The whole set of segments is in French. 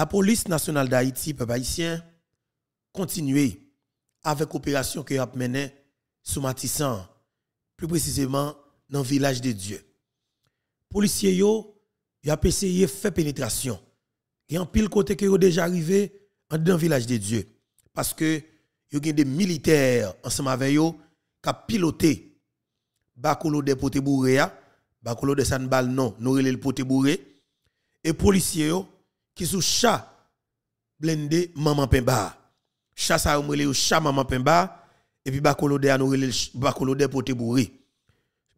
La police nationale d'Haïti, peuple haïtien, continue avec l'opération que a menée sous Matissan, plus précisément dans le village de Dieu. Policiers yo, a essayé de faire pénétration. Et en pile côté que yo déjà arrivé dans le village de Dieu parce que y a des militaires ensemble avec eux qui piloté bakolo de poté bourré bakolo de sanbal non nous le poté bourré et policiers yo qui sous chat blindé maman pemba chat ça le chat maman pemba et puis bakolo de nous le bakolo de poté bourré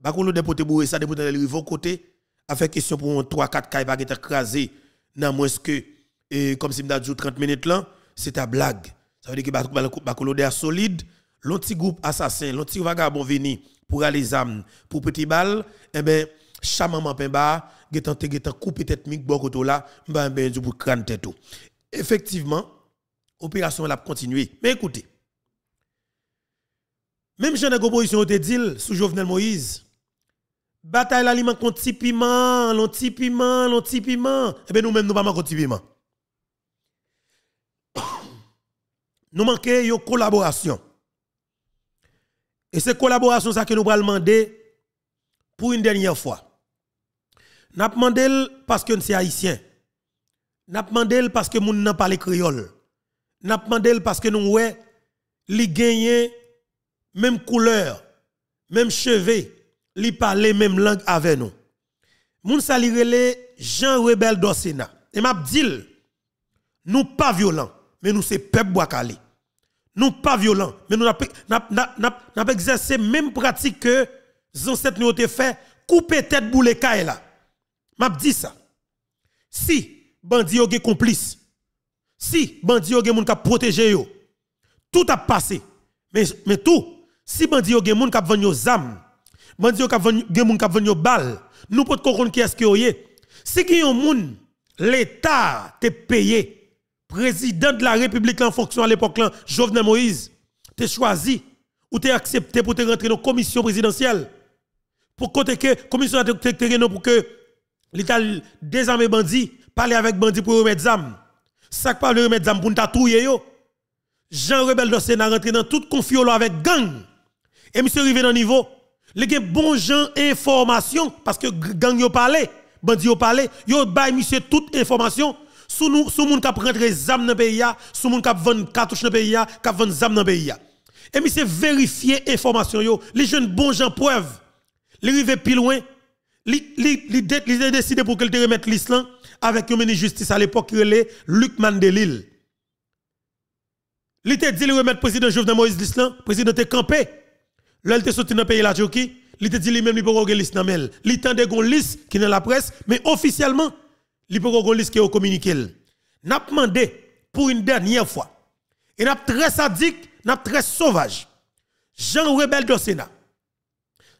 bakolo de poté bourré ça dépend de rive côté avec question pour 3 4 caille pas être écrasé dans moins que et comme si m'da 30 minutes là c'est ta blague. Ça veut dire que bakolo de solide l'autre groupe assassin l'autre vagabond vini pour aller âmes pour petit bal eh ben chat maman pemba getan te getan tête mik bokoto là ben ben du pour crâne tête effectivement opération la continuer mais écoutez même jeune opposition te dit sous Jovenel Moïse bataille l'aliment contre petit piment l'on petit piment l'on petit piment. Eh ben nous même nous pas contre piment. Nous manquons une collaboration. Et cette collaboration ça que nous allons demander pour une dernière fois n'a demandé parce que sommes haïtiens. N'a demandé parce que nous n'avons pas les créoles. N'a demandé parce que nous ouais li gagné même couleur, même cheveux, li parler même langue avec nous. Moun sali relé Jean Rebel d'Ossena. Et m'a dit nous pas violents, mais nous c'est peuple boakale. Nous pas violents, mais nous n'a exercé même pratique que ancêtres nous ont fait couper tête boule là. M'a dit ça. Si bandi yo complice, si bandi yo moun ka protéger yo, tout a passé. Mais mais tout, si bandi yo gen moun ka vend yo zam, bandi yo ka gen moun ka vend yo bal, nous peut comprendre qui est-ce que Si gen yon moun l'état te payé président de la République en fonction à l'époque là, Jovenel Moïse, te choisi ou te accepté pour te rentrer dans la commission présidentielle. Pour côté que commission te pour que L'État désarmé bandit, parler avec bandit pour remettre zam. Ça pas le remettre zam pour nous yo. Jean Rebelle de Sénat rentré dans toute confiance avec gang. Et monsieur arrivé dans niveau, les gen bon gens information parce que gang yo parlé, bandit yo parlé, yo bay monsieur toute information sous nous sous moun k'ap rentre zam dans pays ya, sous moun k'ap vendre cartouche dans pays ya, k'ap vendre zam dans pays. Et monsieur vérifier information yo, les jeunes bons gens preuve. Les rive plus loin, il a décidé pour qu'elle te remette l'Islam avec un ministre justice à l'époque Luc Mandelil. Il a dit de remettre le président Jovenel Moïse l'Islam, le président te campé. Là, il était dans le pays la Turquie. Il te dit lui-même il peut avoir l'Islam. Il tend une liste qui est dans la presse, mais officiellement, il peut une liste qui est communiqué. N'a demandé pour une dernière fois. Et n'a très sadique, n'a très sauvage. Jean Rebelle de Sénat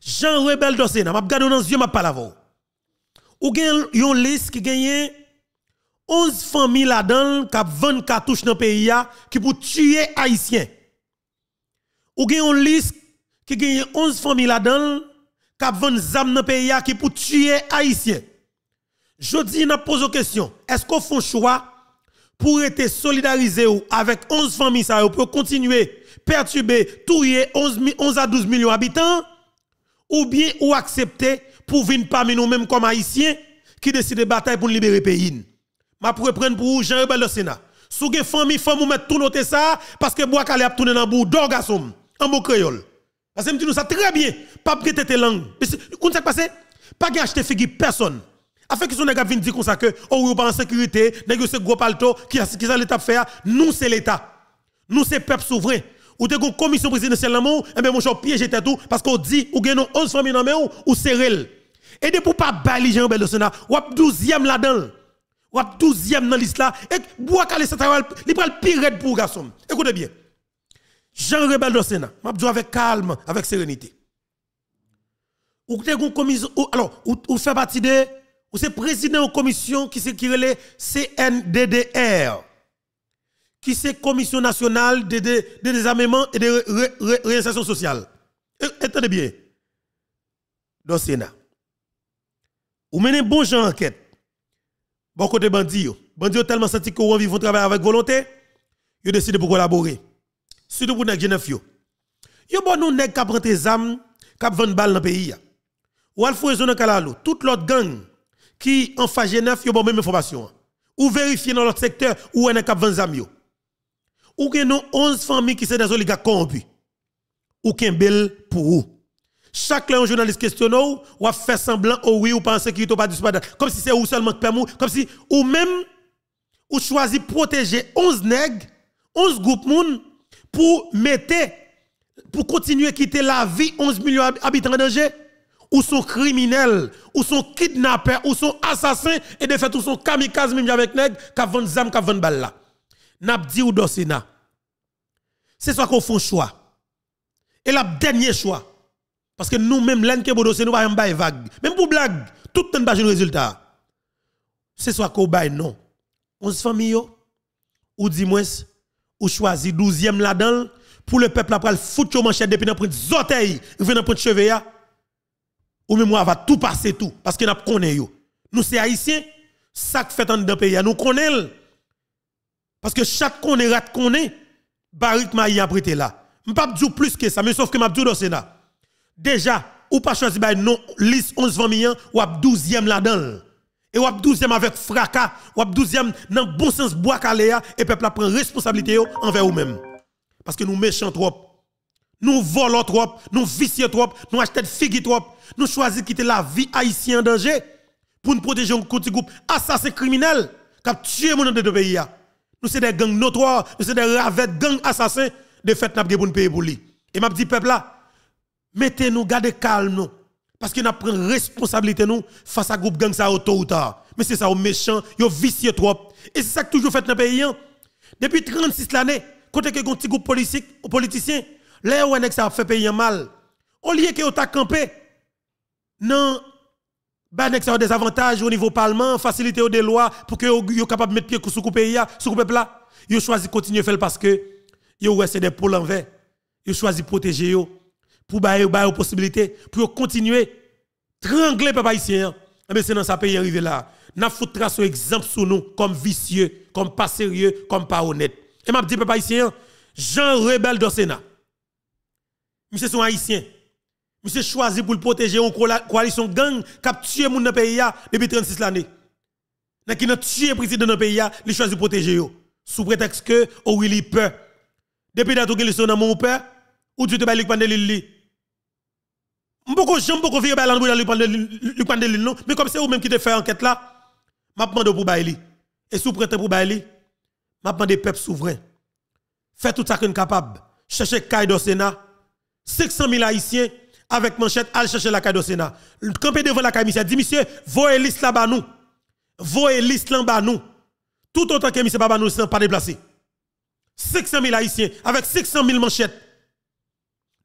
Jean Rebel Dossena, m'a regardé dans les yeux, m'a pas avant. Ou gen yon liste qui gagne 11 familles là-dedans qui 20 cartouches dans le pays qui pour tuer haïtiens. Ou gen yon liste qui gagne 11 familles là-dedans qui 20 zam dans le pays qui pour tuer haïtiens. Je dis n'a pose question, est-ce qu'on fait choix pour être solidarisé avec 11 familles ça pour continuer perturber tuer 11, 11 à 12 millions d'habitants? Ou bien ou accepter pour venir parmi nous même comme haïtiens qui décident de bataille pour libérer le pays. Ma pour prendre pour Jean Rebel le Sénat. Sou gen famille femme ou tout noter ça parce que bois calé a tourné dans bout d'orgasme en mot créole. Parce que nous ça très bien, pas prêter tes langues. Comment ça passé Pas acheter figue personne. Afin que son nèg vinn dire comme ça que oh pas en sécurité, nèg ce gros palto qui a qui ça l'état faire, nous c'est l'état. Nous c'est peuple souverain ou te une commission présidentielle dans et eh bien mon cher piège tout parce qu'on dit ou gagne 11 familles dans ou ou serrel. Et de pour pas bali Jean Bel Sénat, ou 12e là-dedans. Ou 12e dans liste là et bois calé ça il prend le pire pour garçon. Écoutez bien. Jean Rebel de Sénat, m'a avec calme, avec sérénité. Ou te une commission alors ou, fait partie de ou c'est président de commission qui c'est qui CNDDR qui c'est Commission nationale de, de, désarmement et de réinsertion sociale. Attendez bien. Dans le Sénat. Ou menez bon genre enquête. Bon côté bandit, Bandi tellement senti qu'on envie de travailler avec volonté, ils décidé pour collaborer. Surtout pour les Genève yo. Bon nous nèg qui prend des armes, qui vend balles dans le pays. Ou al foué zone kalalo, toute l'autre gang qui en fa Genève yo bon même information. Ou vérifier dans l'autre secteur où on est cap vendre zam yo. Ou que nous 11 familles qui sont des oligarques corrompus. Ou qu'un bel pour vous. Chaque un journaliste questionne ou a fait semblant oh oui ou en sécurité ou pas du comme si c'est ou seulement permis comme si ou même ou choisi protéger 11 nègres 11 groupes moun pour mettre pour continuer à quitter la vie 11 millions d'habitants en danger ou sont criminels ou sont kidnappeurs ou sont assassins et de fait ou sont kamikazes même avec nègres qui vendent zam qui vendent balle là n'a dit ou dans c'est ça qu'on fait choix et la dernier choix parce que nous-mêmes, l'un que dossier, nous pas un vague. Même pour blague, tout le temps pas de résultat. C'est soit qu'on bail non. 11 familles, ou dis moins, ou choisi 12e là-dedans, pour le peuple après le foutre au manchette depuis prendre zoteil, venir dans prendre cheveux ou même moi va tout passer tout parce que nous connaissons Nous c'est haïtiens, ça fait dans le pays, nous connaissons. Parce que chaque connaît rat connaît, Barik m'a y prêté là. Je pas dire plus que ça, mais sauf que m'a dit au Sénat déjà, ou pas choisi by non liste 11 millions ou 12e là-dedans. Et ou 12e avec fracas, ou 12e dans bon sens bois caléa et peuple prend responsabilité envers vous-même. Parce que nous méchants trop. Nous volons trop, nous vicieux trop, nous achetons figue trop. Nous choisissons quitter la vie haïtienne en danger pour nous protéger un petit groupe assassin criminel qui a tué mon de pays. Nous sommes des gangs notoires, nous sommes des ravettes, gangs assassins. De fait, nous avons payer pour lui. Et m'a dit peuple là, mettez-nous, gardez calme nous. Parce que nous prenons responsabilité nous face à groupe gang ça tôt ou tard. Mais c'est ça, au méchant, yo vicieux trop. Et c'est ça que toujours fait dans le pays. Hein. Depuis 36 l'année, quand il y a un petit groupe politicien, là où ça fait payer mal. Au lieu que vous campé, non, bah, a des avantages au niveau parlement, faciliter des lois pour que vous capable de mettre pied sous le pays, sous le peuple là. Vous choisi continuer à faire parce que vous c'est des pôles envers. Vous choisi protéger yo pour bailler bailler possibilité pour continuer trangler peuple haïtien. Mais eh c'est dans sa pays arrivé là. N'a foutu trace exemple sur nous comme vicieux, comme pas sérieux, comme pas honnête. Et m'a dit peuple haïtien, Jean rebelle de Sénat. Monsieur son haïtien. Monsieur choisi pour le protéger une coalition gang qui a tué mon pays depuis 36 l'année. Qui a tué président de notre pays, il choisi protéger sous prétexte que oui, il peur. Depuis que tu son dans mon père, ou tu te lui prendre l'île Mboko j'aime beaucoup vivre dans lui prendre lui prendre l'île non, mais comme c'est vous même qui te fait enquête là, m'a demandé pour bailler et sous prétexte pour bailler, m'a demandé peuple souverain. Faites tout ça qu'on capable. Cherchez caille Sénat. 500 000 haïtiens avec manchette aller chercher la caille au Sénat. Camper devant la caille monsieur dit monsieur, voyez liste là-bas nous. Voyez liste là-bas nous. Tout autant que monsieur Baba nous pas déplacé. 500 000 haïtiens avec 500 000 manchettes.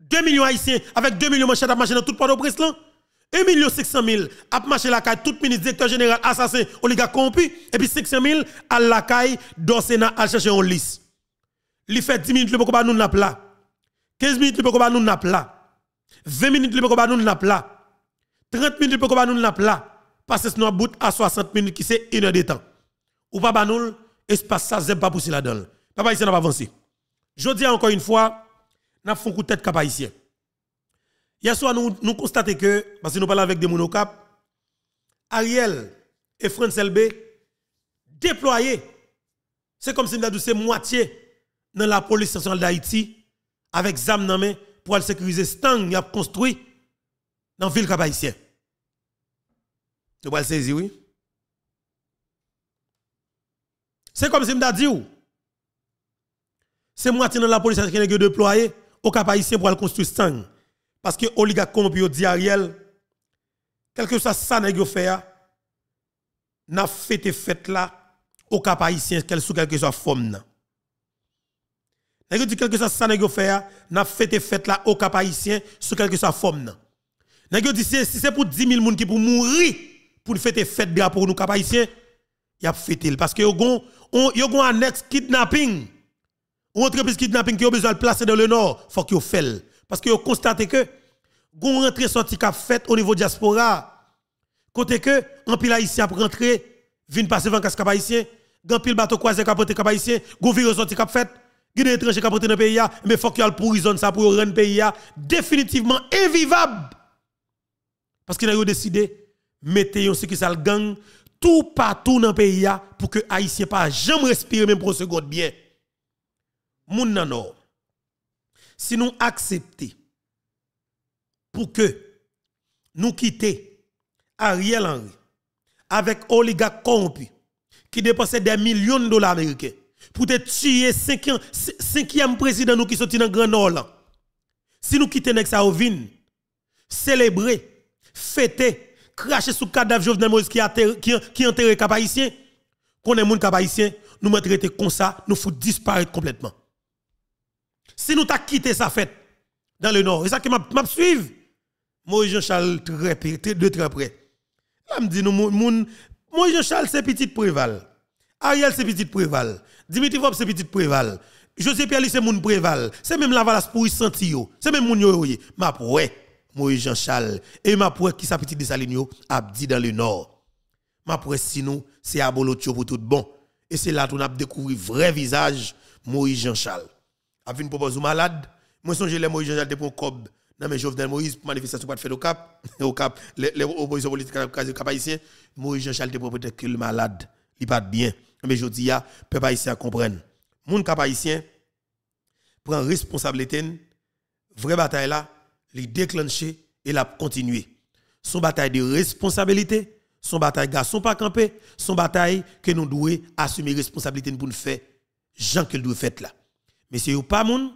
2 millions haïtiens avec 2 millions manchettes à marcher dans tout Port-au-Prince 1 million 500 000 à marcher la caille tout ministre directeur général assassin oligarque corrompu et puis 500 000 à la caille dans Sénat à chercher un liste. Il fait 10 minutes le poko nous n'a là. 15 minutes le poko nous n'a. 20 minutes le poko nous là. 30 minutes le poko nous n'a là. Parce que sinon bout à 60 minutes qui c'est une heure de temps. Ou pas nous espace ça zeb pas pousser là-dedans. Papa ici n'a pas avancé. Je dis encore une fois n'a fait un coup de tête haïtien. Hier soir, nous, nous constatons que, parce que nous parlons avec des monocap, Ariel et France LB déployés. C'est comme si nous avons moitié dans la police nationale d'Haïti avec ZAM pour sécuriser Stang qui a construit dans la ville cap haïtien. Vous pouvez le saisir, oui? C'est comme si avons dit, c'est moitié dans la police qui a déployé au cap haïtien pour construire sang. Parce que oligarque puis dit Ariel, quelque chose ça n'a fait, n'a fait fête là au cap haïtien quelle sous quelque soit forme. N'a dit quelque chose ça n'a fait, n'a fait fête là au cap haïtien sous quelque soit forme. N'a dit si c'est pour 10 000 personnes qui pour mourir pour fêter fête pour nous cap haïtien, y a fêté parce que yo gon yo gon annexe kidnapping. Ou entreprise kidnapping qui a besoin de placer dans le nord, faut qu'il fait. Parce que vous constatez que, gon rentrée sortie qu'a fait au niveau diaspora, côté que, en pile haïtien a rentré, vient passer 24 cap haïtien, Gan pile bateau croisé capoté cap haïtien, gon virus sorti cap étranger capoté dans le pays mais faut qu'il y ait prison ça pour rendre pays définitivement invivable. Parce qu'il a décidé mettre un ce qui le gang tout partout dans le pays pour que haïtien pas jamais respirer même pour une seconde bien. Moun nan. Si nous acceptons pour que nous quittions Ariel Henry avec oligarques corrompus qui dépensaient des millions de dollars américains pour te tuer cinquième, président nous qui sont dans Grand Nord. Si nous quittons ça au célébrer, fêter, cracher sous cadavre Jovenel Moïse qui qui, enterré cap haïtien, qu'on est moun cap haïtien, nous me traiter comme ça, nous faut disparaître complètement. Si nous t'a quitté sa fête dans le nord, et ça qui m'a suivi, Moïse Jean-Charles très, de très près. Là, me dit nous, Moïse Jean-Charles c'est petit préval. Ariel c'est petit préval. Dimitri Vop c'est petit préval. José Pierre c'est moun préval. C'est même la valasse pour y sentir. C'est même moun yo Ma ouais. Moïse Jean-Charles et ma pour qui sa petite desaligno a dit dans le nord. Ma pour sinon c'est abolotio pour tout bon. Et c'est là qu'on a découvert vrai visage Moïse Jean-Charles. A vu une proposition malade. Moi songe les Moïse Jean-Charles pour cob dans mes Jovenel Moïse pour manifestation pas de faire au cap au cap les, oppositions politiques cap haïtien Moïse Jean-Charles était propriétaire que malade, il pas bien. Mais je dis ya peuple haïtien comprendre. Moun cap haïtien prend responsabilité vraie bataille là les déclencher et la continuer. Son bataille de responsabilité, son bataille garçon pas camper, son bataille que nous devons assumer responsabilité pour nous faire gens que doit faire là. Mais si vous pas moun,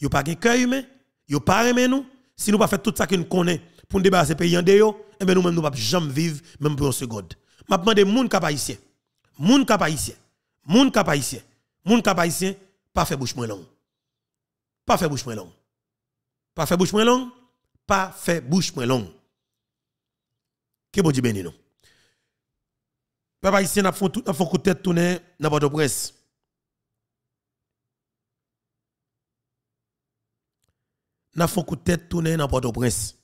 vous pas de cœur humain, vous pas aimer nous, si nous pas fait tout ça que nous connaissons pour nous débarrasser pays en et eh bien nous même nous pas jamais vivre même pour une seconde. M'a demandé moun cap haïtien. Moun cap haïtien. Moun cap haïtien. Moun cap haïtien pas faire bouche moins long. Pas faire bouche moins long. Pas faire bouche moins long, pas faire bouche moins long. Que bon Dieu béni nous. Papa ici n'a fait tout n'a fait coup tête tourner dans votre presse. N'a fait coup tête tourner dans votre presse.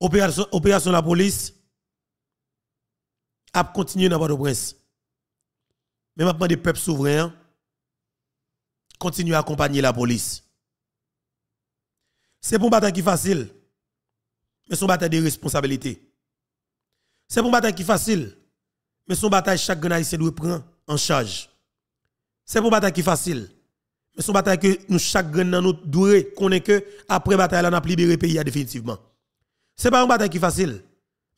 Opération, la police a continué dans presse. Mais maintenant, des peuples souverains continuent à accompagner la police. C'est pour une bataille qui est facile, mais une bataille de responsabilité. C'est pour une bataille qui est facile, mais une bataille que chaque haïtien doit prendre en charge. C'est pour bataille qui est facile, mais une bataille que nous, chaque nous doit connaître que après bataille, on a libéré le pays définitivement. N'est pas une bataille qui est facile,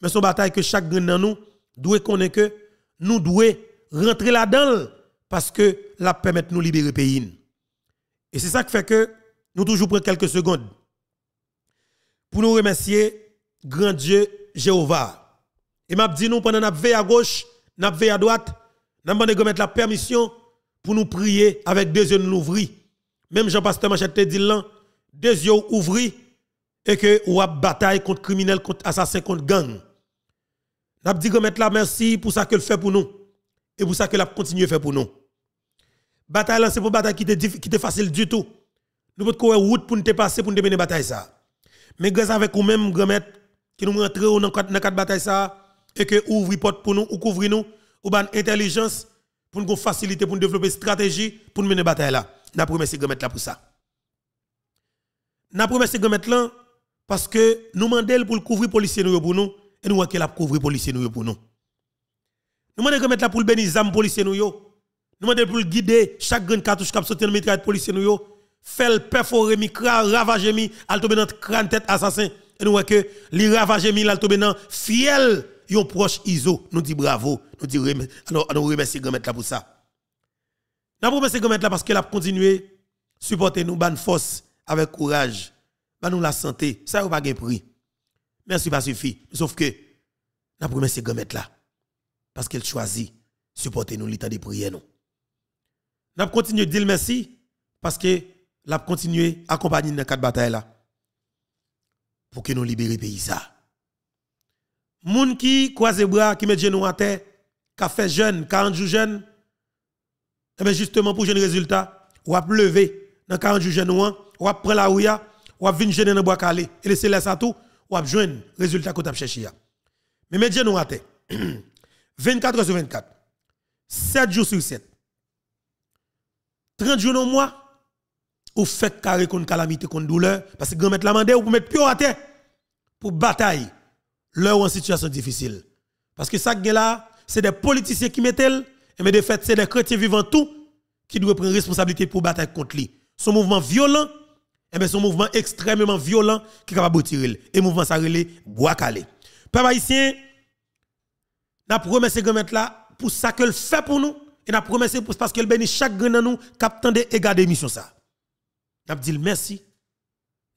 mais c'est une bataille que chaque grand nous doit connaître que nous devons rentrer là-dedans parce que la permet de nous libérer le pays. Et c'est ça qui fait que nous toujours prenons quelques secondes pour nous remercier grand Dieu Jéhovah. Et m'a dit nous pendant veille à gauche, veille à droite, nous avons mettre la permission pour nous prier avec deux yeux nous ouvrir. Même Jean-Pasteur Machette dit là, deux yeux ouverts et que ou a bataille contre criminels, contre assassins, contre gang. N'a dit remettre la merci pour ça qu'elle fait pour nous et pour ça qu'elle a continué à faire pour nous. Bataille là c'est pour bataille qui était facile du tout. Nous pouvons courir route pour nous passer pour nous mener bataille ça. Mais grâce avec ou même grand qui nous rentre dans quatre bataille ça et que ouvre porte pour nous ou couvrir nous ou ban intelligence pour nous faciliter pour nous développer stratégie pour nous mener bataille là. N'a remercié grand là pour ça. N'a remercié grand là parce que nous demandons pour couvrir policiers nous pour nous et nous qu'il a couvrir policiers nous pour nous. Nous demandons mettre là pour bénir les policiers nous Nous demandons pour guider chaque grande cartouche qui sorti dans mitraille policier nous faire perforer mi ravager mi al tomber dans crâne tête assassin. Et nous que li ravager mi al tomber dans fiel yon proche iso. Nous dit bravo. Nous dit remercie grand là pour ça. Nous remercie grand là parce qu'elle a continué supporter nous ban force avec courage bah nous la santé, ça n'a pas de prix. Merci pas suffit. Sauf que, la première c'est mettre là. Parce qu'elle choisit supporter nous l'état de prière nous. N'a continué de dire merci parce que l'a continué à accompagner dans quatre batailles là. Pour que nous libérions pays ça. Moun qui croise bras, qui met genou à terre, qui fait jeune, 40 jours jeune, justement pour jeune résultat, ou a lever dans 40 jours jeune ou a prendre la ouya, ou a venir gêner dans bois calé et laisser là ça tout ou a joindre résultat qu'on t'a cherché Mais médias nous raté. 24 heures sur 24. 7 jours sur 7. 30 jours dans mois ou fait carré contre calamité contre douleur parce que grand mettre la mandé ou pour mettre pied à terre pour bataille leur en situation difficile. Parce que ça là, c'est des politiciens qui mettent et mais de fait c'est des chrétiens vivants tout qui doivent prendre responsabilité pour bataille contre lui. Son mouvement violent et bien son mouvement extrêmement violent qui est capable de tirer et mouvement ça relé bois calé. Peuple haïtien n'a remercié grand là pour ça qu'elle fait pour nous et n'a remercié parce qu'elle bénit chaque grand dans nous captant de et garder mission ça. N'a merci.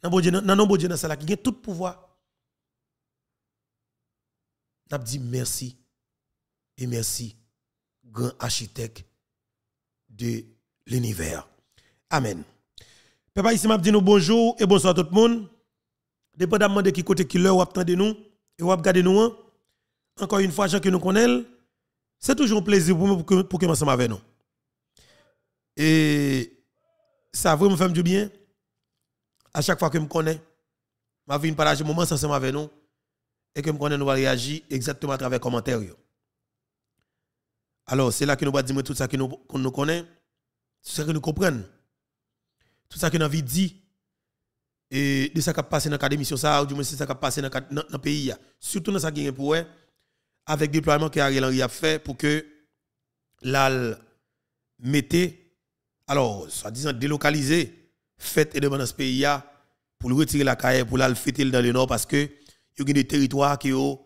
Nan bon Dieu ça qui a tout pouvoir. N'a merci et merci grand architecte de l'univers. Amen. Papa ici m'a dit nous bonjour et bonsoir tout le monde. Dépendamment de qui côté qui l'heure ou attendez nous et ou regardez nous. Hein. Encore une fois, que nous connaissons, c'est toujours un plaisir pour moi pour que, ensemble avec nous. Et ça vraiment fait du bien. À chaque fois que me connais, je viens partager moment ensemble avec nous et que me connais, nous réagir exactement à travers les commentaires. Alors, c'est là que nous allons dire tout ça que nous, nous connaissons, tout ça que nous comprenons, tout ça que nous avons dit, et de ça qui a passé dans le mission, ça, ou du moins c'est ça qui a passé dans le pays. Surtout dans ça qui est pour avec le déploiement que Ariel Henry a fait pour que l'al mette, alors, soi-disant délocaliser, fait et demande dans ce pays pour retirer la carrière, pour le fêter dans le nord, parce que il y a des territoires qui ont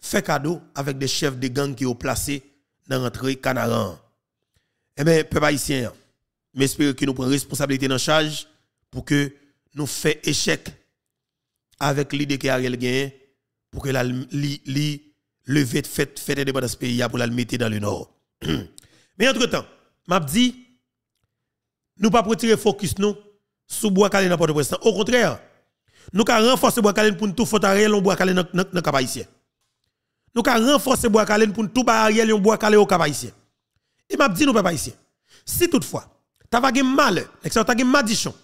fait cadeau avec des chefs de gang qui ont placé dans l'entrée Canaran. Eh bien, peuple haïtien, j'espère que nous prenons responsabilité dans charge pour que nous fassions échec avec l'idée que Ariel gagne pour que la lever de fait fait des dans ce pays pour la mettre dans le nord. Mais entre-temps, m'a dit nous pas pour tirer focus nous sur bois calé dans Port-au-Prince. Au contraire, nous avons renforcer bois calé pour tout faute Ariel on bois calé dans dans cap haïtien. Nous avons renforcer bois calé pour tout ba Ariel on bois calé au cap haïtien. Et m'a dit nous pas haïtien. Si toutefois, tu as mal, tu as madichon,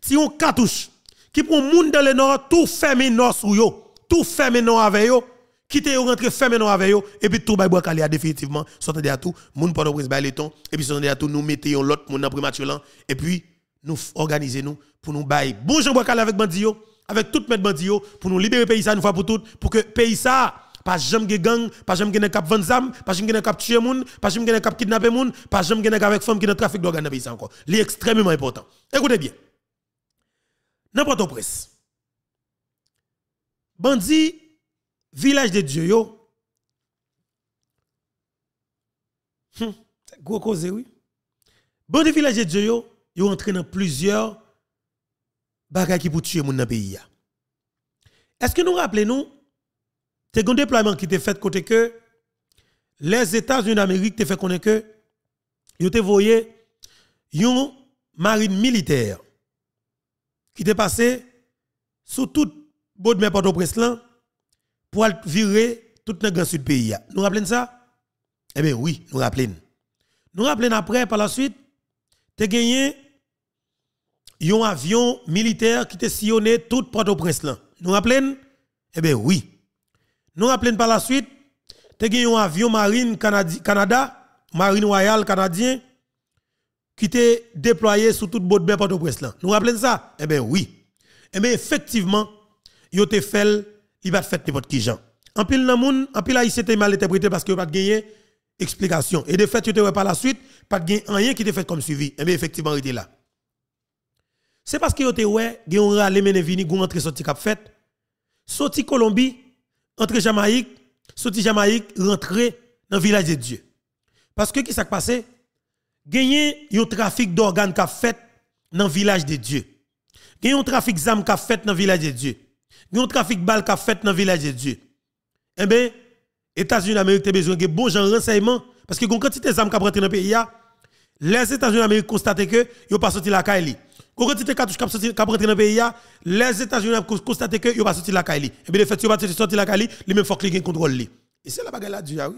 si on cartouche qui prend monde dans le nord tout fermé nord sur yo, tout fermé nord avec yo, quitte yo rentre fermé nord avec yo et puis tout bay bois calé définitivement sortez à tout, monde pendant prise bay ton et puis sortez à tout nous mettons l'autre monde dans primature et puis nous organiser nous pour nous bailler. Bon Jean avec bandi avec tout mettre bandi pour nous libérer pays ça une fois pour toutes pour que pays ça pas jamais de gang, pas jamais de cap vendre zam, pas jamais de cap tuer moun, pas jamais cap kidnapper moun, pas jamais de avec femme qui dans trafic d'organes dans pays encore. C'est extrêmement important. Écoutez bien. N'importe presse. Bandi village de Dieu yo. Hum, gros cause oui. Bandi village de Dieu yo, yo entré dans plusieurs bagages qui pour tuer moun dans pays Est-ce que nous rappelons nous c'est un déploiement qui était fait côté que les États-Unis d'Amérique te fait connaître que ils ont envoyé une marine militaire qui était passé sous toute bout de Port-au-Prince pour virer tout le grand sud pays. Nous rappelons ça? Eh bien oui, nous rappelons. Nous rappelons après par la suite, tu gagné un avion militaire qui était sillonné tout Port-au-Prince Nous rappelons? Eh bien oui. Nous rappelons par la suite, tu as un avion marine Canada, marine royale canadien, qui était déployé sur toute bout de Port-au-Prince. Nous rappelons ça? Eh bien oui. Eh bien effectivement, il a fait, il va faire n'importe qui gens. En pile nan moun, en pile haïtien était mal interprété parce que pas gagné explication. Et de fait, tu te par la suite, pas de rien qui te fait comme suivi. Eh bien effectivement, il était là. C'est parce que te ouais, gen rale mene vini, gon entre sorti cap fait. Sorti Colombie, entre Jamaïque, sorti Jamaïque, rentrer dans le village de Dieu. Parce que qui s'est passé? Gagné un trafic d'organes qu'a fait dans le village de Dieu. Gagné un trafic d'armes qu'a fait dans le village de Dieu. Gagné un trafic balles qu'a fait dans le village de Dieu. Eh bien, États-Unis d'Amérique ont besoin de bon genre renseignement parce que quand quantité d'armes qu'a rentré dans le pays, les États-Unis d'Amérique constatent que ils pas sorti la caille. Quand quantité cartouche qu'a sorti qu'a rentré dans le pays, les États-Unis ont constaté que ils pas sorti la caille. Et bien de fait, ils pas sorti la caille, les même faut contrôle. Et c'est la bagarre là déjà oui.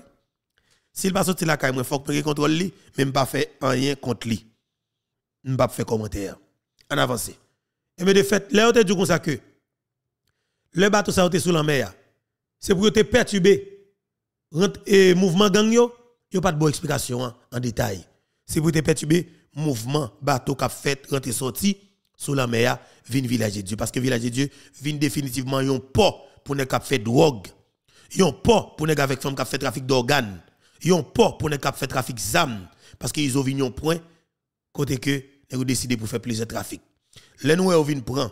S'il pas sorti la caille, il faut que les contrôle li, même pas fait rien contre lui. Ne pas faire commentaire. En avance. Et bien de fait, là on dit comme ça que le bateau ça sous la mer. c'est pour te perturber et mouvement gang yo, yo pas de bonne explication hein, en détail. C'est pour te perturber mouvement bateau qui a fait rentrer sorti sous la mer vin village de Dieu parce que village de Dieu vient définitivement yon pas pour ne cap fait drogue. Yon pas pour ne avec femme qui fait trafic d'organes. Yon pas pour ne cap fait trafic d'armes parce qu'ils ont venu point côté que ont décidé pour faire plusieurs trafic. Les nous vin prend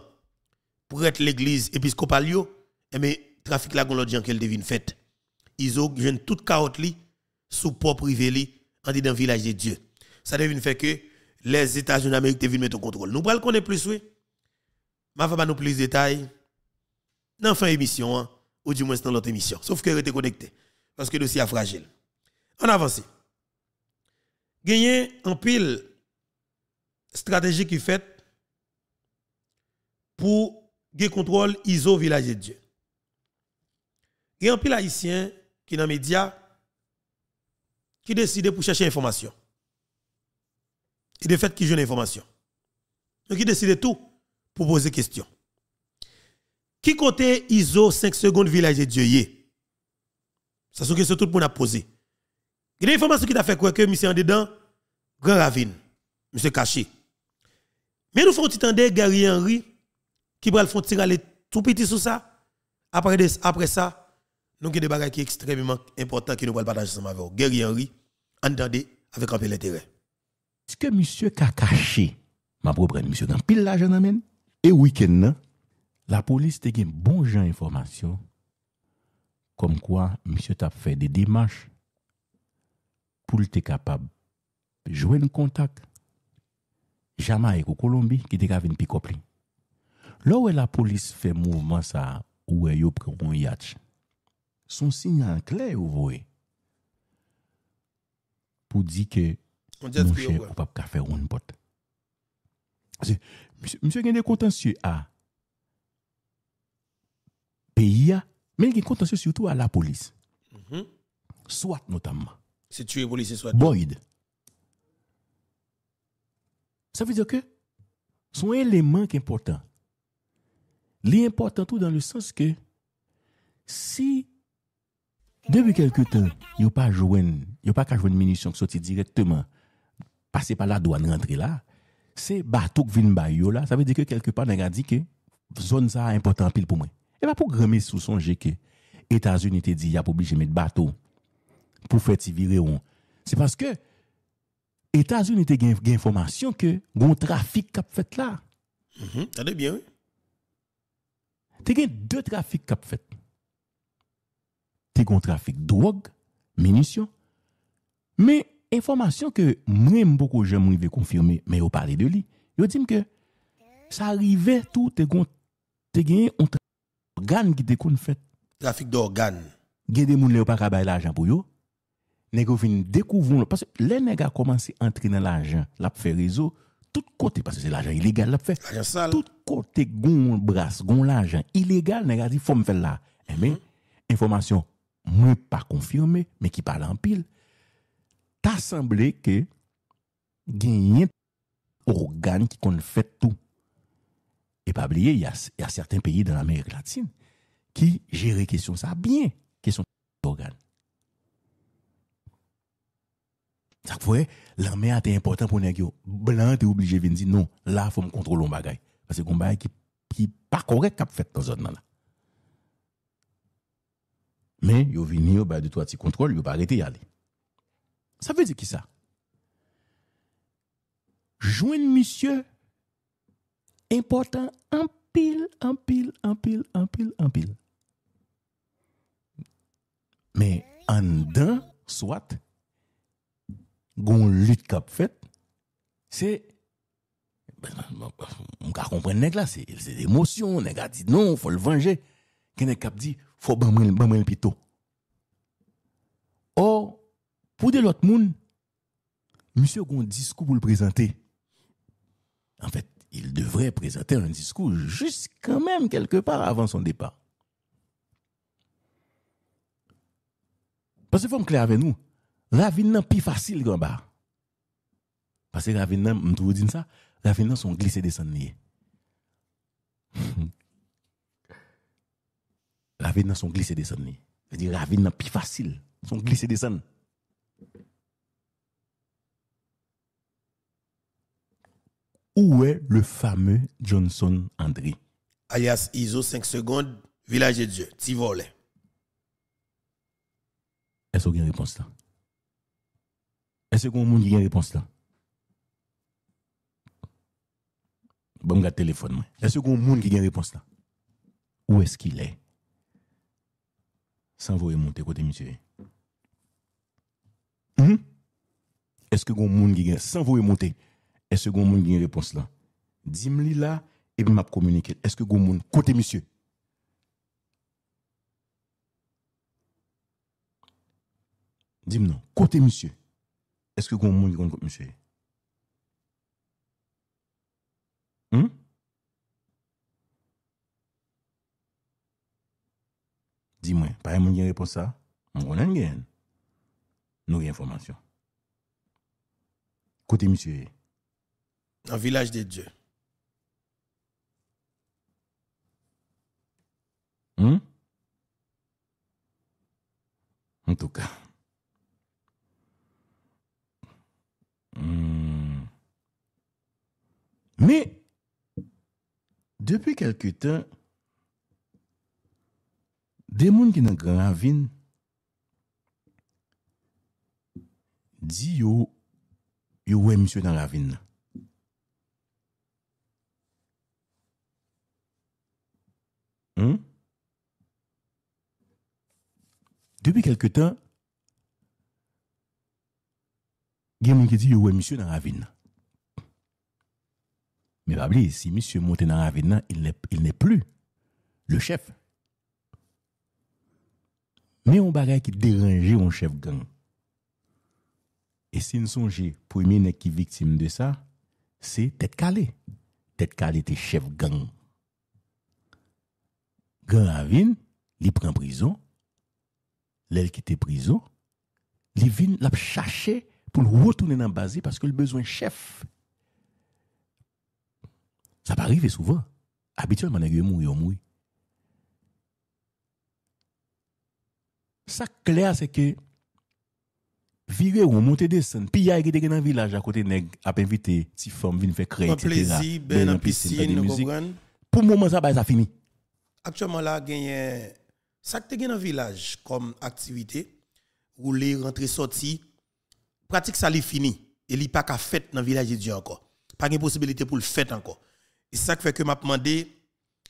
pour être l'église épiscopale et eh mais trafic là l'autre gens qu'elle devine fait. Ils ont viennent toute carotte li sous port privé li en dans village de Dieu. Ça devine fait que les États-Unis d'Amérique devine mettre au contrôle. Nous pral connaître plus oui. Ma va nous plus de détails dans fin émission hein, ou du moins dans l'autre émission. Sauf que était connecté parce que le dossier est fragile. On avance. Gagner en pile stratégie qui fait pour gagner contrôle ISO village de Dieu. A un pile haïtien qui dans les médias qui décide pour chercher information. Et de fait qui joue l'information. Donc il décide tout pour poser question. Qui côté ISO 5 secondes village de Dieu Ça c'est question tout le monde a posé. Il y a une information qui t'a fait quoi que monsieur en dedans grand ravine, monsieur caché. Mais nous faisons entendre Gary Henry qui va le faire tirer tout petit sur ça. Après, après ça, nous avons des bagages qui sont extrêmement importants que nous allons partager ensemble avec vous. Gary Henry, entendez avec un peu d'intérêt. Si ke misye ka kache, ma propren misye kan pil la jan amen, e wiken nan, la polis te gen bon jan informasyon, kom kwa misye tap fe de demache pou l te kapab jwen kontak Jamaik ou Kolombi ki te kavin pikop li. Lò wè la polis fè mouvman sa ou wè yo prekon yatch, son sinyan kler ou vwe pou di ke mon cher ou pas faire une pote. Monsieur, a des contentieux à pays, mais il y a des contentieux surtout à la police. Mm Soit notamment. C'est tuer police, soit. Boyd. Ça veut dire que son élément qui est important. L'important tout dans le sens que si depuis quelque temps, il n'y a pas joué, il pas qu'à jouer une munition qui sortit directement, passer par la douane, rentrer là, c'est bateau qui vient de là, ça veut dire que quelque part, on a dit que zone ça important pile pour moi. Et pas pour grimmer sous son que États-Unis te dit, il y a obligé de mettre bateau pour faire virer C'est parce que États-Unis te gain information que gon trafic qui fait là. Mm -hmm. bien, oui. Te gain deux trafics qui fait. Te gon trafic drogue, munitions, mais Informasyon ke mwen mboko jem mwen ve konfirme, men yo pale de li, yo dim ke sa arrive tou te, te genye on organ ki te kon fèt. Trafik de organ. Gen de moun le yo pa kabay l'ajan pou yo, ne yo fin dekouvron, parce le neg a komanse antre nan l'ajan, la pou fè rezo, tout kote, parce se l'ajan ilegal la pou fè, tout kote goun bras, goun l'ajan, ilegal neg a di fòm fè la. Eh e men, mhm. informasyon mwen pa konfirme, men ki pale an pil, ta semblé que gagner organe qui qu'on fait tout. Et pas oublier, il y, y, a certains pays dans l'Amérique latine qui gèrent question ça bien, question d'organes. Ça fait, l'armée a été important pour nous. Blanc, t'es obligé de dire non, là, il faut me contrôler mon bagage. Parce que mon bagage qui, qui pas correct qu'a fait dans zone là. Mais, yo vini, yo ba de trois petits contrôles, yo pas arrêté y aller. Ça veut dire qui ça? Joindre monsieur important en pile, en pile, en pile, en pile, en pile. Mais en dedans, soit, gon lutte cap fait, c'est on ka comprendre nèg là c'est c'est émotion nèg a dit non faut le venger qu'un nèg cap dit faut ban moi ban moi le pito or pour de l'autre monde monsieur a un discours pour le présenter en fait il devrait présenter un discours juste quand même quelque part avant son départ parce qu'il faut me clair avec nous Ravine nan plus facile grand bas. Parce que ravine nan, m'tou dire ça, ravine sont glissés descendre. ravine nan son glissé descendre. ni. C'est-à-dire ravine nan plus facile, son glissé descendre. Où est le fameux Johnson André? Alias ISO 5 secondes, village de Dieu, ti volet. Est-ce qu'il y a une réponse là? Est-ce qu'il y a une réponse là? Bon, regarde téléphone. moi. Est-ce qu'il y a un monde qui a une réponse là? Où est-ce qu'il est? Sans vous monter côté monsieur. Mhm. Est-ce que y a monde qui a sans vous monter? est-ce que moun une réponse là Dim li là et puis m'a communiquer. Est-ce que moun côté monsieur Dim non, côté monsieur. Est-ce que moun compte contre monsieur hmm? Dis-moi, pas un moun une réponse ça On connaît gain. Nous information. Côté monsieur. Dans le village de Dieu. Hmm? En tout cas. Hmm. Mais, depuis quelque temps, des gens qui dans Grand Ravine dit yo yo ouais monsieur dans Ravine. Depi kelke tan, gen moun ki di yo wè misyo nan ravine nan. Me babli, si misyo monte nan ravine nan, il nè plu le chef. Me yon bagay ki deranje yon chef gang. E si nou sonje, pwemye nek ki viktim de sa, se tet kale. Tet kale te chef gang. Gang ravine, li pren prison, L'elle qui était prison, il vient la chercher pour le retourner dans la base parce que le besoin chef. Ça peut arriver souvent. Habituellement, nèg yo mourir, mourir. Ça clair c'est que virer ou monter il y a qui dans le village à côté nèg a invité ti femme vinn faire créer Un etc. plaisir, ben en piscine? Pour le moment ça ba ça fini. Actuellement là, gagné ça que tu dans le village comme activité, rouler, rentrer, sortir, pratique ça li fini. Et li pas qu'à fête dans le village Dieu encore. Pas de possibilité pour le fête encore. Et ça fait que m'a demandé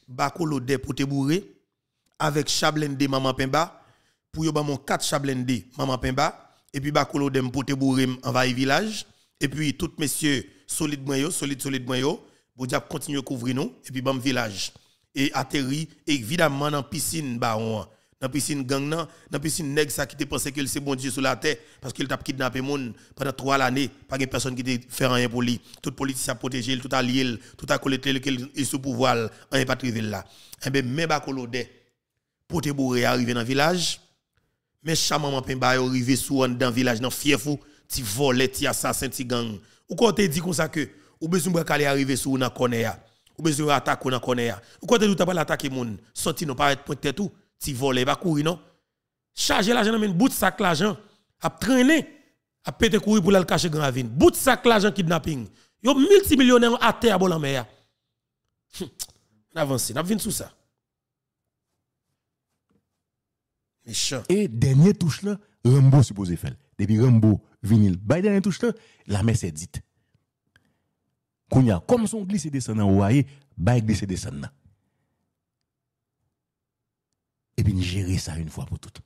Bakolo de pour te bourrer avec Chablende Maman Pemba pour yo mon 4 Chablende Maman Pemba et puis Bakolo de pour te bourrer envahir village et puis tout messieurs solide moyo, solide solide moyo pour dire continuer couvrir nous et puis bam village et atterri évidemment dans piscine baron dans piscine gang nan dans piscine nèg ça qui te pensait que c'est bon Dieu sur la terre parce qu'il t'a kidnappé moun pendant trois années. Pas de personne qui te fait rien pour lui. Toute police a protégé tout a lié tout a collecté qu'il est sous pouvoir en pas trivé là. Et ben même bakolode pour te bourrer arriver dans village mais chamaman pemba yo arrivé sous dans village dans fief ou ti volé ti assassin ti gang. Ou quand te dit comme ça que ou besoin de aller arriver sous dans connaît ou besoin attaquer dans connaît ya ou quand tout pas attaquer moun sorti non pas pointer tout. Ti volé pas courir non. Charger l'argent dans bout de sac l'argent. A traîner a pété courir pour aller cacher grand bout de sac l'argent kidnapping. Yo multimillionnaire à terre bon mer. Avance n'a vinn sous ça. Méchant. Et dernier touche là, Rambo supposé faire. Depuis Rambo vinil, bay dernier touche là, la messe est dite. Kounya, comme son glissé descend en ouaye, bay glissé descend nan. Et puis gérer ça une fois pour toutes.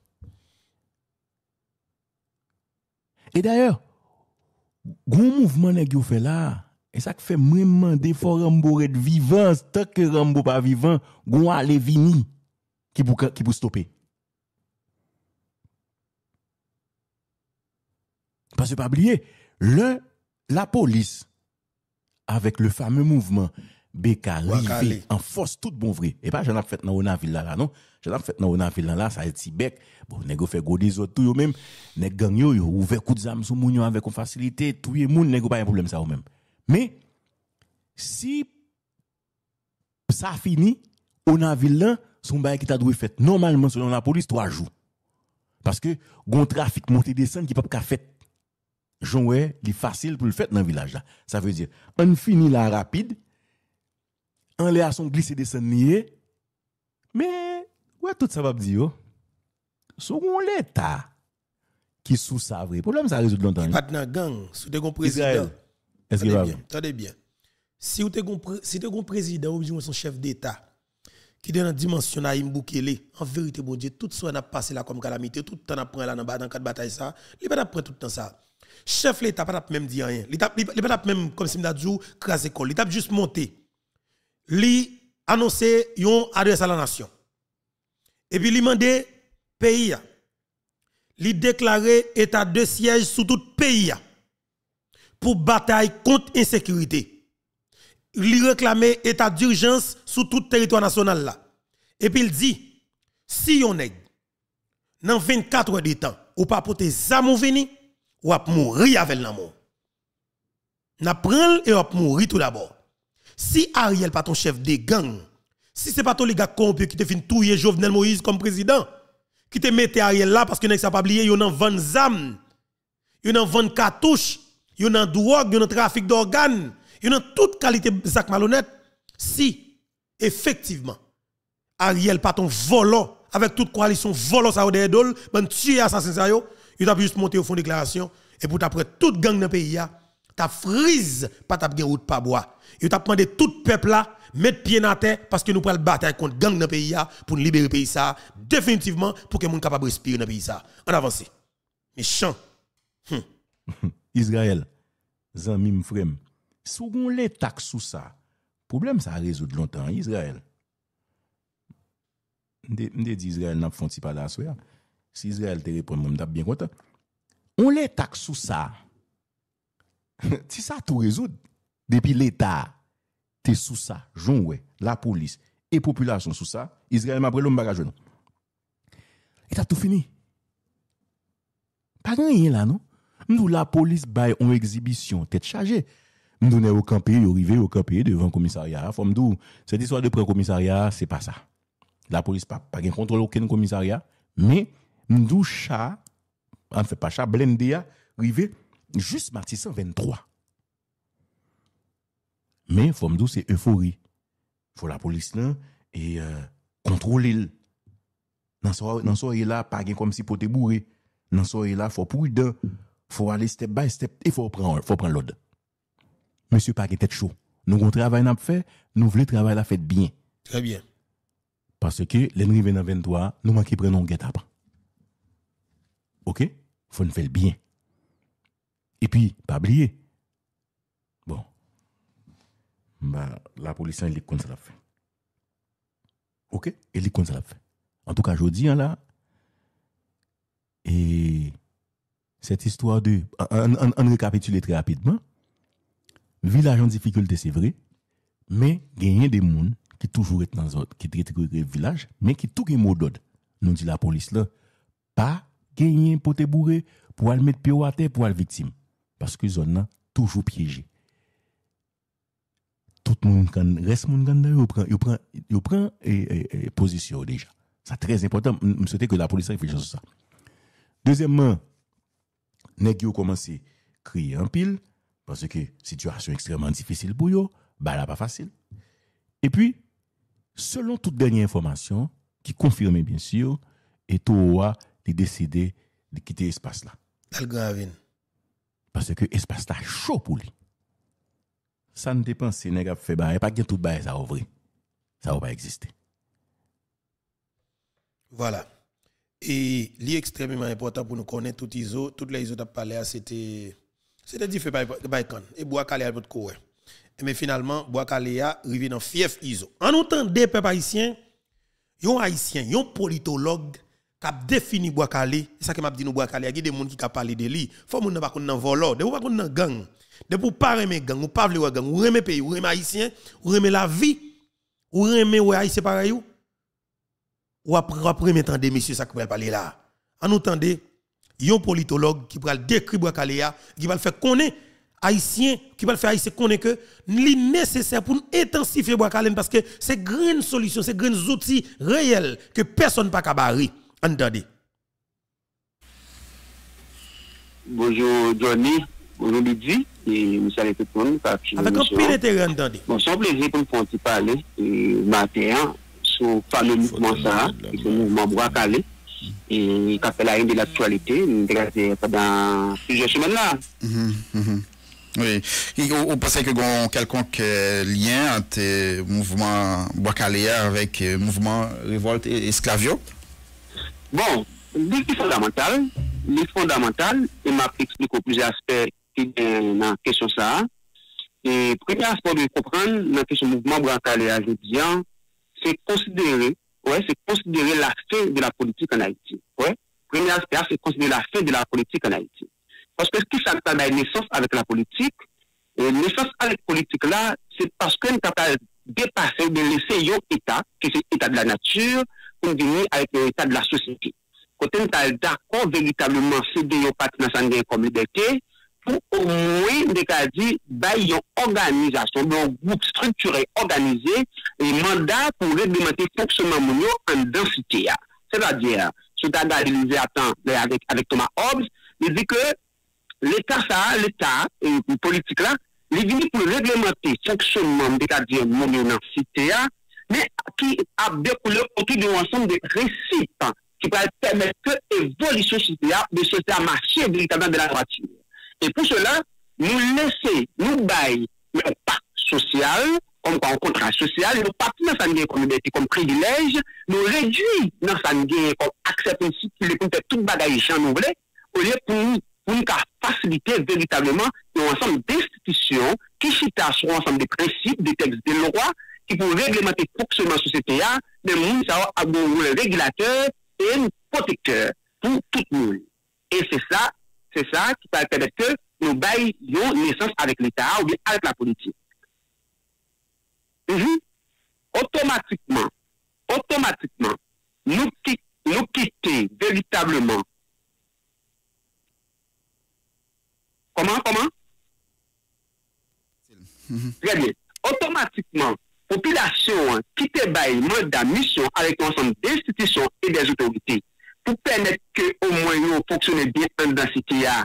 Et d'ailleurs, gros mouvement nèg yo fait là, et ça qui fait moi demander faut Rambo être vivant, tant que Rambo pas vivant, gon aller vini qui pour qui pour stopper. Parce que pas oublier, le, la police, avec le fameux mouvement BK Wakale. rivé en force tout bon vrai. Et pas j'en ai fait dans Onaville là, là non? J'en ai fait dans Onaville là, là, ça a été bec. Bon, négo fait go des autres tout yo même. Nèg gang yo, yo ouvert coup de zam sous moun avec une facilité, tout le monde négo pas un problème ça ou même. Mais, si ça fini, Onaville là, son bail qui t'a dû fait normalement selon la police trois jours. Parce que gon trafic monter descendre qui pas ka ouais, il facile pour le faire dans le village là. Ça veut dire on finit là rapide. On les a son glisser descendre nier. Mais ouais tout ça va dire second l'état qui sous ça vrai. Problème ça résout longtemps. Pas de gang, sous des président. Est-ce que va bien, attendez bien. Si vous avez un si t'es un président ou bien son chef d'État qui est dans la dimension Naïm Boukele, en vérité, bon Dieu, tout ça n'a passé là comme calamité, tout le temps n'a pris là dans dans quatre batailles ça, il pas prendre tout le temps ça. Chef l'État pas même dit rien. Il pas même comme si m'a dit craser col, il t'a juste monté. Li annoncé yon adresse à la nation. Et puis il demandé pays li déclaré état de siège sous tout pays pour bataille contre insécurité. Il réclamait état d'urgence sur tout territoire national là. Et puis il dit si on est dans 24 heures de temps ou pas porter zam vini ou à mourir avec l'amour. N'a prend et on mourir tout d'abord. Si Ariel pas ton chef de gang, si c'est pas ton les gars corrompus qui te fin touyer Jovenel Moïse comme président, qui te mette Ariel là parce que n'est pas oublier yon en vend zam, yon en vend cartouche, yon en drogue, yon en trafic d'organes, yon en toute qualité Zach malhonnête. Si effectivement Ariel pas ton volant avec toute coalition volant ça au ben tuer assassin ça yo, il t'a juste monté au fond déclaration et pour après toute gang dans le pays ya, ta frise pas t'a gen route pas bois. Il t'a demandé tout peuple là mettre pied dans terre parce que nous prenons bataille contre gang dans le pays pour libérer le pays ça définitivement pour que monde capable de respirer dans le pays ça. En avance. Méchant. Israël, zami m'frem. Sou gon l'état sous ça. Problème ça résoudre longtemps Israël. M'de dit Israël n'a font pas la soir. Si Israël te répond, je suis bien content. On les taxe sous ça. si ça tout résout, depuis l'État, t'es sous ça, joué, la police et population sous ça, Israël m'a pris l'homme bagage. Et t'as tout fini. Pas rien là, non? Nous, la police baille en exhibition, tête chargée. Nous, on est au campé, on arrive au campé devant le commissariat. Faut me cette histoire de pré-commissariat, c'est pas ça. La police n'a pas, pas de contrôle aucun commissariat, mais Mdou chat, enfin pas chat, Blendia, rivé juste Matissan 23. Mais faut mdou c'est euphorie. Faut la police là et euh, contrôler. Dans ce là, pas comme si pote bourré. Dans ce là, faut prudent. Faut aller step by step et faut prendre, faut prendre l'ordre. Monsieur pas tête chaud. Nous avons travail n'a fait, nous voulons travail la fait bien. Très bien. Parce que l'ennemi 23, nous manquons prenons guet après. OK Faut nous faire bien. Et puis pas oublier. Bon. Bah, la police elle est ça l'a fait. OK Elle est ça l'a fait. En tout cas, je dis là et cette histoire de on récapitule très rapidement. Village en difficulté, c'est vrai, mais il y a des gens qui toujours est dans qui le village, mais qui tout est mot. Nous dit la police là, pas gagner pour te bourrer, pour aller mettre pied à terre pour aller victime. Parce que zone là, toujours piégé. Tout le monde, reste mon ganda, il prend, il prend, il prend et, position déjà. C'est très important. Je souhaite que la police réfléchisse sur ça. Deuxièmement, nèg yo commencé crier en pile parce que situation extrêmement difficile pour eux, bah là pas facile. Et puis selon toute dernière information qui confirme bien sûr et Toa est décidé de quitter l'espace là. Parce que l'espace là chaud pour lui. Ça ne dépend si nèg a fait bah pas bien tout bah ça ouvrir. Ça va pas exister. Voilà. Et li extrêmement important pour nous connaître tout iso, toutes les iso parlé c'était c'était différent by kan et bois calé courir. Mais finalement bois calé a arrivé dans fief iso. En entend des peuples haïtiens, yon haïtien, yon politologue qui a défini bois calé, c'est ça que m'a dit nous bois calé, il y a des gens qui a parlé de lui. Faut moun pas connait volo, de pas connait gang. De pour pas aimer gang, ou pas vle gang, ou aimer pays, ou aimer haïtien, ou aimer la vie, ou aimer ouais haïtien pareil ou ou après après entendre monsieur ça qui va parler là en entendez yon politologue qui va décrire Bois Kaléa qui va le faire connaître haïtien qui va faire haïtien connaît que est nécessaire pour intensifier bois parce que c'est grande solution, c'est grand outils réels que personne pas capable Entendez. Bonjour Johnny, bonjour Lydie, et nous saluons tout le monde. Avec un pile d'intérêt, entendez. Bon, c'est un plaisir pour nous de parler matin sur le fameux mouvement ça, le mouvement Bois Calais, et qui fait la une de l'actualité, pendant plusieurs semaines là. Mm-hmm, mm-hmm. Oui. Vous pensez que y a un quelconque euh, lien entre le mouvement Bois Calais avec le mouvement Révolte et Esclavio? Bon, c'est fondamental. C'est fondamental. Et m'a expliqué plusieurs aspects qui dans la question ça. Et premier aspect de comprendre dans la question mouvement à c'est considérer ouais, c'est la fin de la politique en Haïti. Ouais. Premier aspect, c'est considérer la fin de la politique en Haïti. Parce que ce qui s'appelle la naissance avec la politique, et naissance avec la politique là, c'est parce qu'on est capable de dépasser, de laisser un état, qui est l'état de la nature, avec l'état de la société. Quand on est d'accord véritablement céder au partenaire comme liberté, pour au moins, des cas dit, une organisation, un groupe structuré, organisé, et mandat pour réglementer le fonctionnement en densité. C'est-à-dire, ce que tu as avec, avec Thomas Hobbes, il dit que l'État, ça, l'État, et politique là, il venu pour réglementer le fonctionnement, c'est-à-dire mon cité, mais qui a découlé autour d'un ensemble de principes qui va permettre que l'évolution de société à marcher véritablement de la voiture. Et pour cela, nous laisser, nous bailler un pacte social, comme un contrat social, nous partir dans sa comme comme privilège, nous réduire dans sa comme accès principe est faire tout bagage nous voulons, au lieu pour nous, pour nous faciliter véritablement un ensemble d'institutions qui chita sur un ensemble de principes, des textes de loi, qui pour réglementer le fonctionnement de la société, mais nous avons un régulateur et un protecteur pour tout le monde. Et c'est ça c'est ça qui va permettre que nous baillions naissance avec l'État ou bien avec la politique. Mhm. Automatiquement, automatiquement, nous, nous quitter véritablement. Comment, comment? Très bien. Automatiquement, populasyon ki te baye mandat misyon avèk ansan de institisyon e de zotorite pou pèmèt ke o mwen yo foksyone bien an dan siti ya.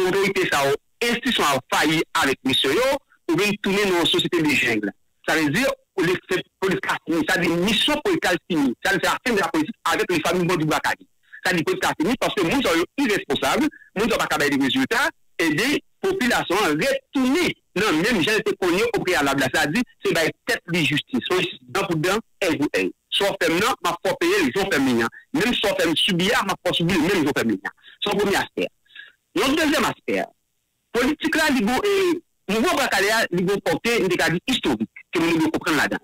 Otorite sa ou institisyon a fayi avèk misyon yo ou ven tounen nou sosite de jengle. Sa vezir, ou le fè politika fini, sa di misyon politika fini, sa di fè la fèm de la politik avèk le fami bon di Bakadi. Sa di politika fini, paske moun sa yo irresponsable, moun sa baka baye de rezultat, e de populasyon retouni non, même j'ai été connu au préalable. Ça dire c'est la tête de justice. Dans pour dans, elle vous elle soit fait non, ma faut payer les gens féminins. Même soit fait subir, ma faut subir même les gens féminins. C'est le premier aspect. Le deuxième aspect, politique là, le mouvement Bracalea, il faut porter une décadie historique que nous devons comprendre là-dedans.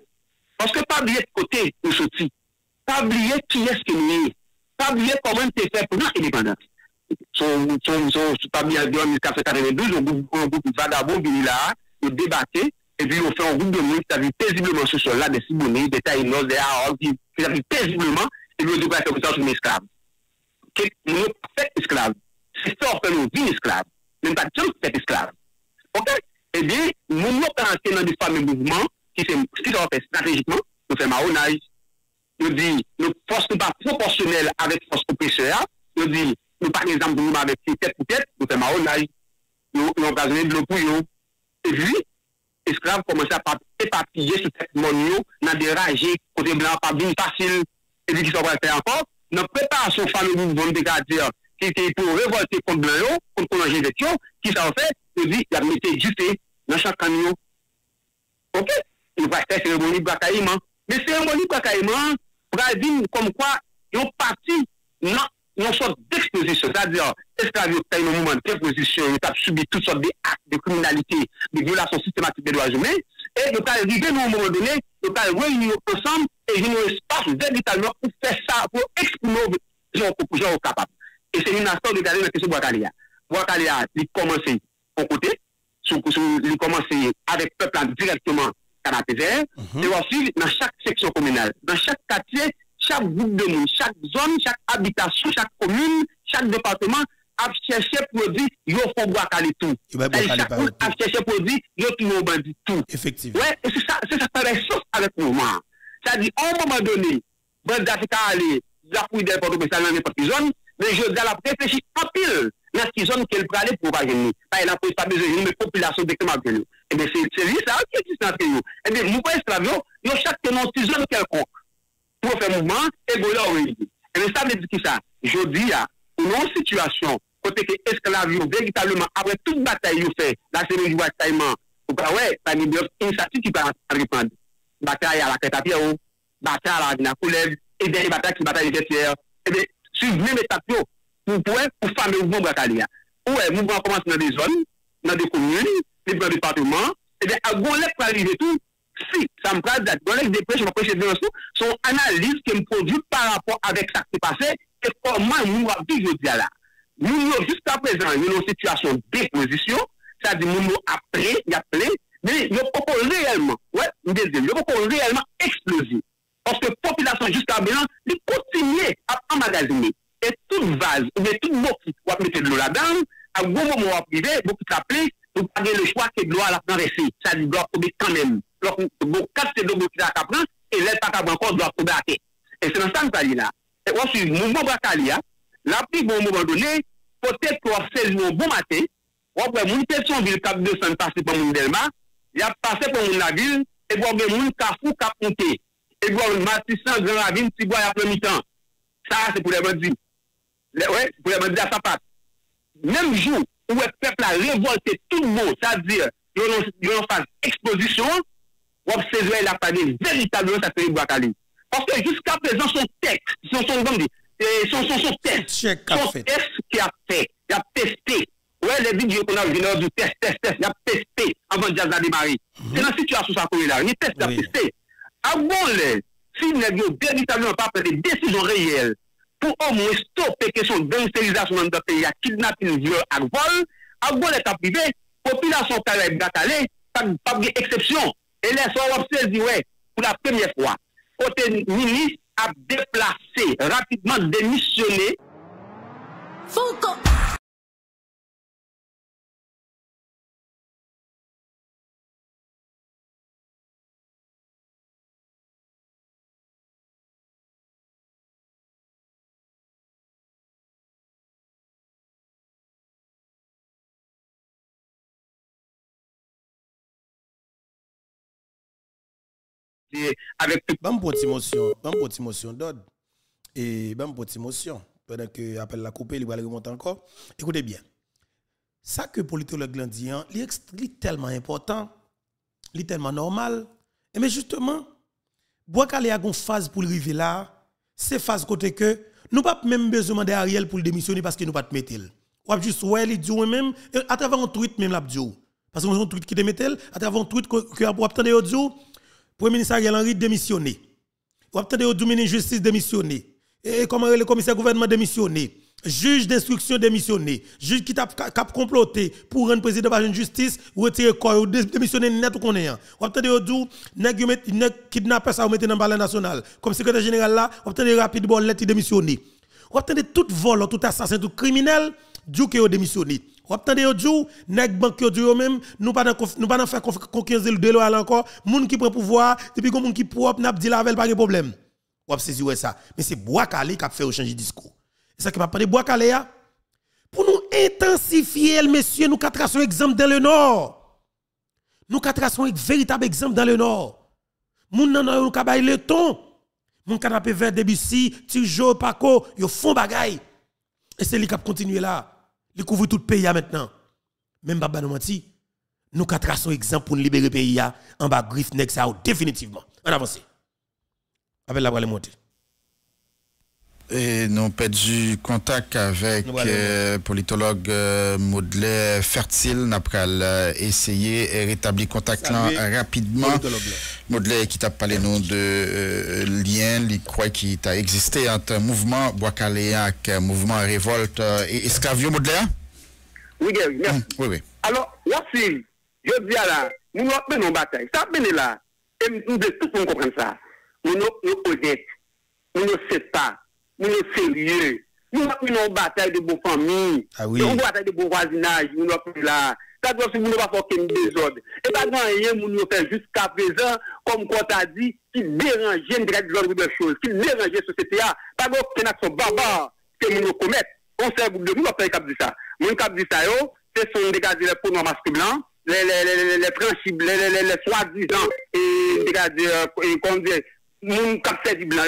Parce que pas oublier de côté nous sortis, pas oublier qui est-ce que nous est, pas oublier comment tu fait pour notre. Son, son, son, oublier en 1992, un groupe, un groupe vagabond venu là, de débattre, et puis on fait un groupe de monde qui a vu paisiblement ce sol-là, des Sibonais, des Taïnos, des Harold, qui a vu paisiblement, et puis on dit que c'est comme un esclave. Nous pas fait esclave. C'est ça, on fait nos vies esclaves. Même pas de fait esclave. Ok? Eh bien, nous pas entré dans des fameux mouvements qui sont fait stratégiquement, nous faisons marronnage. Nous disons, nous ne sommes pas proportionnels avec force oppresseur. Nous disons, nou pa gen zanm pou nou mave se tet pou tet, nou se marronaj, nou okazone de lopou yo. E vi, esklav komanse a papye sou tet moun yo, nan deraje, kote blan pa bin fasil, e vi ki sa wale fè ankon, nan prepa sou fami moun bon de gadir, ki te pou revolte kont blan yo, kont konanje vet yo, ki sa wale fè, nou di, la mette jute nan chan kamyon. Ok, nou va fè seremoni brakayman. Men seremoni brakayman, brazim kom kwa yon pati nan une sorte d'exposition, c'est-à-dire esclavage a un moment d'exposition, il a subi toutes sortes d'actes de criminalité, de violations systématiques des droits humains, et il a arrivé à un moment donné, il a réuni ensemble et a un espace véritablement pour faire ça, pour exprimer les gens capables. Et c'est une histoire de garder la question de Boakalia. Boakalia, il a commencé au côté, il a commencé avec le peuple directement canapé vert, et aussi dans chaque section communale, dans chaque quartier, chaque groupe de monde, chaque zone, chaque habitation, chaque commune, chaque département a chercher produit, yo faut boire calé tout. Chaque tout. a cherché produit, yo tout le bandit tout. Effectivement. Ouais, et c'est ça, c'est ça, ça fait sauce avec le moment. C'est-à-dire, à un moment donné, bande d'Afrique a allé, la fouille des portes, ça dans n'importe quelle zone, mais je dis à la réfléchir en pile dans cette zone qu'elle peut aller pour pas gagner. Par exemple, pas besoin de population de nous. Et bien, c'est c'est lui, ça qui existe entre nous. Et bien, nous, pas esclaves, nous, chaque zone quelconque pou fè mouvman, e gola ou e. E men sa de di ki sa, jodi ya, ou nou situasyon, kote ke esklav yo, vegitableman, apre tout batay yo fè, la se rejou batayman, ou ka wè, pa ni blok, insati ki pa ripand. Batay a la kretapia ou, batay a la vinakoulev, e denye batay ki batay jetier, e de, su mè mè tap yo, pou pouè, pou fame mouvman brakalia. Ou e, mouvman komanse nan de zon, nan de komoun, nan de departement, e de, a goun lèk pa rive tout, si, ça me parle d'être Gonlec des prêches, je Vincent, son analyse qui me produit par rapport avec ça qui s'est passé, et comment nous avons dis là. Nous, nous, jusqu'à présent, nous, une situation d'opposition, c'est-à-dire, nous, nous, après, il y a plein, mais a pas réellement, ouais, a pas réellement explosif. Parce que la population jusqu'à maintenant, il continue à emmagasiner. Et toute vase, ou bien toute boucle, on va mettre de l'eau là-dedans, à un bon moment, on va priver, beaucoup de vous avez le choix que de l'eau à la rester. Ça doit tomber quand même. lòk mou kat se do mou ki la ka pran, e lèl pa ka brankos do ap koube ate. E se nan san sa li la. E wò su mouvment braka li ya, la pli bon mou bandone, potèp kwa sez nou bon mate, wò pou moun te son vil kap de san pasi pou moun delma, ya pase pou moun la vil, e gwa gen moun kafou kap moute. E gwa matisan gen la vil, si gwa ya premi tan. Sa, se pou lè bandi. Lè, wè, pou lè bandi a sa pat. Mèm jou, ou wè pepl la revolte tout bon, sa dir, yon an faz eksposisyon, wap sezwe la pavil, veritableman sa peye Bouakali. Parce que jusqu'à présent, son texte, son, son, euh, son, son, son test, son test qui a fait, qui a testé. Ouais, les vidéos qu'on a vu du test, test, test, il a testé avant de la démarrer. C'est la situation ça qu'on là. Il teste, il a testé. Avant, bon, si nous n'avions véritablement pas pris des décisions réelles pour au moins stopper la question de gangsterisation dans notre pays, à kidnapping, viol, à vol, avant les cas privés, population qui a été pas d'exception. Et les soirs, on saisi, ouais, pour la première fois, côté ministre a déplacé, rapidement démissionné. Et avec tout Bam pour motion, d'ordre. Et bam pour motion. Pendant que appelle la couper, il va aller remonter encore. Écoutez bien. Ça que politologue hein, il est tellement important, il est tellement normal. Et mais justement, Boakale a une phase pour arriver là, c'est phase côté que nous pas même besoin de Ariel pour le démissionner parce que nous pas mettre. Ou juste ouais, il dit même à travers un tweet même l'a. Parce que un tweet qui te mettait à travers un tweet que vous attendez audio Premier ministre Ariel Henry démissionné. Ou attendez au ministre justice démissionné. Et comment le commissaire gouvernement démissionné. Juge d'instruction démissionné. Juge qui t'a comploté pour rendre président par une justice ou retirer corps ou dé- démissionner net ou qu'on est. Ou attendez dou nèg kidnapper ça ou mettre dans le palais national. Comme secrétaire général là, ou attendez rapide lettre démissionné. Ou tout vol, tout assassin, tout criminel, dou que démissionné. Ou attendez yo dou nèg banque yo même nous pas nous pas faire confiance de loyal encore, moun qui prend pouvoir depuis que moun qui propre n'a dit la veille pas de problème. Ou saisi ça. Mais c'est Boakale qui a fait changer discours. C'est ça qui m'a parlé Boakale ya. Pour nous intensifier, messieurs, nous quatre traçons exemple dans le nord. Nous traçons un véritable exemple dans le nord. Moun nan yo ka le ton. Moun canapé vert Debussy, Tijo, Paco, yo font bagay. Et c'est lui qui a continué là. Il couvre tout le pays maintenant. Même Baba nous menti. Nous quatre traçons exemple pour libérer le pays en bas griffe définitivement. On avance. Appelle la voile monter. Et nous avons perdu contact avec allons euh, politologue euh, Maudelet Fertile. Nous avons essayé de rétablir contact là rapidement. Maudelet qui t'a parlé nous de euh, lien, il croit qu'il a existé entre mouvement Bois-Caléa et mouvement révolte euh, et esclavio Maudelet. oui, Gary, merci. Hum, Oui, oui. Alors, voici, je dis à la, nous appelons une bataille. Ça venez là, et nous devons tous nous comprendre ça. Nous nous nous honnêtes, nous ne sommes pas, nous nous sérieux, nous avons une bataille de bonne famille, Ah oui. une bataille de bon voisinage, nous avons là. Ça doit si nous pas faire aucun désordre. Et pas grand rien, nous nous fait jusqu'à présent, comme quoi t'as dit, qui dérangeait une grande de choses, qui dérangeait la société, pas aucune action barbare que nous commettons. On sait groupe de nous, on fait de ça. Mon cap de ça, c'est son dégagé les pronoms masques blancs, les, les, les, principes, les, les, soi-disant, et dégagé, euh, et kap servi blanc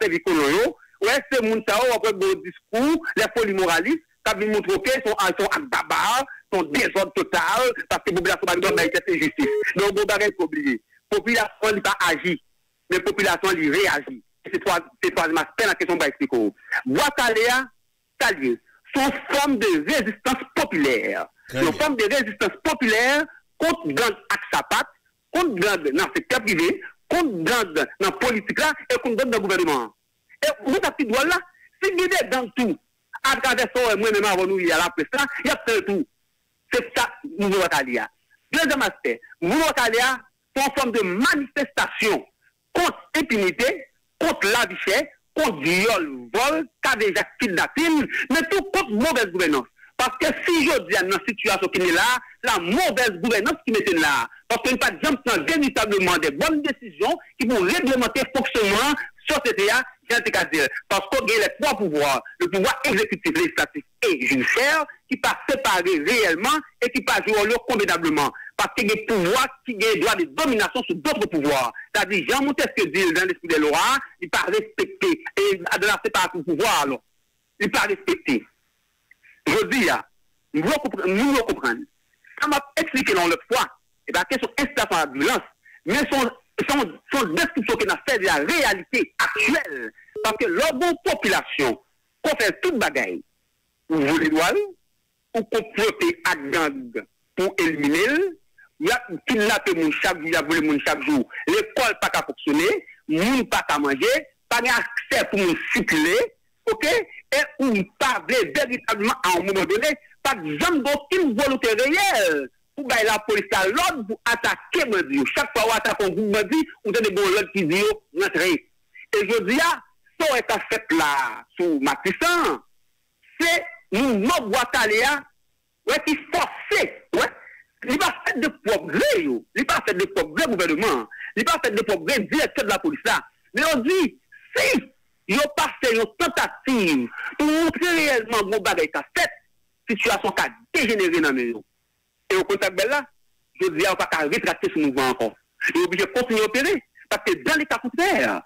servi colon ouais, c'est yo, après bon discours, les folies moralistes, kap vi montre que son, son acte barbare, son désordre total, parce que la population va donner cette justice. Donc, bon bagage faut oublier. Population n'a pas agi, mais population lui réagit. C'est trois, troisième aspect la question vais expliquer. Bois Calier, sont forme de résistance populaire. Une forme de résistance populaire contre gang Aksapat, contre gang dans le secteur privé, contre gang dans la politique et contre gang dans le gouvernement. Vous avez petit doigt là, si vous êtes dans tout, à travers ça, moi-même avant nous, il y a la presse là, il y a fait tout. C'est ça, Nouveau Wakalia. Deuxième aspect, Nouveau Wakalia, c'est une forme de manifestation contre l'impunité, contre la vie contre viol, vol, cadéja, kidnapping, mais tout contre mauvaise gouvernance. Parce que si je dis à une situation qui est là, la mauvaise gouvernance qui m'était là. Parce que nous pas véritablement des bonnes décisions qui vont réglementer le fonctionnement société j'ai qu'à dire. Parce qu'on a les trois pouvoirs, le pouvoir exécutif, législatif et judiciaire, qui pas séparés réellement et qui pas jouer leur convenablement. Parce qu'il y a des pouvoirs qui ont des droits de domination sur d'autres pouvoirs. C'est-à-dire, Jean Montesquieu dit dans l'esprit des lois, il pas respecté. Et de la séparation de pouvoir, alors, il pas respecté. Je dis, ah, nous devons comprendre. Ça m'a expliqué dans le fois, et bien, la question installation à la violence, mais son, son, son description qu'il a fait de la réalité actuelle. Parce que bonne population, qu'on fait toute bagaille, ou voler douane, ou comploter à gang pour éliminer, il y a kidnapper moun chaque jour, il y a volé moun chaque jour, l'école pas qu'à fonctionner, moun pas qu'à manger, pas d'accès pour moun circuler, ok? Et ou pas véritablement à un moment donné, pas de d'aucune volonté réelle pou bay la polis la lòd pou atake mandi yo. Chak pa ou atake an goun mandi, ou te de bon lòd ki di yo, rentre. E jodi ya, son et a fèt la sou matisan, se nou mòb wakale ya, wè ki fòsè, wè, li pa fèt de progrè yo, li pa fèt de progrè gouvernement, li pa fèt de progrè direktè de la polis la. Men yo di, si yo pa fè yo tentative pou moun prè rèlman goun bagay ta fèt, situasyon ta degenere nan men yo. E yo kontak bel la, yo di an pa ka retrakte sou mouvman ankon. Yo obije kontinye opere, paske dan l'Etat koutrer,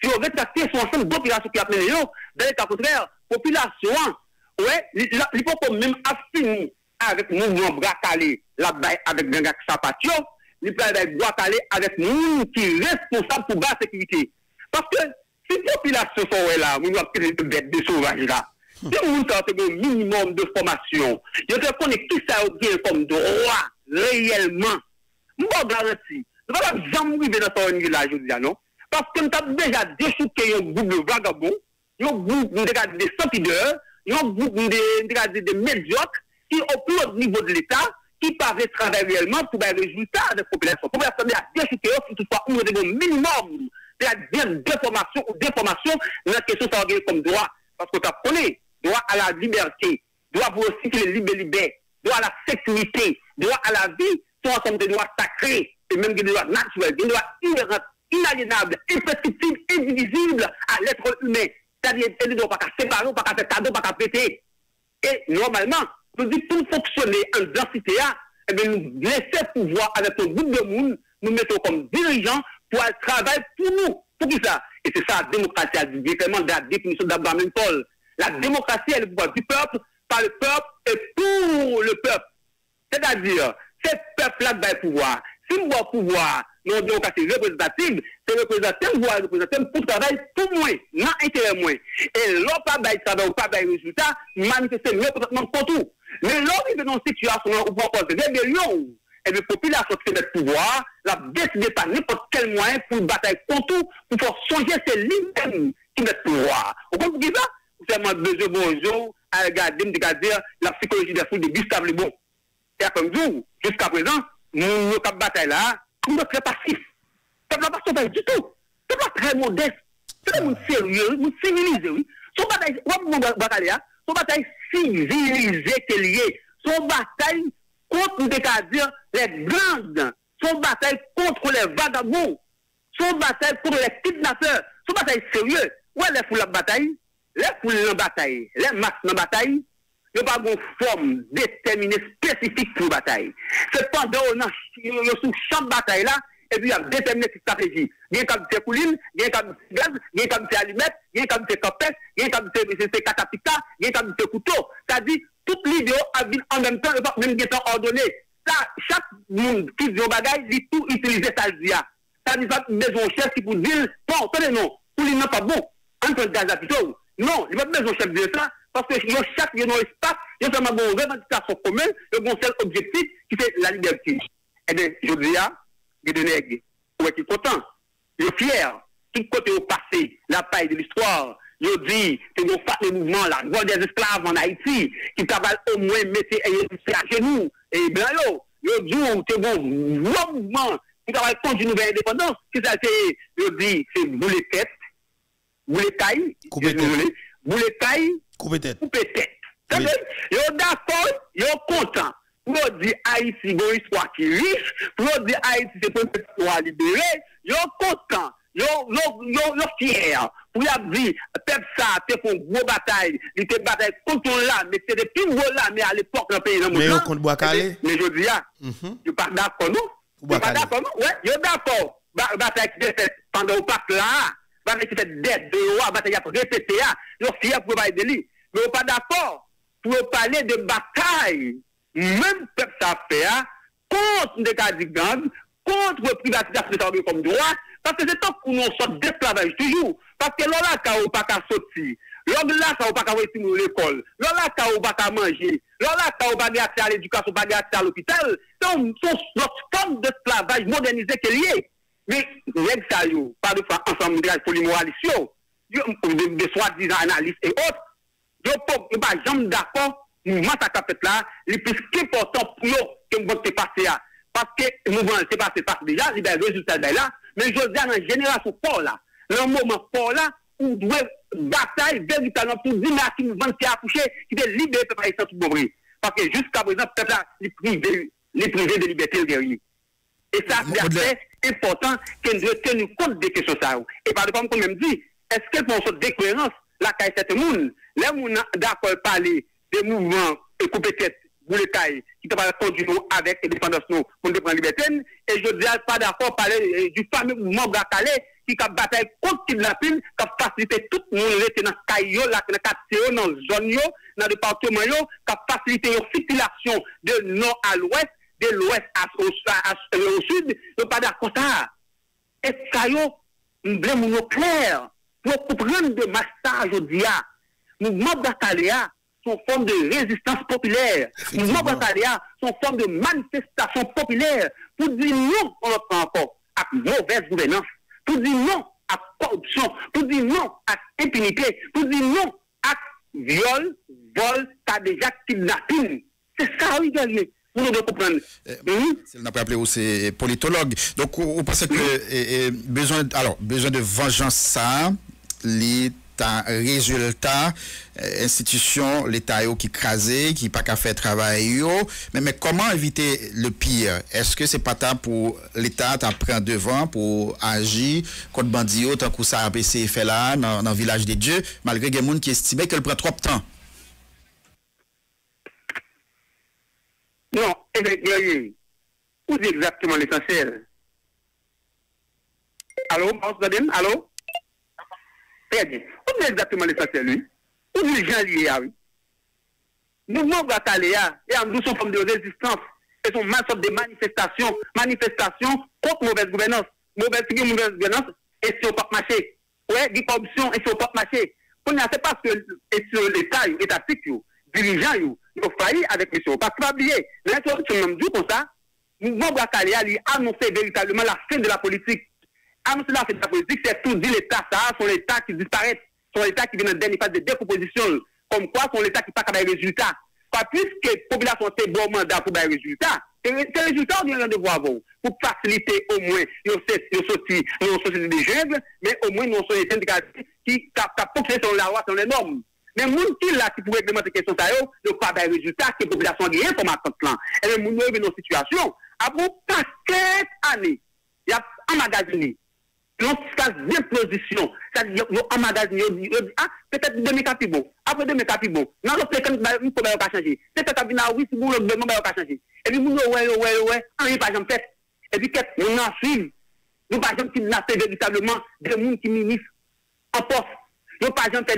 si yo retrakte sou ansen populasyon ki apne yo, dan l'Etat koutrer, populasyon, wè, li pou kon mèm afini avèk mouvman brakale la bay avèk gangak sapat yo, li pou avèk brakale avèk moun ki responsable pou ba sekivite. Paske, si populasyon son wè la, moun wap kre de bèt de souvaj la, Si nous avons un minimum de formation, je te connais qui ça a bien comme droit réellement. Nous avons garanti. Nous ne allons jamais arriver dans ce niveau-là, je dis, non? Parce que nous avons déjà déchouqué un groupe de vagabonds, un groupe de de sentideurs, un groupe de, de, de médiocres qui, au plus haut niveau de l'État, qui peuvent travailler réellement pour des résultats de la population. La population a déchouqué, si toutefois, on a un minimum d'information ou d'information dans la question va comme droit. Parce que tu connais droit à la liberté, droit pour aussi que les libres libères, droit à la sécurité, droit à la vie, sont ensemble de droits sacrés et même des droits naturels, des droits inhérents, inaliénables, imprescriptibles, indivisibles à l'être humain. C'est-à-dire des droits pas qu'à séparer, pas qu'à faire cadeau, pas qu'à péter. Et normalement, pour fonctionner en densité, eh nous laisser pouvoir avec un groupe de monde, nous mettons comme dirigeants pour travailler pour nous. Pour qui ça? Et c'est ça, la démocratie, de la définition d'Abraham Lincoln. La démocratie est le pouvoir du peuple, par le peuple et pour le peuple. C'est-à-dire, ce peuple-là va le pouvoir. Si nous avons pouvoir, nous avons démocratie représentative, c'est représentatif, vous représentatif pour travailler pour moi, non intérêt moi. Et l'on pas de travail ou pas de résultat, manifester le représentement pour tout. Mais l'on est dans une situation où on propose des rébellions, et la population qui se met le pouvoir, la décidé par n'importe quel moyen pour batailler contre tout, pour faire changer ces lignes qui mettent le pouvoir. Vous comprenez ça? Moi besoin bonjour à regarder, me dire la psychologie des foules de Gustave Le Bon. Et comme vous, jusqu'à présent, nous, nous, bataille là, nous sommes très passifs. Ne va pas sauver du tout. C'est pas très modeste. C'est un monde sérieux, monde civilisé, oui. Son bataille, moun bataille, hein? son bataille civilisée qu'elle est. Son bataille contre, nous dire, les gangs. Son bataille contre les vagabonds. Son bataille contre les kidnappeurs. Son bataille sérieux. Ouais, les foules la bataille, les foules la bataille, les masses la bataille, il n'y a pas une forme déterminée spécifique pour la bataille. C'est pendant qu'on est sous champ de bataille là, et puis il y a déterminé cette stratégie. Il y a comme c'est y a comme gaz, il y a comme c'est allumettes, il y a comme c'est y a comme c'est catapita, a comme c'est couteau. C'est-à-dire, toute l'idée a vu en même temps, et même temps ordonné. Ça, chaque monde qui dit au bagage, il tout utiliser ça dia. C'est-à-dire, pas maison chef qui pour dire, bon, tenez non, lui n'a pas bon, entre le gaz à plutôt. Non, il n'y a pas chef de ça, parce que chaque dans l'espace, il y a une revendication commune, un seul objectif qui fait la liberté. Eh bien, je dis, il y a contents, ils sont fiers, tout côté au passé, la paille de l'histoire, je dis, c'est nos fait le la des esclaves en Haïti, qui travaillent au moins mettre à genoux, et bien là, je dis, c'est bon, mouvement, qui travaille contre une nouvelle indépendance, c'est, je dis, c'est boulet tête, boulet taille, boulet taille, Coupe tête. Coupe tête. Oui. Yo d'accord, yo content. Pour dire Haïti, une histoire qui est riche, pour dire Haïti, c'est pour une histoire libérée, yo content. Yo, yo, yo, yo fier. Pour y dire, peuple ça, t'es pour une grosse bataille, bataille contre là, mais c'est des plus gros mais à l'époque, dans le pays, Mais yo contre Boakale. Mais je dis, yo pas d'accord, non? Yo pas d'accord, non? Ouais, yo d'accord. Bataille qui faite pendant le pacte là, qui fait dette de loi, bataille qui répété, ils sont fiers pour parler de lui. Mais ils pas d'accord pour parler de bataille. Même peuple ça fait, contre des cas de gang, contre privatisation de comme droit, parce que c'est tant qu'on sort d'esclavage toujours. Parce que là, là, quand on pas qu'à sortir, là, là, quand on pas qu'à retourner à l'école, là, là, quand on pas qu'à manger, là, là, quand on pas accès à l'éducation, pas accès à l'hôpital, c'est notre forme d'esclavage modernisé y est. Mais, règles ça, pas de fois ensemble pour les moralistes, de soi-disant analystes et autres, yo ne pas jamais d'accord, mouvement ça fait là, le plus important pour nous que nous passé là. Parce que le mouvement s'est passé par déjà, il y a des résultats là, mais je dis à la génération fort là, le moment fort là, où doit bataille véritablement pour dire à qui mouvement qui a accouché, qui est libéré par les tout pauvreté. Parce que jusqu'à présent, le peuple là, les privé, les privé de liberté guerrier. Et ça, c'est important que nous tenions compte des questions. Et par exemple, comme même dit, est-ce qu'elle pense décohérence, la caille cette monde, les gens d'accord parler des mouvements et couper tête pour les qui travaillent conduire avec indépendance nous pour nous prendre liberté et je dis pas d'accord parler du fameux mouvement Bracalé qui a bataille contre kidnapping qui a facilité tout le monde dans la caille là dans le quartier dans la zone dans le département qui a facilité la circulation de nord à l'ouest de l'ouest au sud nous pas d'accord ça et ça nous voulons clair? Pour comprendre de massage au dia mouvement Bataléa sont forme de résistance populaire. Mouvement Bataléa sont forme de manifestation populaire pour dire non, on le prend encore, à mauvaise gouvernance, pour dire non à corruption, pour dire non à impunité, pour dire non à viol, vol, t'as déjà kidnapping. C'est ça, oui, gagné. Pour nous comprendre. C'est n'a pas appelé aussi politologue. Donc, vous pensez que eh, eh, besoin, alors, besoin de vengeance, ça, les un résultat institution l'état qui crasé qui pas qu'à faire travail mais mais comment éviter le pire? Est-ce que c'est pas temps pour l'état à prendre devant pour agir contre bandits tant que ça a fait là dans le village des dieux malgré que gens qui estimaient qu'elle prend trop de temps? Non où est exactement l'essentiel allô allô? Très. Où est exactement l'essentiel, lui? Où est le gens liés, oui Mouvement Bataléa, et en nous sommes forme de résistance, et sont masse de manifestations, manifestations contre mauvaise gouvernance. Mauvaise mauvaise gouvernance, et sur pas marché. Ouais, des corruption, et sur pas marché. On ne sait pas que sur l'État, étatique, dirigeant, ils ont failli avec mission. Parce que, pas oublier, l'interruption même dit comme ça, Mouvement il a annoncé véritablement la fin de la politique annoncer la fête de la politique, c'est tout dit l'État, ça, son État qui disparaît, son État qui vient dans dernier phase de décomposition, comme quoi son État qui n'a pas de résultat. Pas plus que la population a bon mandat pour des résultats, c'est le résultat on vient de voir avant, pour faciliter au moins nos sociétés de jeunes, mais au moins nos sociétés qui a fonctionné sur la loi, sur les normes. Des résultats que la population a gagné comme attente là. Et les gens qui dans une situation, après paquet années, il y a emmagasiné. Ils ont phase d'imposition. C'est-à-dire, ils ont emmagasiné, ils ont dit, ah, 2004 est bon. 2004 est bon. Dans l'autre cas, il faut pas changer. Peut-être, à ah oui, si vous le gouvernement va changer. Et puis, vous, ouais, ouais, ouais, rien pas jamais fait. Et puis, qu'est-ce qu'on a suivi? Nous, par exemple, kidnapper véritablement des gens qui ministres en poste. Nous, par exemple,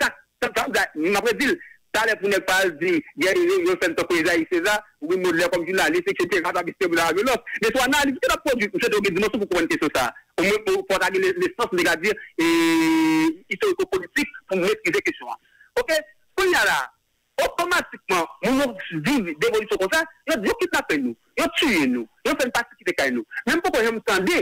faire Mwen apre dil, talè pou ne pal di, yo fèm to pou Ezaïe César, ou yon modèle kom di la, lise kè te rata bistè pou la violence. Mè sou anan, lise kè la prodjou, mwen chè te ouge di monsou pou kwen kè sou sa. Ou mwen pou potage l'esans, mwen gade dir, historiko-politik, pou mwen eskize kè sou an. Ok, pou yon la, otomatikman, mwen nou vive devolisyon kon sa, yo diyo ki tapen nou, yo tue nou, yo fèm pasi ki te kay nou. Mèm pou kon jèm sande,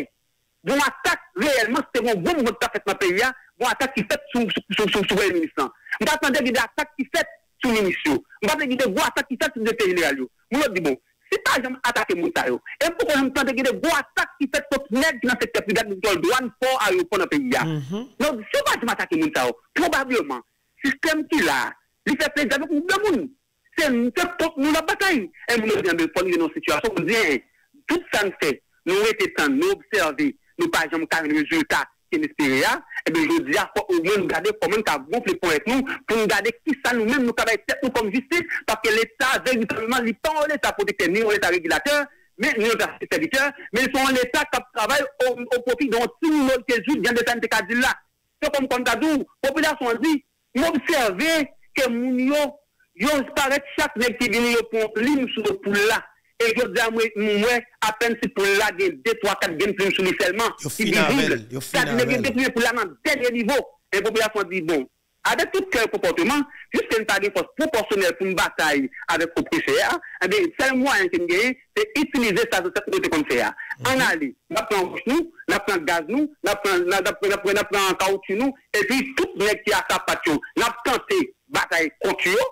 yon atak, reyelman, se te yon goun mwen ta fèt ma peyi ya, yon atak ki fèt sou vèl ministran. M'attendais à des attaques qui fait le ministre. Je m'attendais à des gros attaques qui fait sous le général. Je me dis bon, si pas j'aime attaquer mon taille, et pourquoi m'attendais à des gros attaques qui fait contre nègre dans cette secteur privé de douane pour aéroport dans le pays. Donc, si pas je m'attaquer mon taille, probablement, système qui là, il fait plaisir avec le monde. C'est nous la bataille. Et nous devons de prendre une situation, nous dire, tout ça nous fait, nous étions nous observer, nous pas jamais le résultat espérait, et eh bien je dis, au moins nous garder comment nous gonflé pour être nous, pour nous garder qui ça nous-mêmes, nous travaillons nous comme justice, parce que l'État, véritablement, il pas l'État protecteur, ni l'État régulateur, mais ni serviteur, mais ils sont l'État qui travaille au, profit de tout le monde qui joue bien de cette là. C'est comme quand la population dit, m'observer que moun yo, yo chaque nèg qui vient pour ligne sur le poule là. Et je dis à moi, à peine si pour là, il y a 2, 3, 4 gains plus sur lui seulement. Yo finavel, yo finavel. Il y a pour là dans dernier niveau. Et la population dit, bon, avec tout quel comportement, juste une pas de force proportionnelle pour une bataille avec le PCA, eh bien, seul moyen que nous c'est utiliser ça de cette côté comme ça. En aller, nous prenons nous, nous prenons gaz nous, nous prenons caoutchouc nous, et puis tout le monde qui a sa patio, nous tenté bataille contre eux,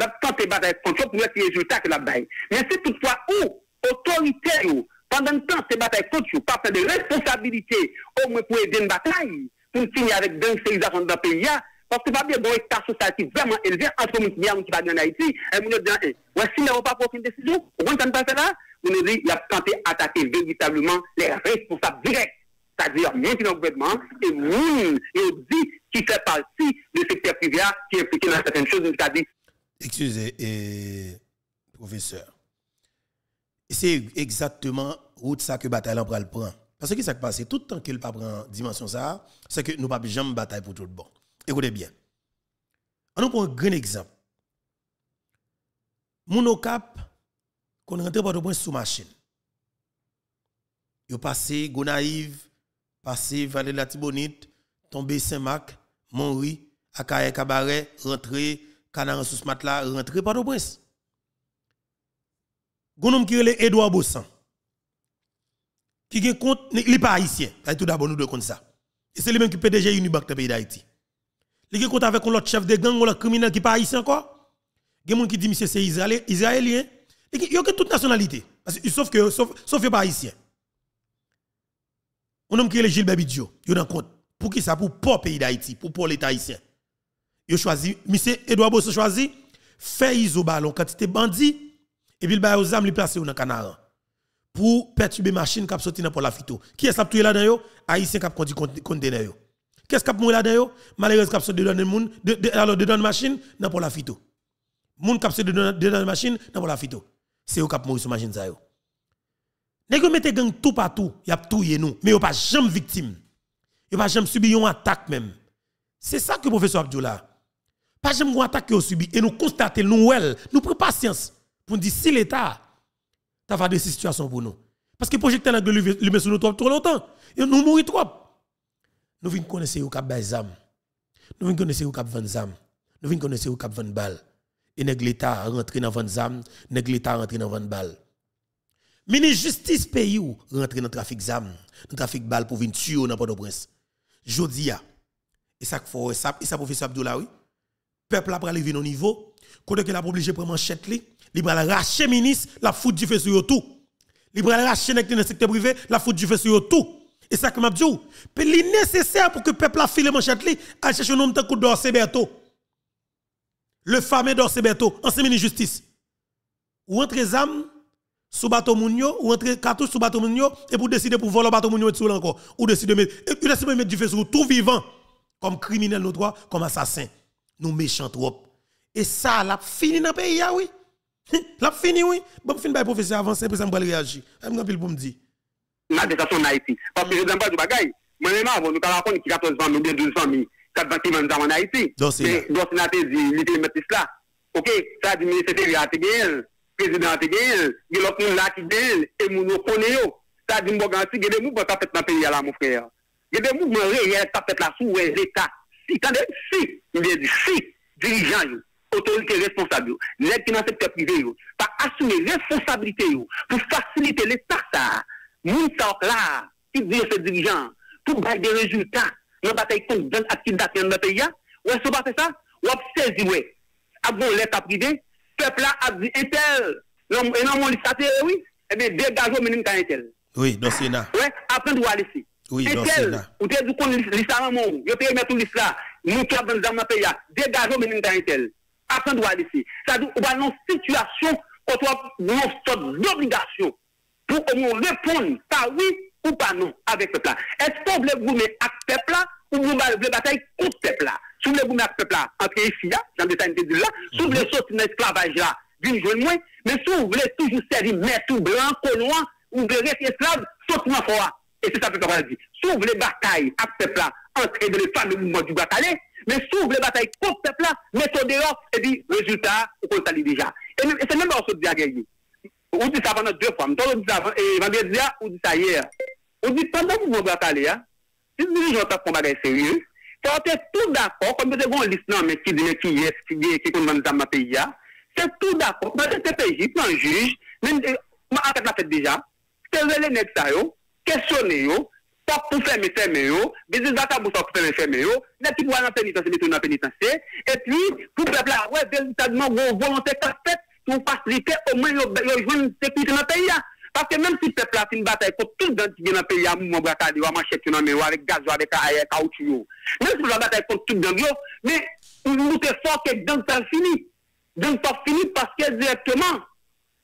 nous tenté bataille contre pour les résultats que la bataille. Mais c'est toutefois où, autoritaire, pendant le temps, ces batailles contre pas faire de responsabilité, au moins pour aider une bataille, pour finir avec l'industrialisation dans le pays, parce que pas bien bon état social qui vraiment élevé entre les gens qui va en Haïti, et nous disons, eh, si nous pas pris une décision, on ne pas là, vous nous dit, il a tenté d'attaquer véritablement les responsables directs, c'est-à-dire nous qui dans le gouvernement, et nous, et dit qui fait partie du secteur privé qui est impliqué dans certaines choses, c'est-à-dire. Excusez, professeur. C'est exactement route ça que bataille en le prend. Parce que ce qui s'est passé, tout le temps qu'il pas prend dimension ça, c'est que nous ne pas jamais bataille pour tout le bon. Écoutez bien. On prend un grand exemple. Mon cap, qu'on rentre par point sous machine. Yo passé Gonaïve, passé Vallée la Tibonite, tombé Saint-Marc, Monri, Akaye Cabaret, rentré, Canaran sous matelas, rentré par prince. Gonom qui est Edouard Bossan. Qui est compte, il n'est pas haïtien. Tout d'abord, nous devons compte ça. Et c'est lui même qui PDG Unibank dans le pays d'Haïti. Il a compte avec l'autre chef de gang ou l'autre criminel qui pas haïtien encore. Il y a des gens qui disent que c'est israélien. Il y a toute nationalité. Sauf que, sauf, sauf pas haïtien. On a qui est Gilles Babidjo. Il y a compte. Pour qui ça? Pour le pays d'Haïti, pour pour l'État haïtien. A choisi, monsieur Edouard Bosso choisi, fait iso ballon quantité bandit, et puis il va aux âmes, il place dans le. Pour perturber machine qui a sorti dans la phyto. Qui est-ce qui est là-dedans? Haïtien qui a conduit conteneur. Qu'est-ce qu'a mourir là-dedans Malheureusement, qu'a de donner moun de alors de donner machine pas la phyto. Moun cap de donner machine n'a pas la phyto. C'est au cap mourir sur machine ça yo. Nèg mette gang tout partout, y a touyer nous, mais yo pas jamais victime. Yo pas jamais subi une attaque même. C'est ça que professeur Abdoula. Pas jamais une attaque yo subi et nous constater nous nous prenons patience pour dire si l'état t'a fait des situations pour nous. Parce que projecteur n'a le met sur nous trop, longtemps. Et nous mourir trop. Nous venons connaître au cap bazam. Nous venons connaître au cap van zam. Nous venons connaître au cap van bal. Et l'état rentre dans van zam, nèg l'état rentre dans van bal. Ministre justice pays ou rentre dans trafic zam, dans trafic bal pour venir tuer dans Port-au-Prince. Jodi a. Et ça faut ça et ça professeur Abdoulaye. Peuple a arrivé au niveau quand que la obligé prendre manchette li, li va racher ministre, la fout du feu sur tout. Li va racher dans le secteur privé, la fout du feu sur tout Et ça que m'a dit, c'est nécessaire pour que le peuple a filé manchette li, à chercher un homme de d'Orsay Berto. Le fameux d'Orsay Berto, ancien justice. Ou entre âmes sous bateau ou entre cartouches sous bateau et pour décider pour voler bateau Mounio et tout encore. Ou décider de mettre, du feu sur tout vivant, comme criminel nous droit, comme assassin. nous méchants trop. Et ça, l'a fini dans le pays, ah oui. l'a fini, oui. Bon, fin par professeur avancé, pour ça, je vais réagir. Je vais pour me dire. Ma détention en Haïti. Parce que je ne pas du bagaille. Moi-même, avant, nous avons qui 14 ans, ou bien 12 ans, 4 000 en Haïti. Donc, c'est là. Donc, c'est dit, il mettre là. OK, ça dit, ministre de a le président a gagné, il y a l'autre monde là qui gagne, et nous nous connaissons. Ça dit, bon, moi, vais il y a des mouvements qui fait dans le pays, là, mon frère. Il y a des mouvements réels qui fait là sous l'État. Si, attendez, si, il si, autorité responsable, les qui dans le secteur privé, pas assumer responsabilité pour faciliter l'État, ça, là, qui pour gagner des résultats, dans la bataille contre les activités dans le pays, ouais, c'est pas ça, ou a saisi, ouais, l'État privé, peuple là a dit, un tel, non, et non, mon liste, oui, eh bien, mais nous, tel. Oui, dans le Sénat. Ouais, après, nous aller ici. Oui, Et dans le tel, Sénat. ou t'es du coup, liste à mon, yo te mettre liste là, nous qui avons dans le pays, dégageons, mais nous, un tel. Après, aller ici. Ça dit, on va dans une situation, où on a une sorte d'obligation pour répondre par oui ou par non avec le peuple. Est-ce qu'on voulait vous mettre avec le peuple ou vous voulez bataille contre le peuple là? Si vous voulez vous mettre avec le peuple là, entre ici là, dans le détail de là, si vous voulez sortir dans l'esclavage là, d'une journée moins, mais si vous voulez toujours servir maître blanc, colon, vous voulez rester esclave, dans fort. Et c'est ça que Caporal dit. Sauve les batailles à le peuple-là, entrer dans les fameux mouvements du Guatemala, mais sauve les batailles contre ce peuple-là, mettons dehors, et puis, résultat, on le déjà. Et, c'est même dans ce diagnostic. On dit ça pendant deux fois. On dit ça avant, et vendredi, on dit ça hier. On dit pendant que vous Guatemala, si les dirigeants font des sérieux, portez tout d'accord, comme vous avez une liste, non, mais qui dit qui est, qui est, qui est, dans ma pays, c'est tout d'accord. Mais c'est un pays, un juge, même, euh, on a fait déjà, c'est le nègre ça, yo, questionner yo, pas pour fermer, fermer yo, business data pour ça pour fermer, fermer yo, les petits la pénitentiaire, mettre dans la pénitentiaire, et puis, pour le peuple ouais, véritablement, vos volonté qu'a fait, pour faciliter au moins, yo, yo, une sécurité dans le pays, hein. Parce que même si le peuple a une bataille contre tout le monde qui vient dans le pays, à mouvement braquage, à le avec gaz, avec euh, caoutchouc, même si la bataille contre tout le monde, mais nous sommes fort que dans ça fini. Dans ça fini parce que directement,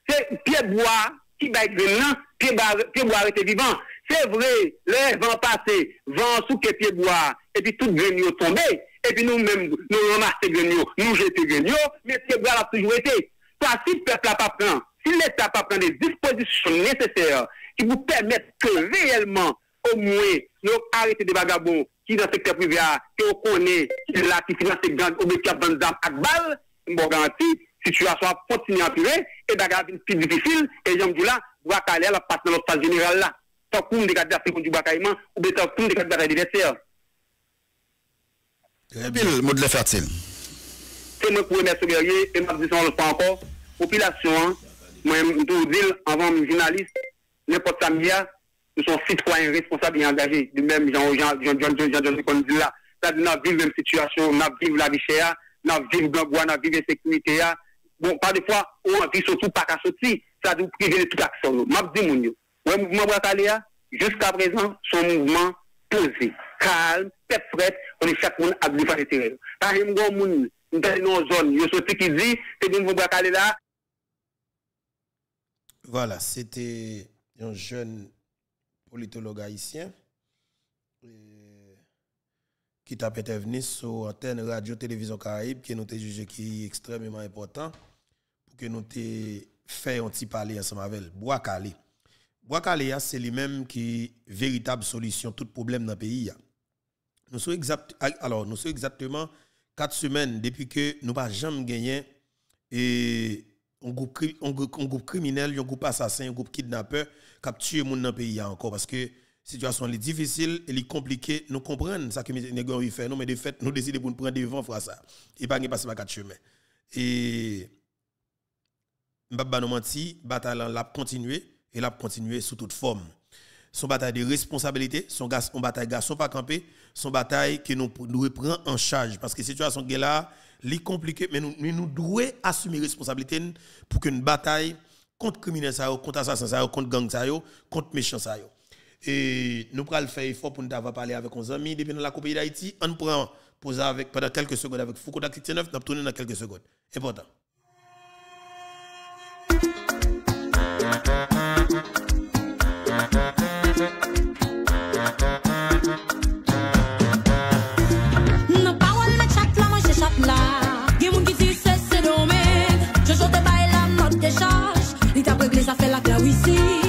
c'est Pierre Bois qui va être Bois Pierre Bois était vivant. C'est vrai, le vent passé, vent sous que Pierre Bois, et puis tout grenier tombé, et puis nous-mêmes, nous ramassons grenier, nous jetons grenier, mais Pierre Bois a toujours été. Toi, si le peuple n'a pas pris, si l'État n'a pas pris des dispositions nécessaires qui vous permettent que réellement, au moins, nous arrêter des vagabonds qui dans le secteur privé, qui on connaît, qui là, qui finance les gangs, ou qui a vendu d'armes à balles, bon garantie, situation a continué à empirer, et bagarre plus difficile, et j'aime dire là, Bouakaï, la passe dans notre phase générale là tant qu'on des cadres du bacaillement, ou bien tant qu'on des diverses. Très bien, le mot de fertile. C'est moi pour remercier Berrier, et ma vision ne pas encore. Population, moi, je dire, avant journaliste, n'importe ça, nous sommes citoyens responsables et engagés, du même Jean-John John dit là. C'est-à-dire, nous vivons la même situation, nous vivons la vie chère, nous vivons dans le la sécurité. Bon, pas de fois, on vit surtout pas qu'à sortir, ça nous de toute action. Je dis, mon ouais, mouvement Brakaléa, jusqu'à présent, son mouvement posé, calme, tête frette, on est chaque monde à lui faire intérêt. Par exemple, un monde, nous sommes dans zone, il y a sorti qui dit, c'est bon, vous Brakaléa, Voilà, c'était un jeune politologue haïtien euh, qui t'a intervenu sur antenne radio-télévision Caraïbe, qui nous a jugé qui est extrêmement important pour que nous te fait un petit parler ensemble avec. Bois Calé. Bois Calé, hein, c'est lui-même qui véritable solution tout problème dans le pays. Nous sommes alors, nous sommes exactement quatre semaines depuis que nous n'avons jamais gagné un groupe, criminel, un groupe assassin, un groupe kidnappeur qui a tué gens dans le pays encore parce que la situation est difficile et est compliquée. Nous comprenons ça que les négociants fait, nous, mais de fait, nous décidons pour nous prendre devant pour ça. Et pas passer par quatre chemins. Et Mbaba nous menti, bataille l'a continué et l'a continué sous toute forme. Son bataille de responsabilité, son, gas, son bataille garçon pas campé, son bataille que nous devons prendre en charge parce que la situation est compliquée, mais nous, nous, nous devons assumer responsabilité pour qu'une bataille contre criminel ça yo, contre assassin ça yo, contre gang ça yo, contre méchant ça yo. Et nous pourrons le faire effort pour nous avoir parlé avec nos amis depuis la pays d'Haïti. On prend poser avec pendant quelques secondes avec Foucault d'activité 9, nous tourner dans quelques secondes. Important. see.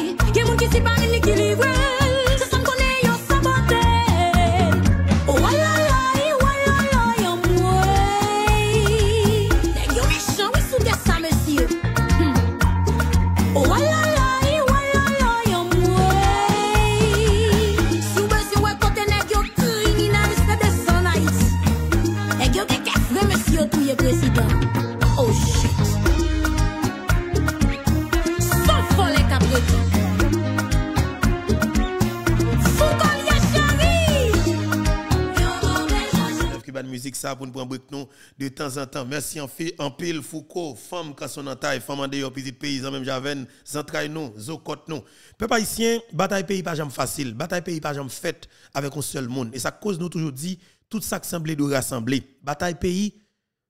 Temps en temps. Merci en pile Foucault, femme quand son taille, femme en dehors petit paysan même Javen, entrailles nous, zokot nous. Peuple haïtien, bataille pays pas jamais facile, bataille pays pas jamais faite avec un seul monde et ça cause nous toujours dit tout ça qui semblait de rassembler. Bataille pays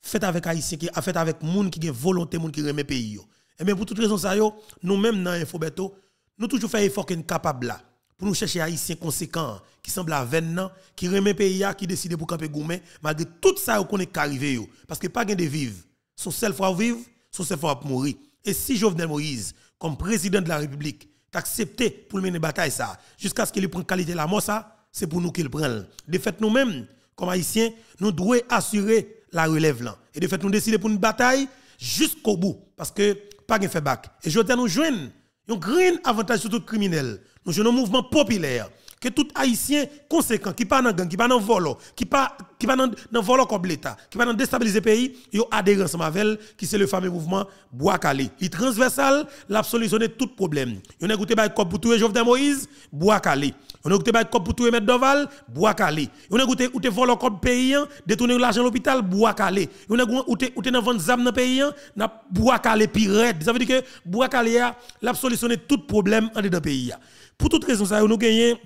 faite avec haïtien qui a fait avec monde qui a volonté monde qui remet pays. Et bien pour toute raison ça yo, nous même dans Infobeto, nous toujours fait effort qu'on capable là pour nous chercher haïtiens conséquents qui semblent à veine qui remet pays qui décide pour camper gourmet malgré tout ça qu'on est arrivé parce que pas gain de vivre. Son seul fois vivre son seul fois mourir. Et si Jovenel Moïse comme président de la République accepté pour mener bataille ça jusqu'à ce qu'il prenne qualité la mort ça c'est pour nous qu'il prend de fait nous-mêmes comme haïtiens nous devons assurer la relève là. Et de fait nous décider pour une bataille jusqu'au bout. Parce que pas gain fait bac. Et je nous joindre un grand avantage sur tout criminel. Nous jouons un mouvement populaire que tout haïtien conséquent qui pas dans gang, qui pas dans volo, qui pas qui pas dans volo comme l'État, qui pas dans déstabiliser pays, yo adhérent ensemble avec qui c'est le fameux mouvement Bois Calé. Il est transversal, l'a solutionné tout problème. On a écouté ba comme pour tuer Jovenel Moïse, Bois Calé. On a écouté ba comme pour tuer Maître Doval, Bois Calé. On a écouté ou te volo comme pays, détourner l'argent à l'hôpital, Bois Calé. On a écouté ou te dans vendre zam dans pays, n'a Bois Calé pire. Ça veut dire que Bois Calé a solutionné tout problème en dedans pays. Pour toute raison ça nous gagnons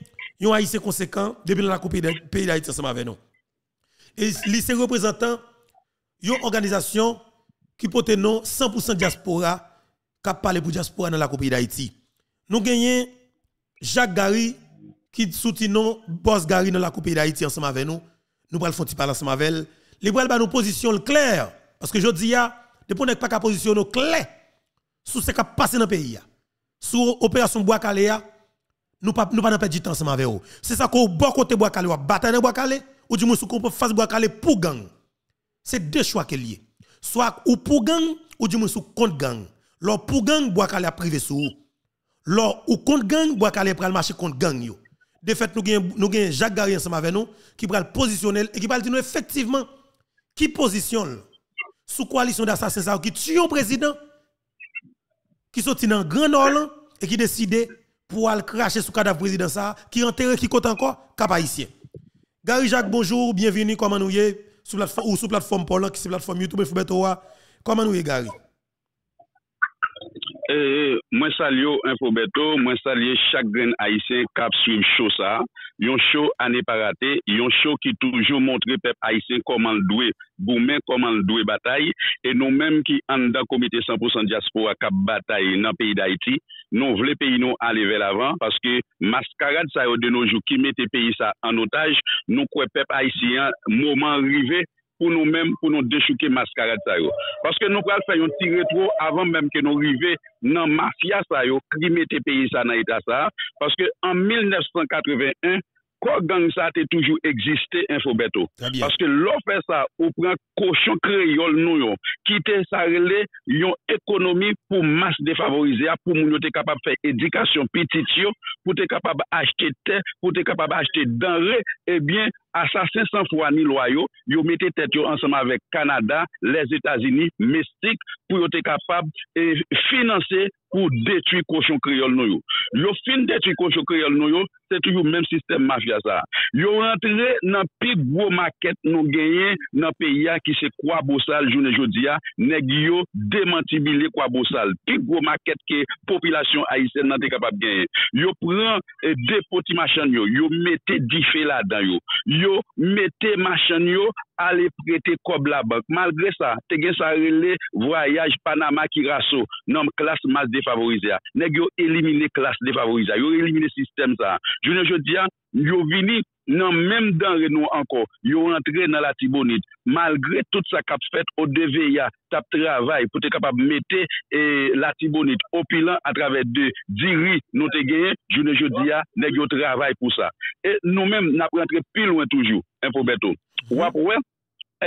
un haïtien conséquent depuis la coupe des pays d'Haïti ensemble avec nous. Et lycée représentant une organisation qui porte nom 100% diaspora qui parle pour diaspora dans la coupe d'Haïti. Nous gagnons Jacques Gary qui soutient Boss Gary dans la coupe d'Haïti ensemble avec nous. Nous prenons faire parler ensemble avec elle. Les bras nous position claire parce que je dis ya depuis n'est pas qu'à position claire sur ce qui a passé dans le pays. Sur opération Bois Caléa nous pas nous pas perdre du temps ensemble avec vous. C'est ça qu'on bon côté bois calé ou bataille bois calé ou du moins qu'on peut face bois calé pour gang. C'est deux choix qu'il y a. Soit ou pour gang ou du moins contre gang. Lors pour gang bois calé a privé sous. Lors ou contre gang bois calé pral marcher contre gang yo. De fait nous gagne nous gagne Jacques Gary ensemble avec nous qui pral positionnel et qui pral dire nous effectivement qui positionne sous coalition d'assassins qui tue un président qui sorti dans grand nord et qui décide pour aller cracher sous cadavre président ça, qui enterre qui compte encore, cap haïtien. Gary Jacques, bonjour, bienvenue, comment nous y sur plateforme ou sur plateforme Paul, qui c'est plateforme YouTube Infobetoa. Comment nous y Gary? Eh, moi salue Infobeto, moi salue chaque grain haïtien cap suivre show ça. Yon show année pas raté, yon show qui toujours montre peuple haïtien comment le doué, goumen le doué bataille et nous mêmes qui en dans comité 100% diaspora bataille dans le pays nou vle peyi nou aleve lavan, paske maskarad sa yo de nou jou ki mette peyi sa an otaj, nou kwe pep Haitien mouman rive pou nou menm pou nou dechouke maskarad sa yo. Paske nou pral fay yon ti retro avan menm ke nou rive nan mafya sa yo, ki mette peyi sa nan ita sa, paske an 1981, Kwa gang sa te toujou egziste infobeto. Paske lò fè sa, ou pran koshon kreyol nou yo, ki te sa rele yon ekonomi pou mas defavorize a, pou moun yo te kapab fè edikasyon pitit yo, pou te kapab achete te, pou te kapab achete danre, ebyen, eh Asasin san fwa ni loyo, yo mette tet yo ansama vek Kanada, les Etats-Unis, Mestik, pou yo te kapab e finanse pou detui koshon kriol nou yo. Yo fin detui koshon kriol nou yo, se tou yo menm sistem mafya sa. Yo rentre nan pi gwo maket nou genyen nan peya ki se kwa bosal jounen jodia, neg yo demantibile kwa bosal. Pi gwo maket ke popilasyon Haitien nan te kapab genyen. Yo pran e eh, depoti machan yo, yo mette di fe la dan yo. yo mette machan yo ale prete kob la bank. Malgre sa, te gen sa rele voyaj Panama ki raso, nom klas mas defavorize a. Neg yo elimine klas defavorize a, yo elimine sistem sa. Jounen jodi an, yo vini nan menm dan renon anko, yo rentre nan la tibonit, malgre tout sa kap fet o deve ya tap travay pou te kapap mette e, la tibonit opilan a travè de diri nou te genye, jounen jodi ya, neg yo travay pou sa. E nou menm nap rentre pil wè toujou, enfo beto. Mhm. Wap wè,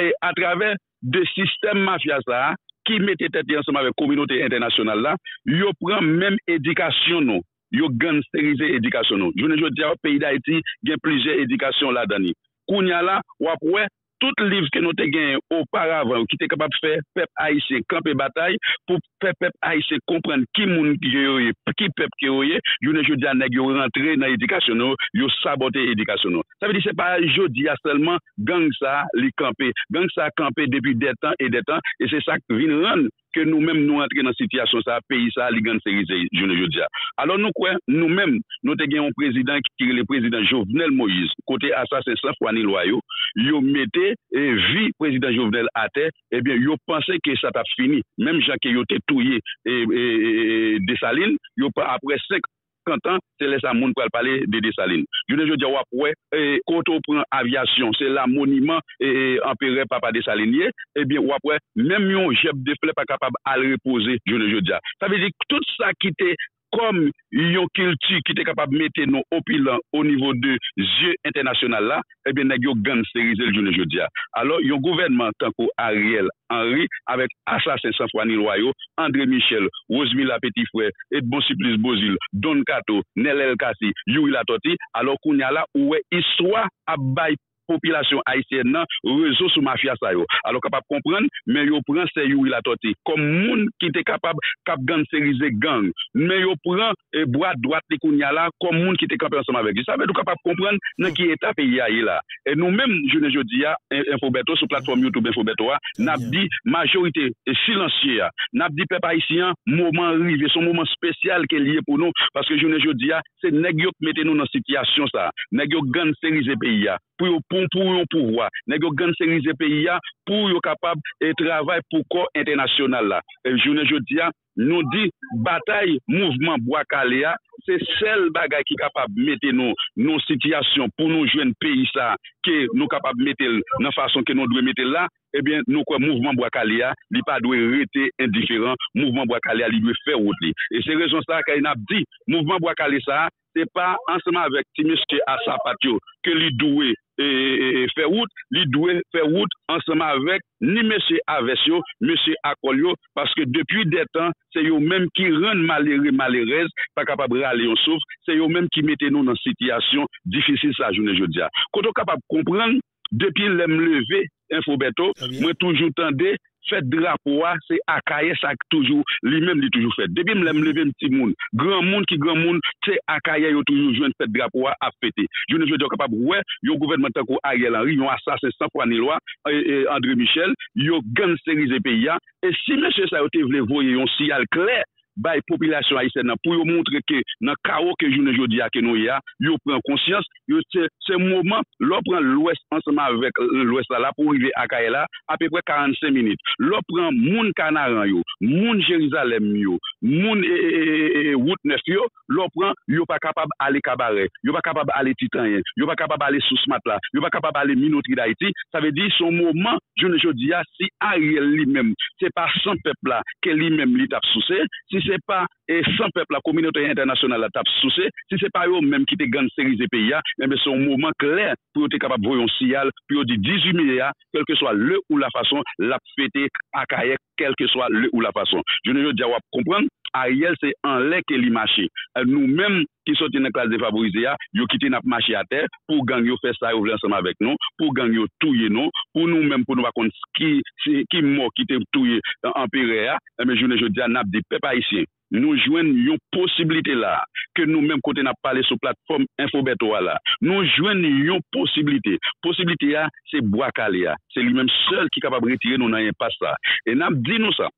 e, a travè de sistem mafya sa, ki mette tete ansama ve kominote internasyonal la, yo pran menm edikasyon nou. yo gangsterize edikasyon nou. Jounen jo diya, peyi da iti gen plije edikasyon la dani. Kounya la, wap wè, tout liv ke nou te gen oparavan ki te kapap fè pep haisyen kampe batay pou pep pep haisyen kompren ki moun ki yo ye, ki pep ki yo ye, jounen jo diya neg yo rentre nan edikasyon nou, yo sabote edikasyon nou. Sa ve di se pa yo diya selman gang sa li kampe. Gang sa kampe depi detan et detan, et se sa vin ran ke nou menm nou entre nan sityasyon sa, peyi sa, ligan serize, jounen joudia. Alon nou kwen, nou menm, nou te gen yon prezident ki kire le prezident Jovenel Moïse, kote asasen sa fwa ni loyo, yo mette, eh, e vi prezident Jovenel ate, ebyen eh yo panse ke sa tap fini, menm jan ke yo te touye e, e, e, desaline, yo pa apre 5 50 ans, se lè sa moun pral pale de desaline. Jounen jo diya wap wè, eh, e, koto pran avyasyon, se la moniman e, eh, e, eh, anpere papa desaline, ebyen wap wè, mèm yon jeb de fle pa kapab al repose jounen jo diya. Sa vezi, tout sa ki te kom yon kilti ki te kapab mette nou opilan o nivou de je internasyonal la, ebyen neg yo gansterize l jounen jodia. Alors, yon gouvernement tanko Ariel Henry, avek Assassin Sanfouani Loyo, André Michel, Rosemilla Petitfouet, Edbon Siplis Bozil, Don Kato, Nel El Kassi, Yuri Latoti, alors koun ya la ouwe iswa abay population haïtienne nan réseau sous mafia ça yo. Alors capable comprendre mais yo prend c'est yo la toté comme moun qui était capable cap gangseriser gang. Mais yo prend eh, et bras droite les kounya là comme moun qui était capable ensemble avec. Ça veut capable comprendre dans qui état pays a là et nous même je ne jodi a infobeto sur plateforme YouTube infobeto a n'a dit majorité silencieuse n'a dit peuple haïtien moment arrivé son moment spécial qui est lié pour nous parce que je ne jodi a c'est nèg yo qui mettez nous dans situation ça. Nèg yo gangseriser pays a. pou yo pou pou yo pouwa. Nèk yo ganserize peyi ya pou yo kapab e travay pou ko internasyonal la. E, Jounen jodia, nou di batay mouvment Bwakalea, se sel bagay ki kapab mette nou nou sityasyon pou nou jwen peyi sa ke nou kapab mette nan fason ke nou dwe mette la, eh ebyen nou kwa mouvment Bwakalea li pa dwe rete indiferent, mouvment Bwakalea li dwe fe wote. E se rezon sa ka inap di, mouvment Bwakalea sa, se pa ansama vek ti meske asapatyo ke li dwe E, e, e, fè wout, li dwe fè wout ansama avèk ni mèche avèsyo, mèche akolyo, paske depi detan, se yo mèm ki ren malere malerez, pa kapab rale yon souf, se yo mèm ki mette nou nan sityasyon difisil sa jounen jodia. Koto kapab kompran, depi lèm leve, info beto, mwen toujou tende, Fèt drapo a, se akaye sak toujou, li mèm li toujou fèt. Debi m lèm leve m ti moun, gran moun ki gran moun, se akaye yo toujou jwen fèt drapo a ap fète. Jounen jwè diyo kapab wè, yo gouvernement tako Ariel Henry, yon asasen san kwa Nilwa, e, e, André Michel, yo ganserize pe ya, e si mèche sa yo te vle voye yon siyal kler, bay populasyon Haitien nan pou yo montre ke nan kao ke jounen jodi a ke nou ya, yo pren konsyans, yo se, se mouman, lò pren l'Ouest ansama vek l'Ouest la la pou rive akaye la, apèpè 45 minit. Lò pren moun Kanaran yo, moun Jerizalem yo, moun e, e, e, e Woutnef yo, lò pren yo pa kapab ale Kabare, yo pa kapab ale Titanyen, yo pa kapab ale Sousmatla, yo pa kapab ale Minotri d'Haïti, sa ve di son mouman jounen jodi a si a riel li mèm. Se pa san pepla ke li mèm li tap souse, si c'est pas E san pepl la kominote internasyonal la tap souse, si se pa yo menm ki te ganserize pe ya, menbe son mouman kler pou yo te kapap voyon siyal, pou yo di 18 milyar, kelke swa le ou la fason, la fete akaye, kelke swa le ou la fason. Jounen yo diya wap kompran, a yel se an lek e li mache. Nou menm ki soti nan klas defaborize ya, yo kite nap mache a ter, pou gang yo festa yo vle ansam avek nou, pou gang yo touye nou, pou nou menm pou nou wakon ki, ki mou kite touye an pere ya, eh menbe jounen yo diya nap di pepa isyen. nou jwen yon posibilite la, ke nou menm kote na pale sou platform Infobeto wala, nou jwen yon posibilite, posibilite ya se boakale ya, se li menm sel ki kapab retire nou nan yon pas sa, e nam di nou sa,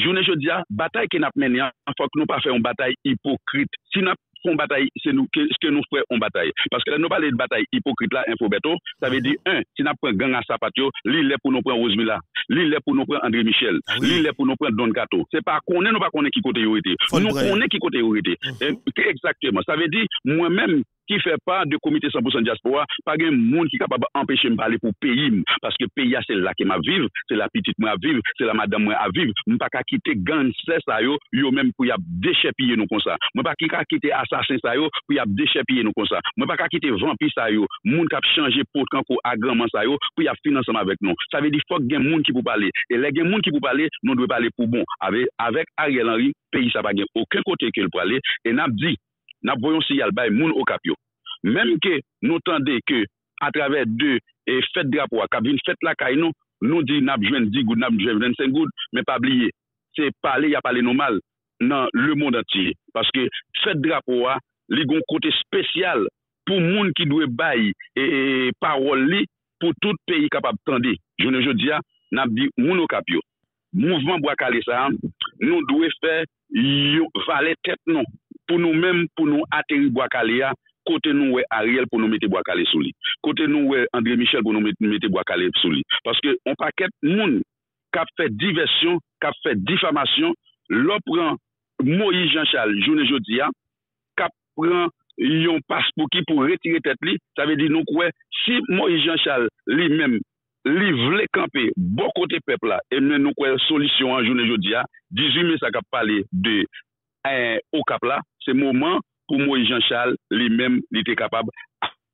jounen jodi ya, batay ki nap menyan, fok nou pa fe yon batay hipokrite, si nap font bataille, c'est nous que, ce que nous faisons en bataille. Parce que là, nous parlons de bataille hypocrite là, Infobeto, ça veut dire, un, si nous prenons gang à sapatio, l'île est pour nous prendre Rosemilla, l'île est pour nous prendre André Michel, Ah l'île est pour nous prendre Don Cato. C'est pas qu'on est, nous pas qu'on est qui côté le Nous qu'on est qui côté été. Mhm. Exactement. Ça veut dire, moi-même, qui fait part de comité 100% diaspora, pas un monde qui est capable d'empêcher de parler pour pays, parce que pays, c'est là qui m'a vivre, c'est la petite moi à vivre, c'est la madame moi à vivre, je pas qu'à quitter gangster ça yo, yo même pour y déchépiller nous comme ça. Je pas qu'à quitter assassin ça yo, pour y déchépiller nous comme ça. Je pas qu'à quitter vampire ça yo, monde qui a changé pour quand qu'on agrément ça yo, pour y financer avec nous. Ça veut dire faut qu'il y ait monde qui pour parler. Et les gens monde qui pour parler, nous devons parler pour bon. Avec, avec Ariel Henry, pays ça pas aucun côté qu'il peut aller et n'a dit nan boyon si yal bay moun okap yo. Mem ke nou tende ke a traver de e, fèt drapo a kabin fèt la kay nou, nou di nab jwen di goud, nab jwen ven sen goud, men pa bliye. Se pale ya pale nou mal nan le moun dati. Paske fèt drapo a li gon kote spesyal pou moun ki dwe bay e, e parol li pou tout peyi kapab tende. Jounen jodi a, nab di moun okap yo. Mouvment Bwakale Saham, nou dwe fè yo valet tèt nou. pou nou menm pou nou ateri Boakale ya, kote nou we Ariel pou nou mette Boakale sou li. Kote nou we André Michel pou nou mette Boakale sou li. Paske on paket moun kap fè diversyon, kap fè difamasyon, lò pran Moïse Jean-Charles, jounen jodi ya, kap pran yon paspou ki pou retire tet li, sa ve di nou kwe, si Moïse Jean-Charles li menm, li vle kampe, bo kote pepla, e men nou kwe solisyon an jounen jodi ya, 18 men sa kap pale de eh, o kap la, se mouman pou Moïse Jean Charles li mèm li te kapab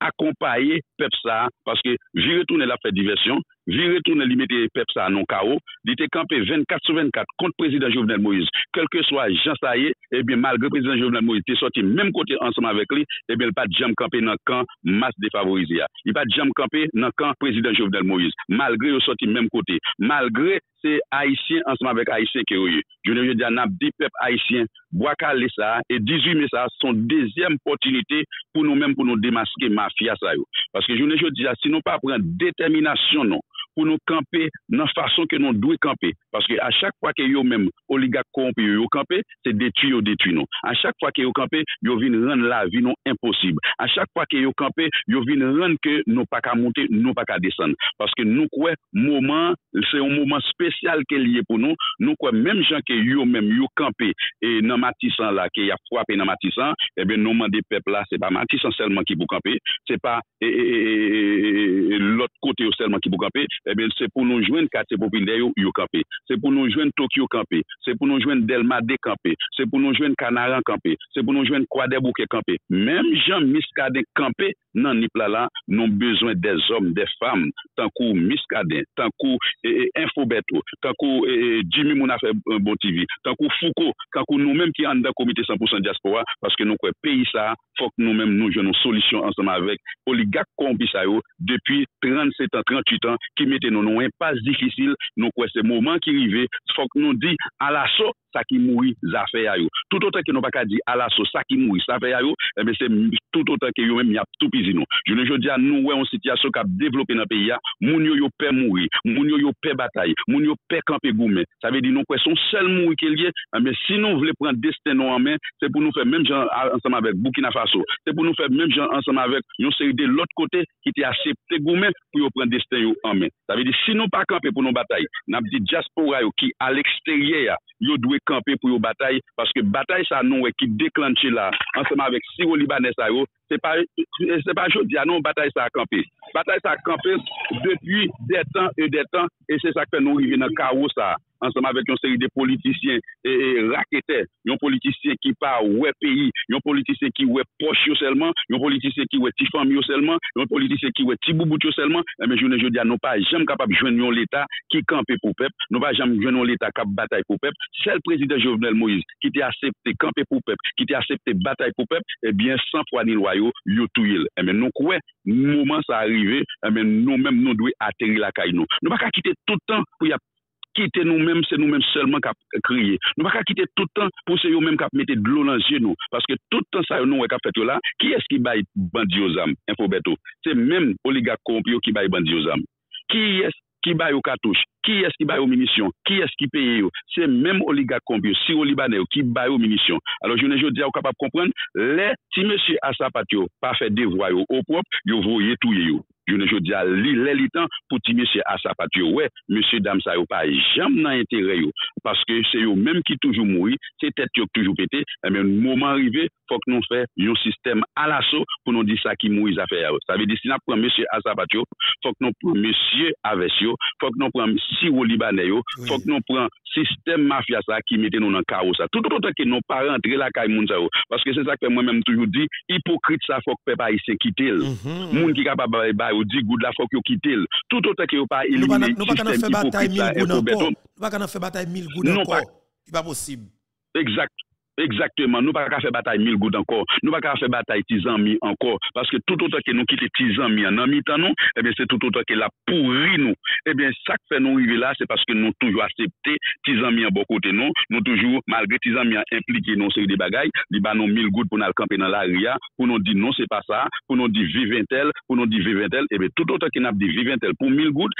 akompaye pep sa, paske vi retounen la fè diversyon, Vi retourne li mette pep sa nan kao, li te kampe 24 sou 24 kont prezident Jovenel Moïse. Kelke swa jan sa ye, ebyen eh malgre prezident Jovenel Moïse te soti menm kote anseman vek li, ebyen eh pa djam kampe nan kan mas defavorize ya. Li pa djam kampe nan kan prezident Jovenel Moïse. Malgre yo soti menm kote. Malgre se Haitien anseman vek Haitien ke yo ye. Jounen yo diyan ap di pep Haitien, boaka le sa, e 18 me sa, son dezyem potinite pou nou menm pou nou demaske mafya sa yo. Paske jounen yo diyan, si nou pa pren determinasyon nou, pou nou kampe nan fason ke nou dwe kampe. Paske a chak fwa ke yo menm oligak kompi yo yo kampe, se detu yo detu nou. A chak fwa ke yo kampe, yo vin ren la, vin nou imposib. A chak fwa ke yo kampe, yo vin ren ke nou pa ka monte, nou pa ka desen. Paske nou kwe mouman, se yon mouman spesyal ke liye pou nou, nou kwe menm jan ke yo menm yo kampe e nan matisan la, ke ya fwape nan matisan, ebe nou mande pep la, se pa matisan selman ki pou kampe, se pa e, e, e, lot kote yo selman ki pou kampe, Eh ebe se pou nou jwen kate popile yo yo kampe, se pou nou jwen Tokyo kampe, se pou nou jwen Delmade kampe, se pou nou jwen Kanaran kampe, se pou nou jwen Kwadebouke kampe. Mem jan miskade kampe nan nipla la, nou bezwen de zom, de fam, tankou miskade, tankou e, eh, e, eh, Infobeto, tankou e, Jimmy Mounaf euh, Bontivi, tankou Foucault, tankou nou menm ki an da komite 100% diaspora, paske nou kwe peyi sa, fok nou menm nou jwen nou solisyon ansama avek oligak kompi sa yo, depi 37 an, 38 an, ki mi mette nou nou impas difisil, nou kwen se mouman ki rive, fok nou di alaso sa ki moui zafè a yo. Tout otan ke nou baka di alaso sa ki moui zafè a yo, eh ebe se tout otan ke yo mèm yap tout pizi nou. Je ne jodi a nou wè an sityasyon kap devlopè nan peyi ya, moun yo yo pe moui, moun yo yo pe batay, moun yo pe kampe goumen. Sa ve di nou kwen son sel moui ke liye, eh ebe si nou vle pren desten nou an men, se pou nou fè mèm jan ansam avèk Boukina Faso, se pou nou fè mèm jan ansam avèk yon seri de l'ot kote ki te asepte goumen pou yo pren desten yo an men. Sa ve di, si nou pa kampe pou nou batay, nan di diaspora yo ki al eksterye ya, yo dwe kampe pou yo batay, paske batay sa nou we ki deklanche la, ansama vek siro libanes a yo, se pa, pa jodi ya nou batay sa kampe. Batay sa kampe depi detan e detan, e se sa ke nou rive nan kao sa. ansama vek yon seri eh de politisyen e, e rakete, yon politisyen ki pa wè peyi, yon politisyen ki wè poch yo selman, yon politisyen ki wè ti fam yo selman, yon politisyen ki wè ti boubout yo selman, e men jounen joudia nou pa jem kapap jwen yon l'Etat ki kampe pou pep, nou pa jem jwen yon l'Etat kap batay pou pep, sel prezident Jovenel Moïse ki te asepte kampe pou pep, ki te asepte batay pou pep, e bien san fwa ni loyo, yo tou yil. E eh men nou kwe, mouman sa arrive, eh e men nou men nou dwe ateri la kay nou. Nou pa ka kite toutan pou ya kite nou menm, se nou menm selman kap kriye. Nou baka kite toutan pou se yo menm kap mette dlo nan je nou. Paske toutan sa yo nou we kap fet yo la, ki eski bay bandi yo zam, info beto. Se menm oliga komp yo ki bay bandi yo zam. Ki eski bay yo katouche, ki eski bay yo minisyon, ki eski peye yo. Se menm oliga komp yo, si yo libanè yo, ki bay yo minisyon. Alors jounen jo diya yo kapap kompren, le ti si mèche asapatyo pa fe devwa yo oprop, yo voye touye yo. Jounen jodi a li lè li tan pou ti mè se asapat yo wè, mè se dam sa yo pa jam nan entere yo. Paske se yo mèm ki toujou mouri, se tet yo toujou pete, eh mè mouman rive, fòk nou fè yon sistem alaso pou nou di sa ki mouri zafè yo. Sa ve di si nan pran mè se asapat yo, fòk nou pran mè se aves yo, fòk nou pran si ou libanè yo, fòk nou pran sistem mafya sa ki mette nou nan karo sa. Tout otan ki nou pa rentre la kay moun sa yo. Paske se sa ke mwen mèm toujou di, hipokrit sa fòk pe pa yi se kitil. Mhm. Moun ki kapabay bay yo di goud la fok yo kitel. Tout otan ki yo pa elimine sistem hipokrit la, e pou beton. Nou pa kanan fe batay mil goud anko. I pa posib. Exact. Exactement, nou pa ka fe batay mil gout anko, nou pa ka fe batay tizan mi anko, paske tout otan ke nou kite tizan mi anan mi tan nou, ebyen eh se tout otan ke la pouri nou, ebyen sak fe nou eh rive la, se paske nou toujou asepte tizan mi an bokote nou, nou toujou malgre tizan mi an implike nou seri de bagay, li ba nou mil gout pou nou alkampe nan la ria, pou nou di non se pa sa, pou nou di viventel, pou nou di viventel, ebyen eh tout otan ke nap di viventel pou mil gout,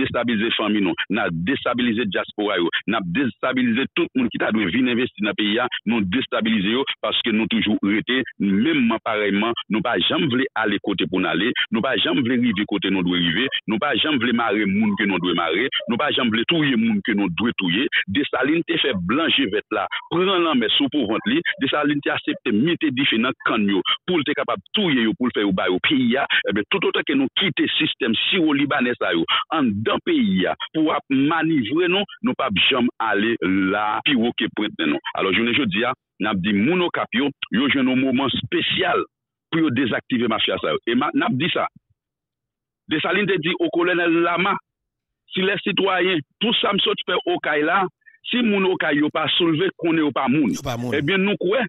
destabilize fami nou, nan destabilize diaspora yo, nan destabilize tout moun ki ta dwe vin investi nan peyi ya, nou destabilize yo, paske nou toujou rete, menman pareyman, nou pa jam vle ale kote pou nan ale, nou pa jam vle rive kote nou dwe rive, nou pa jam vle mare moun ke nou dwe mare, nou pa jam vle touye moun ke nou dwe touye, desaline te fe blanje vet la, pren lan me sou pou vant li, desaline te asepte mite di fe nan kan yo, pou te kapab touye yo, pou te fe yo bayo peyi ya, ebe tout ota ke nou kite sistem siro libanesa yo, an dan dan peyi ya, pou ap manivre nou, nou pap jam ale la pi woke prent nan nou. Alors jounen jodi ya, nap di moun okap yo, yo jen nou mouman spesyal pou yo dezaktive mafya sa yo. E ma, nap di sa, desaline te di o kolonel Lama, si eh le sitwayen, tout sa msot pe okay la, si moun okay yo pa solve konen yo pa moun, moun. ebyen eh nou kwe,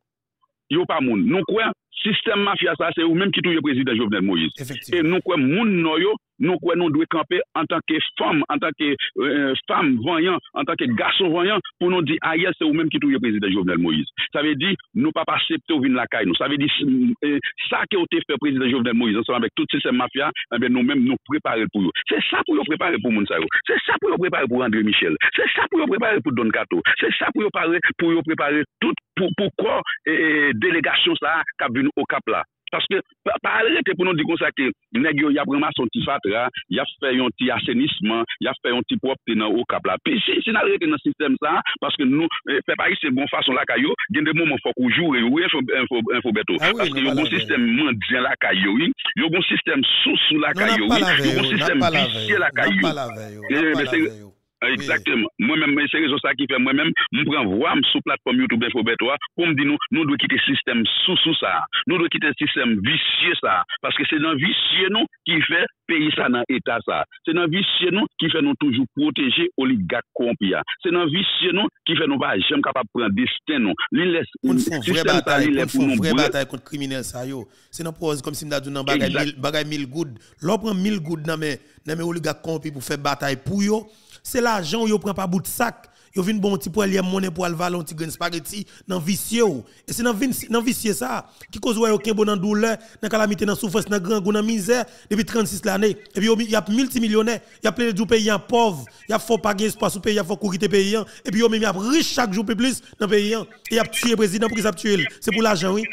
yo pa moun. Nou kwe, sistem mafya sa se yo menm ki tou yo prezident Jovenel Moïse. E nou kwe moun nou yo, nou kwen nou dwe kampe an tanke fam, an tanke euh, fam vanyan, an tanke gason vanyan, pou nou di a ah, yel se ou menm ki touye prezident Jovenel Moïse. Sa ve di nou pa pasepte ou vin lakay nou. Sa ve di eh, sa ke ou te fe prezident Jovenel Moïse, ansan avèk tout se se mafya, anbe eh nou menm nou prepare pou yo. Se sa pou yo prepare pou moun sa yo. Se sa pou yo prepare pou André Michel. Se sa pou yo prepare pou Don Kato. Se sa pou yo, pare, pou yo prepare tout pou, pou kwa eh, delegasyon sa kap vin okap la. Paske, pa alrete pou nou di konsake, negyo yap reman son ti fatra, yap fè yon ti asenisman, yap fè yon ti propte nan ou kap la. Pe si, si nan alrete nan sistem sa, paske nou, pe eh, pari se bon fason la kayo, gen de moun moun fok ou jou, ou enfo beto. Paske yon bon sistem moun diyan la kayo, yon bon sistem sou sou la kayo, yon bon sistem visye la kayo. Nan pa la veyo, nan pa la veyo. Exactement. Oui. Moi-même, c'est raison ça qui fait moi-même, je prends voix sous plateforme YouTube Info Bétois pour me dire nous, nous devons quitter le système sous sous ça. Nous devons quitter le système vicieux ça. Parce que c'est dans vicieux nous qui fait pays ça dans l'État ça. C'est dans vicieux nous qui fait nous toujours protéger oligarques corrompus. C'est dans vicieux nous qui fait nous pas jamais capable de prendre destin nous. L'île laisse. On fait vraie bataille, on fait vraie bataille contre criminels ça yo. C'est dans pose comme si me dit dans bagaille mille bagaille 1000 goud. L'on prend mille goud dans mes dans mes oligarques corrompus pour faire bataille pour yo. C'est l'argent yo prend pas bout de sac. Yo vinn bon petit poil monnaie pour al valon petit grain spaghetti dans vicieux. Et c'est dans dans vicieux ça qui cause ouais aucun bon dans douleur, dans calamité dans souffrance, dans grand dans misère depuis 36 l'année. Et puis mi- y a multimillionnaire, y a plein de pays en pauvre, y a faut pas gagner espoir pays, y a faut courir pays et puis même y a riche chaque jour plus dans pays et y a tué président pour qu'il ça tué. C'est pour l'argent oui.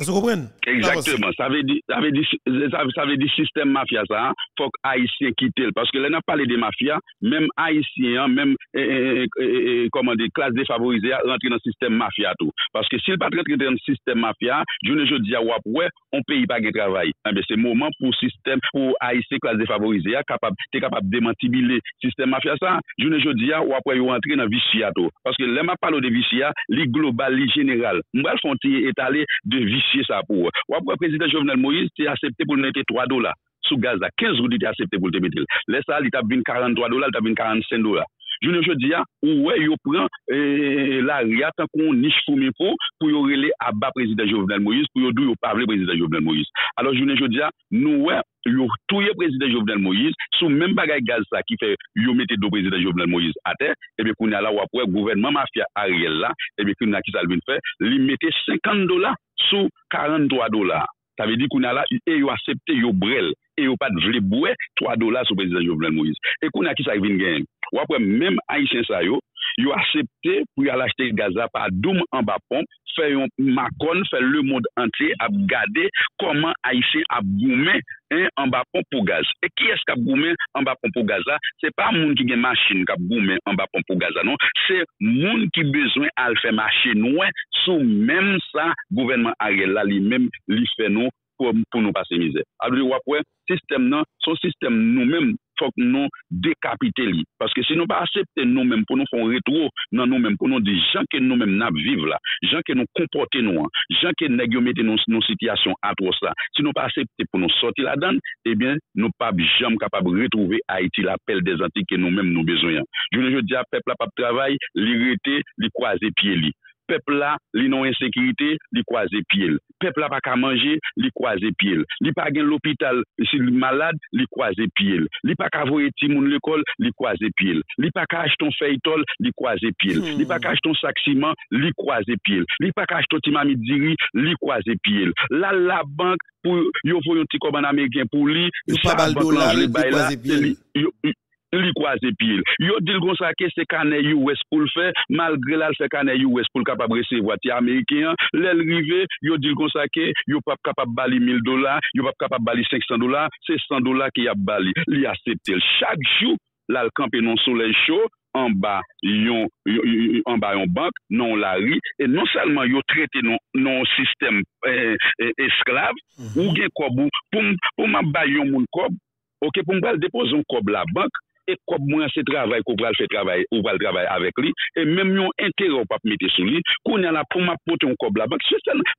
Est-ce que vous comprenez? Exactement. Ça veut dire, ça veut dire, ça, ça veut dire système mafia ça. Hein? Faut que Haïtien quitte. Parce que là, on a parlé des mafias, même Haïtiens, même, eh, eh, eh, eh, comment dire, classe défavorisée, rentrer dans le système mafia tout. Parce que s'il pas rentrer dans le système mafia, je ne je dis à ouais, on paye pas de travail. Eh c'est moment pour système, pour Haïtien, classe défavorisée, capable, t'es capable de démantibuler système mafia ça. Je ne je dis à ouais, rentrer dans vicia tout. Parce que là, m'a parlé de vicia, li global, li général. Moi, le font étaler de modifiye sa pou wè. Wap wè prezident Jovenel Moïse te asepte pou nete 3 dola sou gaz la. 15 roudi te asepte pou te metel. Lè sa li tab bin 43 dola, li tab bin 45 dola. Jounen jodi ya, ou wè yo pran e, la riatan kon nish foumi pou pou yo rele aba prezident Jovenel Moïse, pou yo dou yo pavle prezident Jovenel Moïse. Alors jounen jodi ya, nou wè yo touye prezident Jovenel Moïse, sou men bagay gaz sa ki fe yo mette do prezident Jovenel Moïse ate, ebe koun ya la wapwe gouvernement mafya Ariel la, ebe koun ya ki salvin fe, li mette 50 dola sou 43 dola. Ta ve di kouna la, e yo asepte yo brel, e yo pat vle bouè, 3 dola sou prezident Jovenel Moïse. E kouna ki sa vin gen. Wapre, menm Aïtien sa yo, yo asepte pou yal achete Gaza pa doum an ba pomp, fè yon makon, fè le moun entye ap gade koman Aïtien ap goumen hein, an ba pompou gaz. E ki es kap goumen an ba pompou gaz la? Se pa moun ki gen masjin kap goumen an ba pompou gaz la, non. Se moun ki bezwen al fe masjin, wè, sou mèm sa, gouvenman a gel la, li mèm li fe non nou pou, pou nou pase mize. Abdou wap wè, sistem nan, son sistem nou mèm fòk nou dekapite li. Paske se nou pa asepte nou menm pou nou fon retro nan nou menm, pou nou di jan ke nou menm nap vive la, jan ke nou kompote nou an, jan ke negyo mette nou, nou sityasyon atros la, se nou pa asepte pou nou soti la dan, ebyen eh nou pa jam kapab retrouve Haiti la pel de zantik ke nou menm nou bezoyan. Jounen je di a pepl la pap travay, li rete, li kwaze pie li. pepla li nou ensekirite, li kwaze piel. Pepla pa ka manje, li kwaze piel. Li pa gen l'opital, si li malade, li kwaze piel. Li pa ka voye timoun l'ekol, li kwaze piel. Li pa ka ashton feytol, li kwaze piel. Hmm. Li pa ka ashton saksiman, li kwaze piel. Li pa ka ashton timami diri, li kwaze piel. La la bank, pou, yo foyon ti koban Ameriken pou li, yo sa bank lanj li bay la, li kwaze piel. li kwaze pil. Yo dil kon sa ke se kane US pou l fe, malgre la l se kane US pou l kapab resevo ati Amerikeyan, lel rive, yo dil kon sa ke, yo pap kapab bali 1000 dola, yo pap kapab bali 500 dola, se 100 dola ki ap bali. Li aseptel. Chak jou, la l kampe non solel chou, an ba yon, yon, yon, yon bank, non la ri, e non salman yo trete non, non sistem eh, eh, esklav, mm -hmm. ou gen kob ou, pou, pou man ba yon moun kob, ok, pou mwen depoz yon kob la bank, e kop mwen se travay ko pral se travay ou pral travay avek li, e menm yon entere ou pap mette sou li, kon yon e la pou map pote yon kop la bank,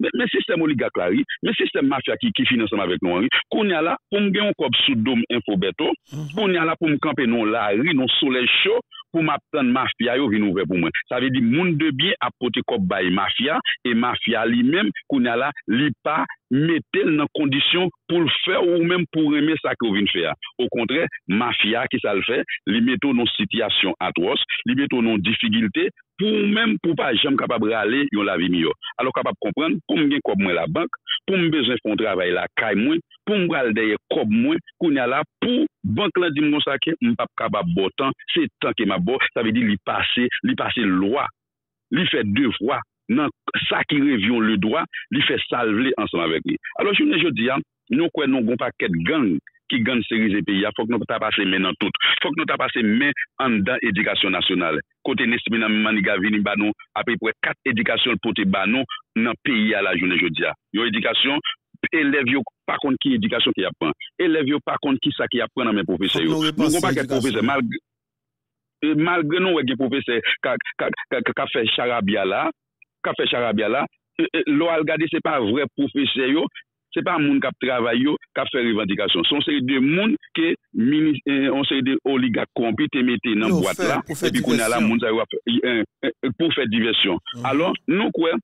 men sistem oligak la ri, men sistem mafya ki, ki finanseman avek nou an ri, kon yon e la pou mgen yon kop sou dom info beto, kon yon e la pou mkampe nou la ri, nou solel show, pou ma plan mafya yo vinouve pou mwen. Sa ve di moun debye apote kop baye mafya, e mafya li menm, kon yon la li pa metel nan kondisyon pou l fè ou mèm pou remè sa ki ou vin fè a. Ou kontre, mafya ki sa l fè, li meto non sityasyon atwos, li meto non difigilte, pou mèm pou pa jèm kapab rale yon la vi mi yo. Alo kapab kompren, pou m gen kob mwen la bank, pou m bezen fon travay la kay mwen, pou m bral deye kob mwen, koun ya la pou bank lan di mwen sa ke, m pap kapab bo tan, se tan ke ma bo, sa ve di li pase, li pase lwa, li fè devwa, nan sa ki revyon le doa, li fe salve ansan avèk li. Alors, jounen jodi an, nou kwen nou goun pa ket gang ki gang serize peyi an, fòk nou ta pase men nan tout. Fòk nou ta pase men an dan edikasyon nasyonal. Kote nesme nan maniga vini banon, apè pou e kat edikasyon pote banon nan peyi an la jounen jodi an. Yo edikasyon, elev yo pa kont ki edikasyon ki apren. Elev yo pa kont ki sa ki apren nan men profese yo. Nou goun pa ket profese malge... malgre nou wè gen profese ka, ka, ka, ka fè charabia la, kap fè charabia la, e, e, lò al gade se pa vre profese yo, se pa moun kap travay yo, kap fè revendikasyon. Son seri de moun ke mini, eh, on seri de oligak kompi te mette nan boat la, epi kon ala moun zay wap eh, eh, e, pou fè diversyon. Mm. Alors, nou kwen,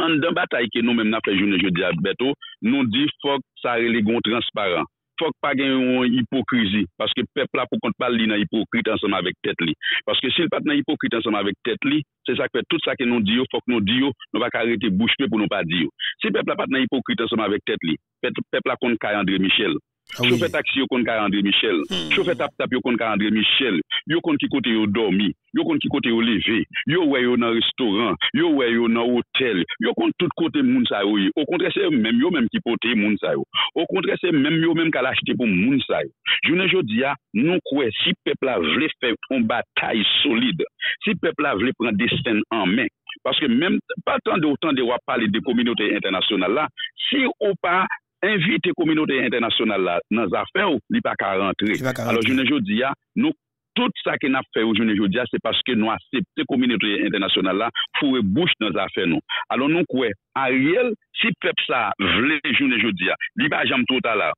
an dan batay ke nou men na fè jounen je diabeto, nou di fòk sa relegon transparent. fok pa gen yon hipokrizi, paske pepla pou kont pal li nan hipokrit ansam avek tet li. Paske sil pat nan hipokrit ansam avek tet li, se sa kwe tout sa ke nou diyo, fok nou diyo, nou va karete bouchpe pou nou pa diyo. Si pepla pat nan hipokrit ansam avek tet li, pepla kont Kayandre Michel, Ah oui. Choufe taksi yo kon ka André Michel, mm. choufe tap tap yo kon ka André Michel, yo kon ki kote yo dormi, yo kon ki kote yo leve, yo wè yo nan restoran, yo wè yo nan hotel, yo kon tout kote moun sa yo yo. Ou kontre se mèm yo mèm ki pote moun sa yo. Ou kontre se mèm yo mèm ka lachete pou moun sa yo. Jounen jodi ya, nou kwe si pepla vle fè yon batay solide, si pepla vle pren desten an que même, pas tant de autant de wap pale de communauté internationale là, si ou pas invite kominote internasyonal la nan zafè ou li pa ka rentre. Alors jounen jodi ya, nou tout sa ke nap fè ou jounen jodi ya, se paske nou asepte kominote internasyonal la fure bouch nan zafè nou. Alors nou kwe, a riel, si pep sa vle jounen jodi ya, li pa jam touta la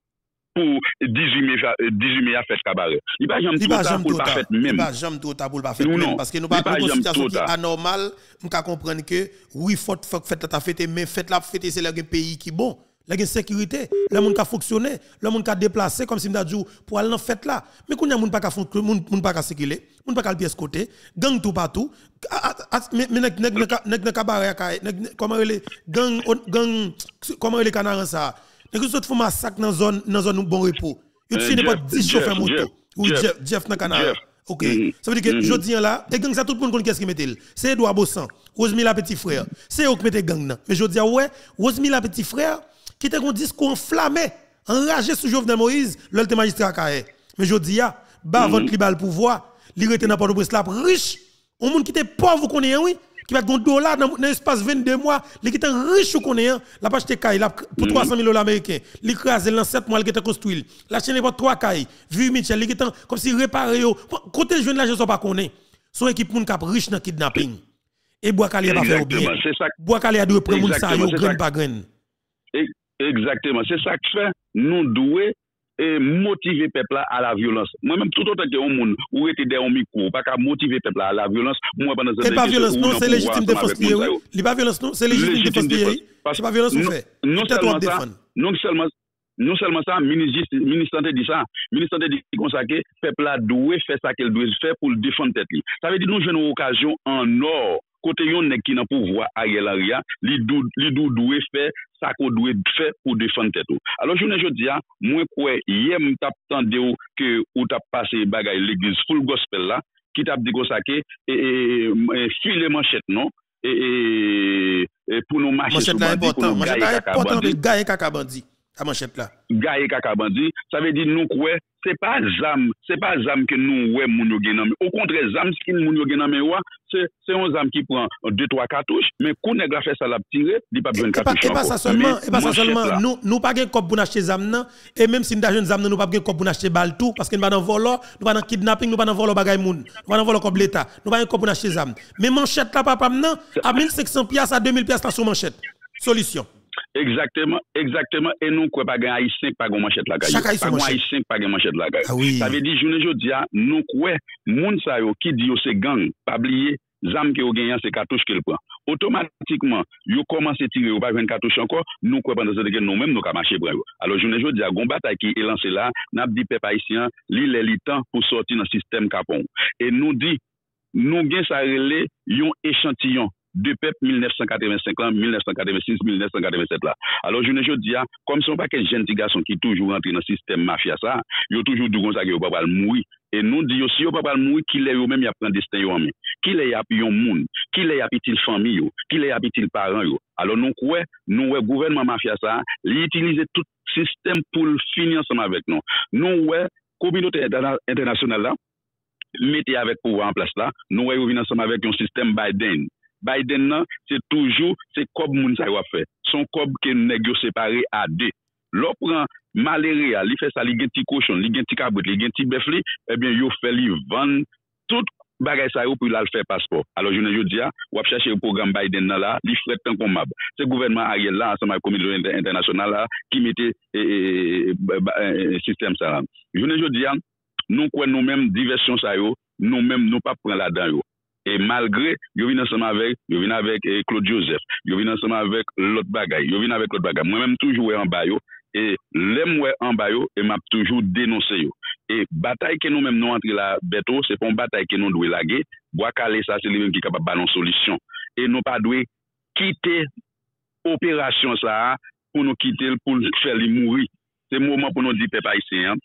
pou 18 me a fèt kabare. Li pa jam touta pou l'pa fèt mèm. Li pa jam touta pou l'pa fèt mèm. Paske nou pa kon konsitasyon ki anormal, mka komprenke, oui, fòt fòk fèt la ta fèt, men fèt la fèt se lè gen peyi ki bon. Gen sécurité, lè moun ka fonctionner, lè moun ka déplacer comme si m'da djou pour aller dans fête là. Mais kounya moun pa ka fon- moun moun pa ka circuler, moun pa ka le pièce côté, gang tout partout. Ah, ah, ah, Mais nèg nèg nèg nèg cabaret ka comment ele gang gang comment ele canaran ça. Nèg autres font massacre dans zone dans zone bon repos. Yo Euh, fini pas Jeff, 10 chauffeurs moto. Oui, Jeff. Jeff, dans Canara. Jeff. OK. Mhm. Ça veut dire que Mhm. jodi an là, et gang ça tout le monde connaît qu'est-ce qui mettait. C'est Edouard Bossan, Rosemilla petit frère. C'est eux qui mettait gang là. Mais jodi an ouais, Rosemilla petit frère qui était un discours enflammé, enragé sur Jovenel Moïse, l'autre était magistrat Kaye. Mais jodi a, ba avant li bal pouvoir, li rete dans Port-au-Prince là riche. Un monde qui était pauvre qu'on est oui, qui va gon dollar dans l'espace 22 mois, qui était riche qu'on est la pas acheter Kaye pour 300 000 dollars américains. Li crasé dans 7 mois, qui était construit. La chaîne pas 3 Kaye. Vu Mitchell, li qui était comme si réparé. Côté le jeune là je sont pas connaît. Son équipe moun k'ap riche dans kidnapping. Et Boakali a pas fait bien. Ça. Boakali a dû prendre moun sa yo grain par grain. Exactement, se sa k fè, nou dwe motive pepla a la violans. Mwen mèm tout an tanke ou moun, ou ete de ou mikou, baka motive pepla a la violans, mwen panan se... Se pa violans nou, se legitime defos piye ou? Li pa violans nou, se legitime defos piye ou? Se pa violans nou fè? Non selman sa, non selman sa, Non selman sa, ministrante di sa, ministrante di konsake, pepla dwe fè sa ke l dwe fè pou l defon tèt li. Sa ve di nou jen nou okajyon an or kote yon nek ki nan pouvoi a ye la ria, li dou do, dwe fe, sa ko dwe fe pou defan tet ou. Alo jounen jodi ya, mwen kwe yem tap tande ou ke ou tap pase bagay l'egliz full gospel la, ki tap di gosake, e, e, e file manchet non, e, e, e pou nou mache sou bandi, pou nou gaye kakabandi. Manchet la e potan de gaye kakabandi, a manchet la. Gaye kakabandi, sa ve di nou kwe, c'est pas zam, c'est pas zam que nous ouais moun yo gen nan men. Au contraire, zam skin moun yo gen nan men wa, c'est c'est un zam qui prend deux trois cartouches, mais kou nèg la fait ça la tirer, li pas gen cop pour acheter zam nan, et même si nous avons zam nan, nous pas gen cop pour acheter balle tout, parce que nous pas dans volant, nous pas dans kidnapping, nous pas dans volant bagay moun, nous pas dans volant comme l'État, nous pas gen cop pour acheter zam. Mais manchette là, papa, nan, à 1500 piastres à 2000 piastres là sur manchette. Solution. Exactement, exactement, e nou kwe pa gen Haitien pa gen manchet la gaye. Pa gen Haitien pa gen manchet la gaye. Ah, oui. Sa ve di jounen jo diya, nou kwe moun sa yo ki di oh, yo se gang, pa bliye, zam ki yo genyan se katouche ke l pran. Otomatikman, yo komanse tire yo pa gen katouche anko, nou kwe pan de se deke nou menm nou ka manche pran yo. Alo jounen jo diya, goun batay ki elanse la, nap di pep Haitien, li le li tan pou sorti nan sistem kapon. E nou di, nou gen sa rele yon echantillon. de pep 1985 an, 1986, 1987 la. Alors, jounen joun diya, kom son pa ken jen ti gason ki toujou rentri nan sistem mafya sa, yo toujou dougon sa ki yo pa pal moui. E nou diyo, si yo pa pal moui, ki le yo men ya pren desten yo anmen. Ki le ya pi yon moun, ki le ya pi til fami yo, ki le ya pi til paran yo. Alors, nou kwe, nou we gouvernement mafya sa, li itilize tout sistem pou l'finansan avèk nou. Nou we, kominote internasyonal la, mette avèk pou wè an plas la, nou we yo vin ansam avèk yon sistem Biden. Biden nan, se toujou, se kob moun sa yo a fe. Son kob ke negyo separe a de. Lò pran malere a, li fe sa li gen ti koshon, li gen ti kabot, li gen ti befli, ebyen eh yo fe li van tout bagay sa yo pou la l fè paspor. Alors, jounen yo diya, wap chache yo program Biden nan la, li fred tan kon mab. Se gouvernement a ye la, ansama komilou internasyonal la, ki mette e, e, e, sistem sa la. Jounen yo diya, nou kwen nou menm diversyon sa yo, nou menm nou pa pran la dan yo. E malgre, yo vin ansama vek, yo vin avek eh, Claude Joseph, yo vin ansama vek lot bagay, yo vin avek lot bagay. Mwen menm toujou we anba yo, e lem we anba yo, e map toujou denonse yo. E batay ke nou menm nou antre la beto, se pon batay ke nou dwe lage, wakale sa se li menm ki kapap balon solisyon. E nou pa dwe kite operasyon sa a, pou nou kite l pou l fè li mouri. Se mouman pou nou di pe pa isen,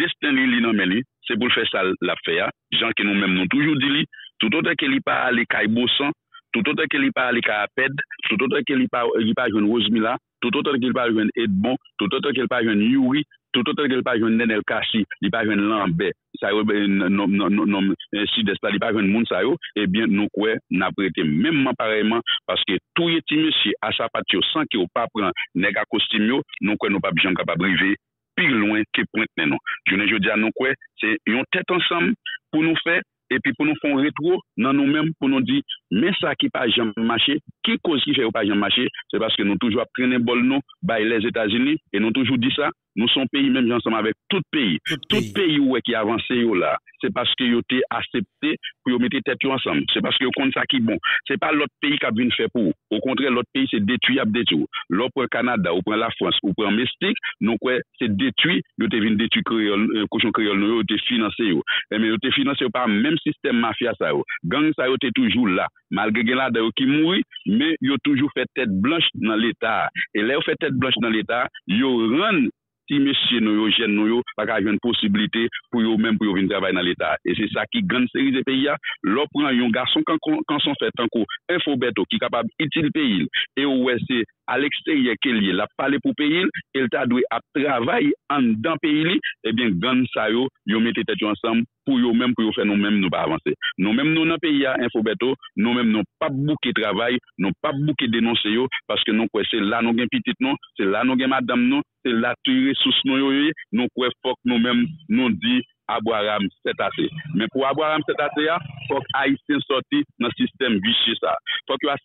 desten li li nan men li, se pou l fè sa la fè a, jan ke nou menm nou toujou di li, Tout otan ke li pa ale kay Bosan, tout otan ke li pa ale kay Aped, tout otan ke li pa, pa jwen Rosemila, tout otan ke li pa jwen Edmond, tout otan ke li pa jwen Yuri, tout otan ke li pa jwen Nenel Kassi, li pa jwen Lambert, sa yo nom, nom, nom, si despa li pa jwen moun sa yo, ebyen eh nou kwe naprete menman pareyman, paske tou yeti mesye asapat yo san ki yo pa pran nega kostim yo, nou kwe nou pa bijan kapabrive. pi loin ke prent nenon. Jounen jodi an nou kwe, se yon tèt ansam pou nou fè, epi pou nou fon retro nan nou menm pou nou di Men sa ki pa jom mache, ki koz ki fe ou pa jom mache, se paske nou toujwa prenen bol nou bay les Etats-Unis, e et nou toujou di sa, nou son peyi menm jansama avek tout peyi. Tout, tout peyi ou e ki avanse yo bon. la, se paske yo te asepte pou yo mette tet yo ansam. Se paske yo kont sa ki bon. Se pa lot peyi kap vin fe pou. Ou kontre lot peyi se detui ap detou. Lò pou Kanada, ou pren la Frans, ou pren Mestik, nou kwe se detui, yo te vin detui kouchon kriol nou yo, yo te finanse yo. E men yo te finanse yo pa menm sistem mafya sa yo. Gang sa yo te toujou la. Malge gen la de yo ki mouri, men yo toujou fè tèt blanche nan l'Etat. E le yo fè tèt blanche nan l'Etat, yo ren ti mesye nou yo, jen nou yo, pa ka jwen posibilite pou yo men pou yo vin travay nan l'Etat. E se sa ki gan seri de peyi ya, lò pran yon gason kan, kan son fè tanko, info beto ki kapab itil peyi, e yo wè se à l'extérieur qu'il y a parlé pour payer, il t'a dû à travailler en dans pays li, eh bien gang ça yo, yo mettez tête ensemble pour yo même pour yo faire nous mêmes nous pas avancer. Nous mêmes nous dans pays à Infobeto, nous mêmes nous pas bouquer travail, nous pas bouquer dénoncer yo parce que nous quoi c'est là nous gain petite non, c'est là nous gain madame non, c'est là tu ressources nous yo, nous quoi faut nous mêmes nous dit abwaram setase. Men pou abwaram setase ya, fok Haitien soti nan sistem vichye sa. Fok yo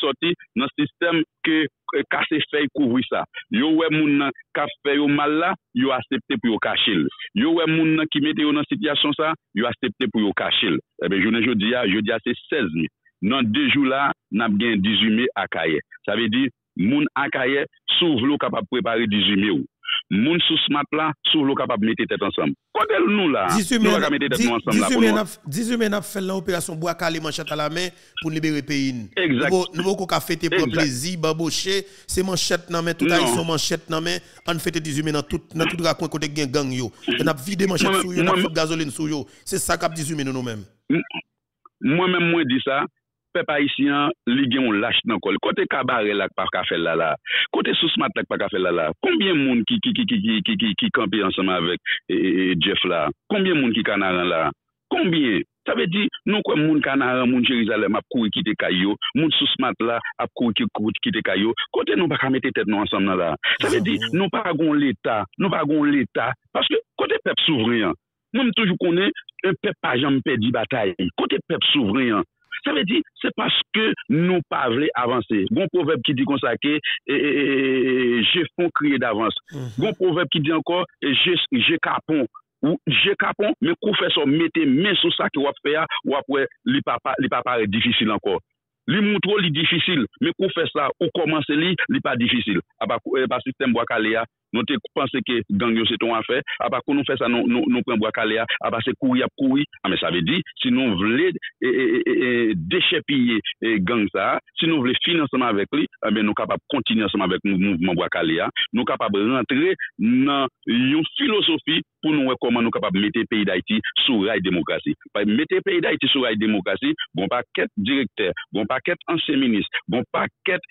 soti nan sistem ke kase fey kouvri sa. Yo we moun nan kap fey yo mal la, yo asepte pou yo kachil. Yo we moun nan ki mete yo nan sityasyon sa, yo asepte pou yo kachil. Ebe jounen jodi ya, jodi ya se 16 mi. Nan 2 jou la, nan gen 18 mi akaye. Sa ve di, moun akaye sou vlo kapap prepare 18 mi ou. Moun sous smart là, s'ouvre l'eau capable mettre tête ensemble. Côté nous là, 18 nous va mettre tête 10 nous ensemble là 18 pour mai, nous. n'a- 18 mai, n'a fait l'opération bois calé manchette à la main pour libérer pays. Exact. Nous avons qu'à fêter pour plaisir, babocher, c'est manchette dans main, tout Non. haïtien manchette dans main, on fête 18 mai dans tout dans tout raccoin côté gen gang yo. Et n'a vidé manchette sous yo, moi- fait gasoline sous yo. C'est ça qu'a 18 mai nous nous-mêmes. moi-même moi dis ça pe pa isyan, li gen yon lache nan kol. Kote kabare lak pa kafel la la, kote sousmat lak pa kafel la la, konbyen moun ki, ki, ki, ki kampi ansama vek e, e, e, Jeff la, konbyen moun ki kanaran la, konbyen, sa ve di, nou kwen moun kanaran, moun Jerizalem ap koui kite kayo, moun sousmat la ap koui kite kayo, kote nou pa kamete tet nou ansam nan la. Sa ve di, nou pa agon l'Etat, nou pa agon l'Etat, paske kote pep souvriyan, nou m toujou konen, pep pa jam pe di batay, kote pep souvriyan, Sa ve di, se paske nou pa vle avanse. Gon poveb ki di konsake, eh, eh, eh, je fon kriye d'avanse. Gon mm-hmm. poveb ki di ankon, je kapon. Ou je kapon, men kou fè so mette men sou sa ki wap fè ya, wap wè li pa pare difisil ankon. Li moutro li difisil, men kou fè sa ou komanse li, li pa difisil. Aba, eba sistem wakale ya, Nou te panse ke gangyo se ton afe, apa ah, kon nou fe sa nou, nou, nou pren Boakalea, ah, ah, apa se koui ap koui, ame sa ve di, si nou vle e, e, e, dechepiye gang sa, si nou vle financeman vek li, ame nou kapap kontinanceman vek mouvment Boakalea, nou kapap rentre nan yon filosofi pou nou rekoman nou kapap mette peyi d'Haïti sou ray demokrasi. Pa mette peyi d'Haïti sou ray demokrasi, bon pa ket direkter, bon pa ket anseminist, bon pa ket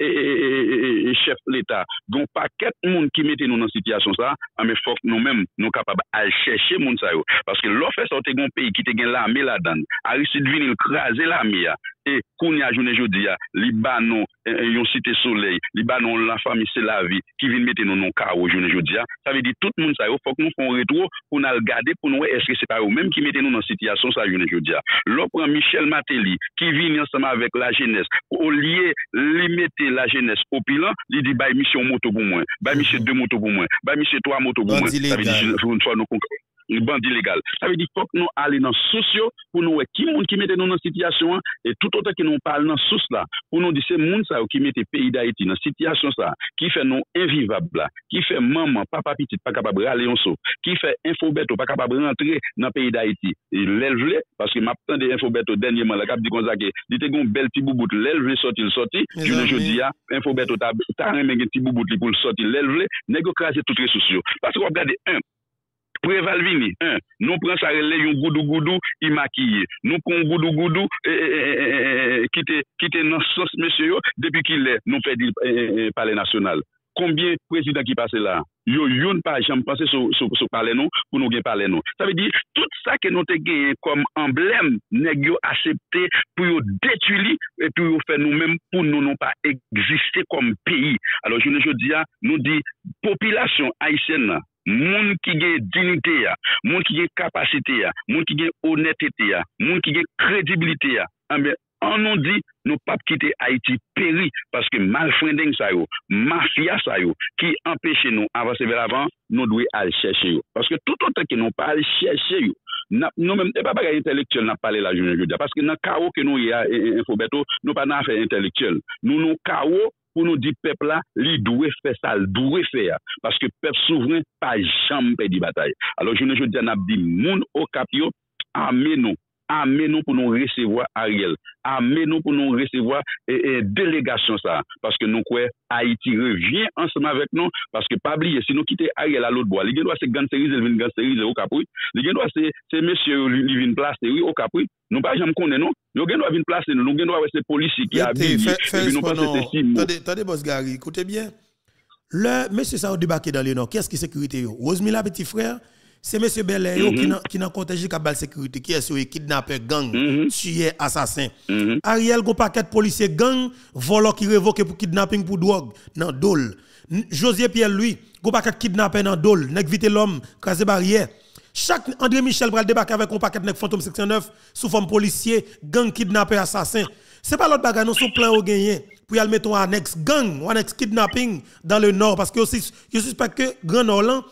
chef l'Etat, bon pa ket moun ki mette nou nan nan sityasyon sa, ame fok nou men nou kapab al chèche moun sa yo. Paske lò fè sa ou te gen peyi ki te gen lame la dan, a risi dvin il krasè lame ya, E koun ya jounen jodi ya, li banon e, e, yon site soley, li banon la fami se la vi, ki vin mette nou non ka ou jounen jodi ya. Sa ve di tout moun sa yo, fok nou fon retro pou nan al gade pou nou e eske se pa ou, menm ki mette nou nan site ya son sa jounen jodi ya. Lò pran Michel Mateli, ki vin yansama avèk la jenès, ou liye li mette la jenès o pilan, li di bay misyon moto pou mwen, bay misyon 2 moto pou mwen, bay misyon 3 moto pou mwen. Sa ve di joun fwa nou konkre. bandi legal. Sa ve di fok nou ale nan sous yo pou nou we ki moun ki mette nou nan sityasyon an, e tout otan ki nou pale nan sous la, pou nou di se moun sa ou ki mette peyi da iti nan sityasyon sa, ki fe nou envivab la, ki fe maman, papa pitit pa kapab rale yon sou, ki fe infobeto pa kapab rentre nan peyi da iti. E lèl vle, paske map tan de infobeto denyeman la kap di konzake, di te gon bel ti boubout, lèl vle soti l soti, jounen jodi ya, ah, infobeto ta, ta remen gen ti boubout li pou l soti, lèl vle, nego krasi tout resous yo. Paske wap gade, un, Preval vini, un, nou pran sa rele yon goudou-goudou imakiye. Nou kon goudou-goudou e, eh, e, eh, e, eh, kite, kite nan sos mesye yo depi ki le nou fè di pale nasyonal. Konbyen prezident ki pase la? Yo yon pa jam pase sou, sou, sou pale nou pou nou gen pale nou. Sa ve di, tout sa ke nou te gen kom emblem neg yo asepte pou yo detuli et pou yo fe nou men pou nou nou pa egziste kom peyi. Alors, jounen jodi ya, ah, nou di, popilasyon Haitien nan, Moun ki gen dinite ya, moun ki gen kapasite ya, moun ki gen honetete ya, moun ki gen kredibilite ya, anbe anon di nou pap kite Haiti peri paske malfrendeng sa yo, mafya sa yo, ki empeshe nou avase ver avan, nou dwe al cheshe yo. Paske tout an tanke nou pa al cheshe yo, Na, nou menm te pa bagay intelektuel nan pale la jounen joudia. Paske nan kao ke nou ya e, e, infobeto, nou pa nan afe intelektuel. Nou nou kao pou nou di pep la, li dwe fè sa, li dwe fè ya, paske pep souvren pa jam pe di batay. Alors, jounen joun di an ap di moun okap yo, ame nou, pour nous recevoir Ariel, amenez-nous pour nous recevoir et, et délégation ça, parce que nous quoi Haïti revient ensemble avec nous, parce que pas oublier, si nous quittons Ariel à l'autre bois, il doit c'est Ganserise, il vient Ganserise au Capri, il doit c'est c'est monsieur il vient placer oui au Capri, nous pas jamais connaître non, nous doit venir placer nous, nous doit c'est policier qui a et puis nous pensons c'est six Attendez, attendez boss Gary, écoutez bien. Le monsieur ça a débarqué dans le nord, qu'est-ce qui sécurité yo? Rosemilla petit frère c'est M. Belair mm -hmm. qui n'a protégé la sécurité, qui est sur kidnappeur gang, mm -hmm. tué assassin. Mm -hmm. Ariel, go paquet policier gang, volant qui révoqué pour kidnapping pour drogue, dans Dole. José Pierre, lui, go paquet kidnappeur dans Dole, nek vite l'homme, crasé barrière. Chaque André Michel pral débarquer avec un paquet nek fantôme section 9 sous forme policier, gang kidnappeur assassin. C'est pas l'autre bagage, non, son plan au gagné pour y aller mettre un annexe gang, un annexe kidnapping dans le nord parce que je suspecte que Grand Nord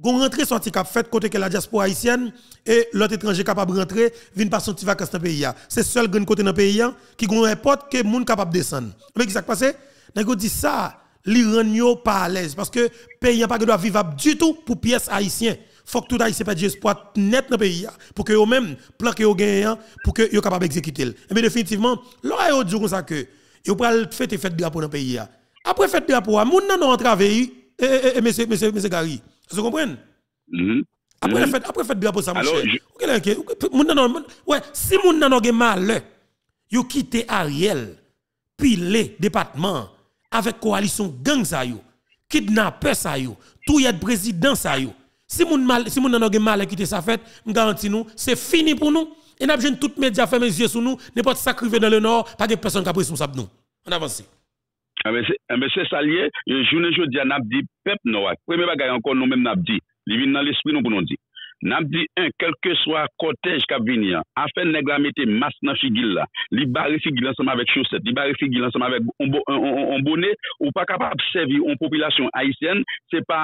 gon rentrée sorti cap fait côté que la diaspora haïtienne et l'autre étranger capable rentrer vinn pas sorti vacances dans pays c'est seul grand côté dans pays qui gon importe que moun capable descendre. Mais qui s'est passé? Nèg dit ça l'Iran pas à l'aise parce que pays pas doit vivre du tout pour pièces haïtien faut que tout haïtien perde espoir net dans pays pour que eux même plan que gagnent pour que yo capable exécuter mais définitivement là yo dit comme ça que yo pral fête fête drapeau dans pays après fête drapeau moun nan non travail et et monsieur monsieur monsieur Gary vous comprenez? Mm-hmm. Après, mm -hmm. fait, après, fait drapeau ça, mon cher. Ouais, si moun nan gen mal, yo quitté Ariel, puis les départements, avec coalition gang sa yo, kidnappeur sa yo, tout y président yo. Si moun mal, si moun nan gen mal quitter sa fête, me garantis nous, c'est fini pour nous. Et n'a besoin tout média fermer les yeux sur nous, n'importe sacrifier dans le nord, pas de personne qui a responsable nous. On avance. Eh, Mwen eh, se salye, jounen joun di an ap di pep nou ak. Preme bagay ankon nou men ap di. Li vin nan l'esprit nou pou nou di. Nam di en, kelke swa kotej kap vini an, afen neg la mette mas nan figil la, li bari figil ansama vek choset, li bari figil ansama vek onbonet, ou pa kapap sevi an popilasyon haisyen, se pa,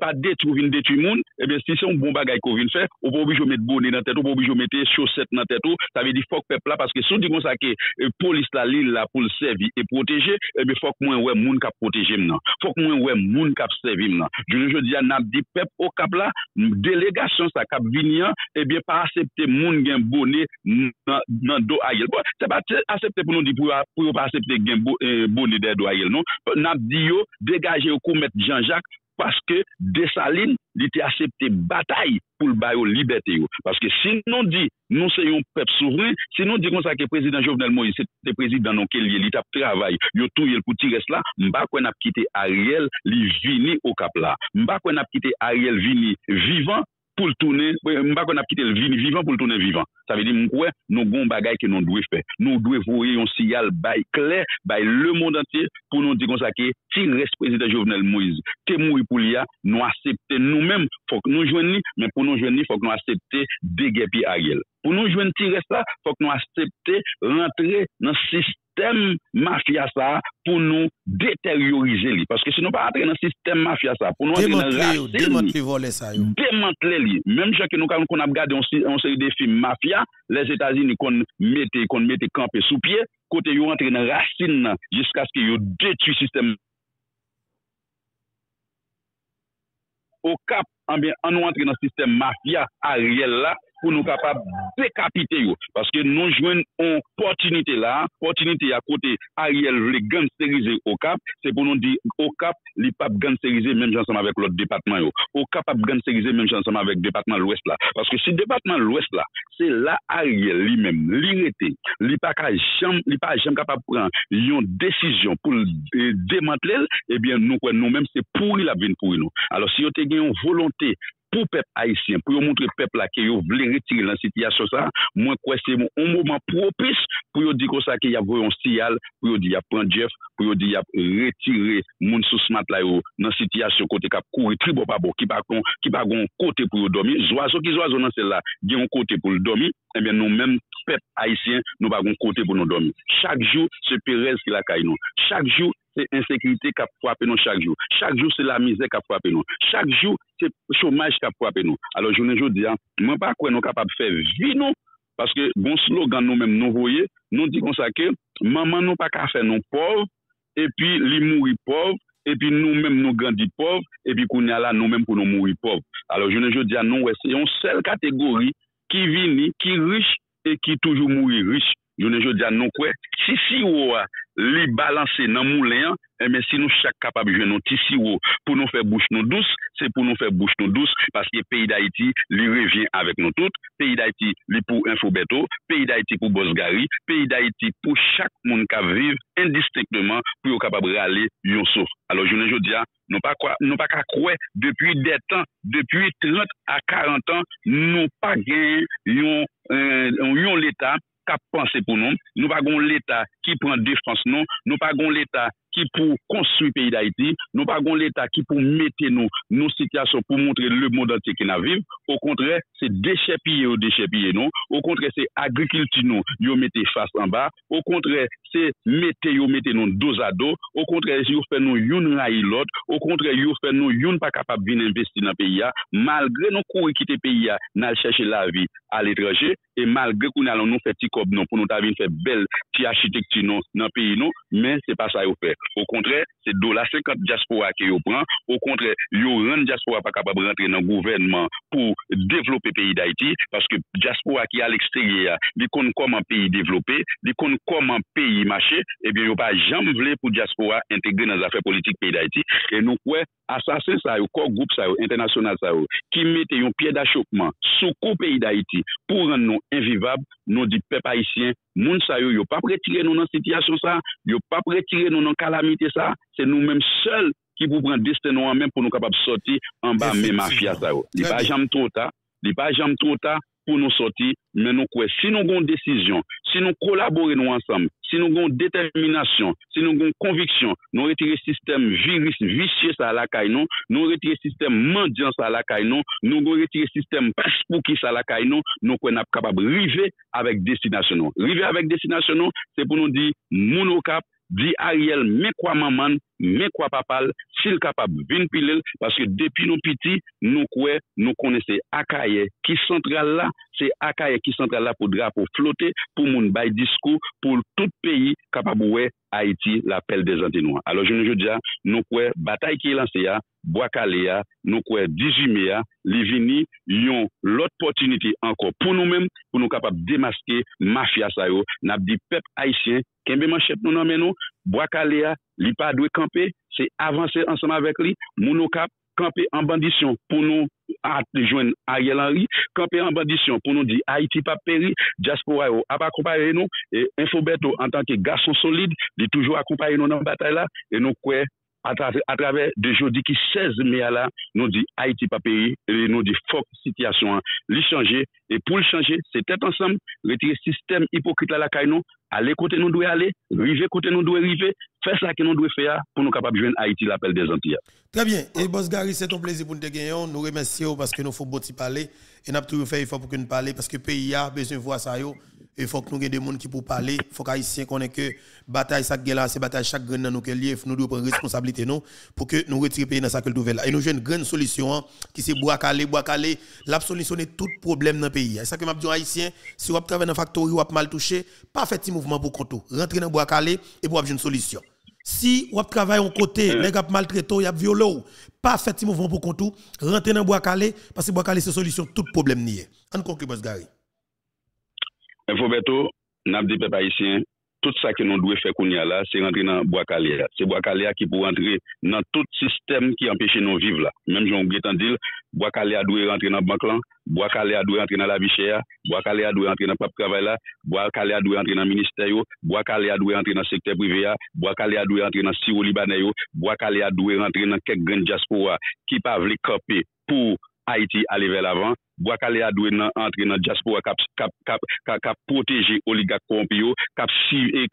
pa deti ou vin deti moun, ebe si se yon bon bagay ko vin fe, ou pa oubijou mette bonet nan tetou, ou pa oubijou mette choset nan tetou, sa ve di fok pepla, paske sou di kon sa ke e, polis la li la pou sevi e proteje, ebe fok mwen we moun kap proteje mnan, fok mwen we moun kap sevi mnan. Jouni jodi an nam di pep o kap la, delega, generasyon sa kap vinyan, ebyen eh pa asepte moun gen boni nan, nan do a yel. Bon, se pa asepte pou nou di pou, pou yo pa asepte gen bo, eh, boni de do a yel, non? Bon, Nap di yo, degaje yo kou met Jean-Jacques, paske desaline li te asepte batay pou l bayo libeti yo. Paske si nou di, nou se yon pep souvren, si nou di kon sa ke prezident Jovenel Moïse, se te prezident non ke li, li tap travay, yo tou yel pou ti res la, mba kwen ap kite Ariel li vini o kap la. Mba kwen ap kite Ariel vini vivan, pou l'tourne, mba kon ap kite l'vini vivan pou l'tourne vivan. Sa ve di mkwe, nou gon bagay ke nou dwe fpe. Nou dwe voye yon sigal bay kler, bay le moun dante, pou nou di kon sa ke, ti res prezident Jovenel Moïse, te mou pou liya, nou asepte nou men, fok nou jwen ni, men pou nou jwen ni, fok nou asepte degepi a gel. Pou nou jwen ti res la, fok nou asepte rentre nan sistem sistem mafya sa pou nou deteriorize li. Paske se nou pa atre nan sistem mafya sa, pou nou atre nan rase li. Demantle vole sa yo. Demantle li. Mem chan ke nou kan kon ap gade an seri de film mafya, les Etats-Unis kon mette, kon mette kampe sou pie, kote yo atre nan rase nan, jiska se yo detu sistem mafya. Ou kap, an, ben, an nou atre nan sistem mafya a riel la, pou nou kapab dekapite yo. Paske nou jwen an potinite la, potinite ya kote a riel vle gansterize okap, se pou nou di okap li pap gansterize menm jansan avèk lot depatman yo. Okap pap gansterize menm jansan avèk depatman l'ouest la. Paske si depatman l'ouest la, se la a riel li menm, li rete, li pa ka jam, li pa jam kapab pran yon desisyon pou demantlel, ebyen eh nou kwen nou menm se pouri la vin pouri nou. Alors si yo te gen yon volonté pou pep haisyen, pou yo montre pep la ke yo vle retire lan sityasyon sa, mwen kwen se moun an mouman propis pou yo di kosa ki yap voyon stiyal, pou yo di yap pran Jeff, pou yo di yap retire moun sou smat la yo nan sityasyon kote kap kouri tribo pa bo, ki pa kon, ki pa kon kote pou yo domi, zwazo ki zwazo nan sel la, gen yon kote pou yo domi, ebyen eh nou menm pep haisyen nou pa kon kote pou nou domi. Chak jou se perez ki la kay nou. Chak jou se insekrite kap fwape nou chak jou. Chak jou se la mize kap fwape nou. Chak jou se chomaj kap fwape nou. Alors jounen joun diyan, mwen pa kwen nou kapap fe vi nou Paske goun slogan nou menm nou voye, nou di kon sa ke, maman nou pa ka fe nou pov, epi li mouri pov, epi nou menm nou gandi pov, epi koun ya la nou menm pou nou mouri pov. Alors, jounen jo diyan nou wè, se yon sel kategori ki vini, ki riche, e ki toujou mouri riche. Jounen joun diyan nou kwe, tisi wou a li balanse nan moulen an, eme si euh, eh nou chak kapab joun nou tisi wou pou nou fe bouch nou dous, se pou nou fe bouch nou dous, paske peyi da iti li revyen avek nou tout, peyi da iti li pou infobeto, peyi da iti pou bozgari, peyi da iti pou chak moun ka viv indistinkteman pou yo kapab rale yon sou. Alors jounen joun diyan, nou pa, kwa, nou pa ka kwe, depi detan, depi 30 a 40 an, nou pa gen yon, euh, yon l'Etat, kap panse pou nou, nou pa gon l'Etat ki pren defans nou, nou pa gon l'Etat ki pou konstruy peyi d'Haïti, nou pa gon l'Etat ki pou mette nou nou sityasyon pou montre le moun dante ki nan viv, ou kontre se dechepye ou dechepye nou, ou kontre se agrikilti nou yo mette chas an ba, ou kontre se mette yo mette nou dozado, ou kontre yo fè nou yon ray lot, ou kontre yo fè nou yon pa kapab vin investi nan peyi ya, malgre nou kou ekite peyi ya nan chèche la vi al etranje, e malgre kou nan nou fè ti kob nou pou nou ta vin fè bel ti achitekti nou nan peyi nou, men se pa non. sa yo fè. Au kontre, se do la 50 diaspora ki yo pran, au kontre, yo ren diaspora pa kapab rentre nan gouvenman pou devlope peyi d'Haïti, paske diaspora ki al eksterye ya, di kon koman peyi devlope, di kon koman peyi mache, ebyen yo pa jam vle pou diaspora integre nan zafè politik peyi d'Haïti, e nou kwe asasen sa yo, kor goup sa yo, internasyonal sa yo, ki mette yon piye d'achopman sou kou peyi d'Haïti pou ren nou invivab, nou di pep haïtien moun sa yo, yo pa pretire nou nan sityasyon sa, yo pa pretire nou nan kalamite sa, se nou menm sel ki pou pran deste nou an menm pou nou kapap soti an ba men mafya sa yo. Li pa jam trota, li pa jam trota, pou nou soti, men nou kwe. Si nou gon desisyon, si nou kolabori nou ansam, si nou gon determinasyon, si nou gon konviksyon, nou retire sistem viris, visye sa lakay nou, nou retire sistem mandyan sa lakay nou, nou gon retire sistem paspouki sa lakay nou, nou kwen ap kapab rive avèk destinasyon nou. Rive avèk destinasyon nou, se pou nou di moun okap, di Ariel men kwa maman, men kwa papal, sil kapab vin pilil, paske depi nou piti, nou kwe, nou kone se akaye ki sentral la, se akaye ki sentral la pou drapo flote, pou moun bay diskou, pou tout peyi kapab we Haiti la pel de Zantinois. Alo, jounen joun diya, nou kwe batay ki lan se ya, Boakalea, nou kwe Dijimea, li vini yon lot potiniti anko pou nou men, pou nou kapap demaske mafya sa yo. Nap di pep Haitien, kenbe man chep nou nanmen nou, Boakalea, li pa dwe kampe, se avanse ansama vek li, moun nou kap kampe an bandisyon pou nou atjwen Ariel Henry, kampe an bandisyon pou nou di Haiti pa peri, diaspora yo ap akompaye nou, e Infobeto an tanke gason solide, li toujou akompaye nou nan batay la, e nou kwe a travers de jodi ki 16 mea la, nou di Haiti pa peyi, nou di fok sityasyon, li chanje, e pou li chanje, se tet ansam, retire sistem hipokrit la la kay nou, aller côté nous doit aller, river côté nous doit river, faire ça que nous doit faire pour nous capables de joindre Haïti l'appel des Antilles. Très bien. Et Boss Gary, c'est un plaisir pour nous gagner. Nous remercions parce que nous faut beaucoup parler. Et nous avons toujours fait effort pour que nous parler parce que le pays a besoin de voir ça. il faut que nous ayons des gens qui pour parler, il faut que haïtiens connaissent que bataille ça là, c'est bataille chaque grain dans nous lié, nous devons prendre responsabilité nous pour que nous retirions pays dans sa culture là. Et nous avons une grande solution hein, qui c'est bois calé, bois calé, l'a solutionner tout problème dans le pays. C'est ça que m'a dit haïtien, si vous travaillez dans factory ou mal touché, pas fait mouvement pour contour, rentrer dans bois calé et pour avoir une solution. Si vous travaillez en côté, les gars y a violé, pas fait petit mouvement pour contour, rentrer dans bois calé parce que bois calé c'est solution tout problème nié. On conclut Gary. Infobeto, nap di pe pa isyen, tout sa ke nou dwe fe kounya la, se rentre nan Boakalea. Se Boakalea ki pou rentre nan tout sistem ki empeshe nou vive la. Mem joun getan dil, Boakalea dwe rentre nan Boakale a dwe antre nan la vi chè ya, boakale a dwe antre nan pap travay la, boakale a dwe antre nan minister yo, boakale a dwe antre nan sekte privé ya, boakale a dwe antre nan siro libanè yo, boakale a dwe antre nan kek gen diaspora ki pa vle kope pou Haiti ale vel avan, Bwakale adwe nan antre nan diaspora kap, kap, kap, kap proteje oligak kompyo, kap si, eh,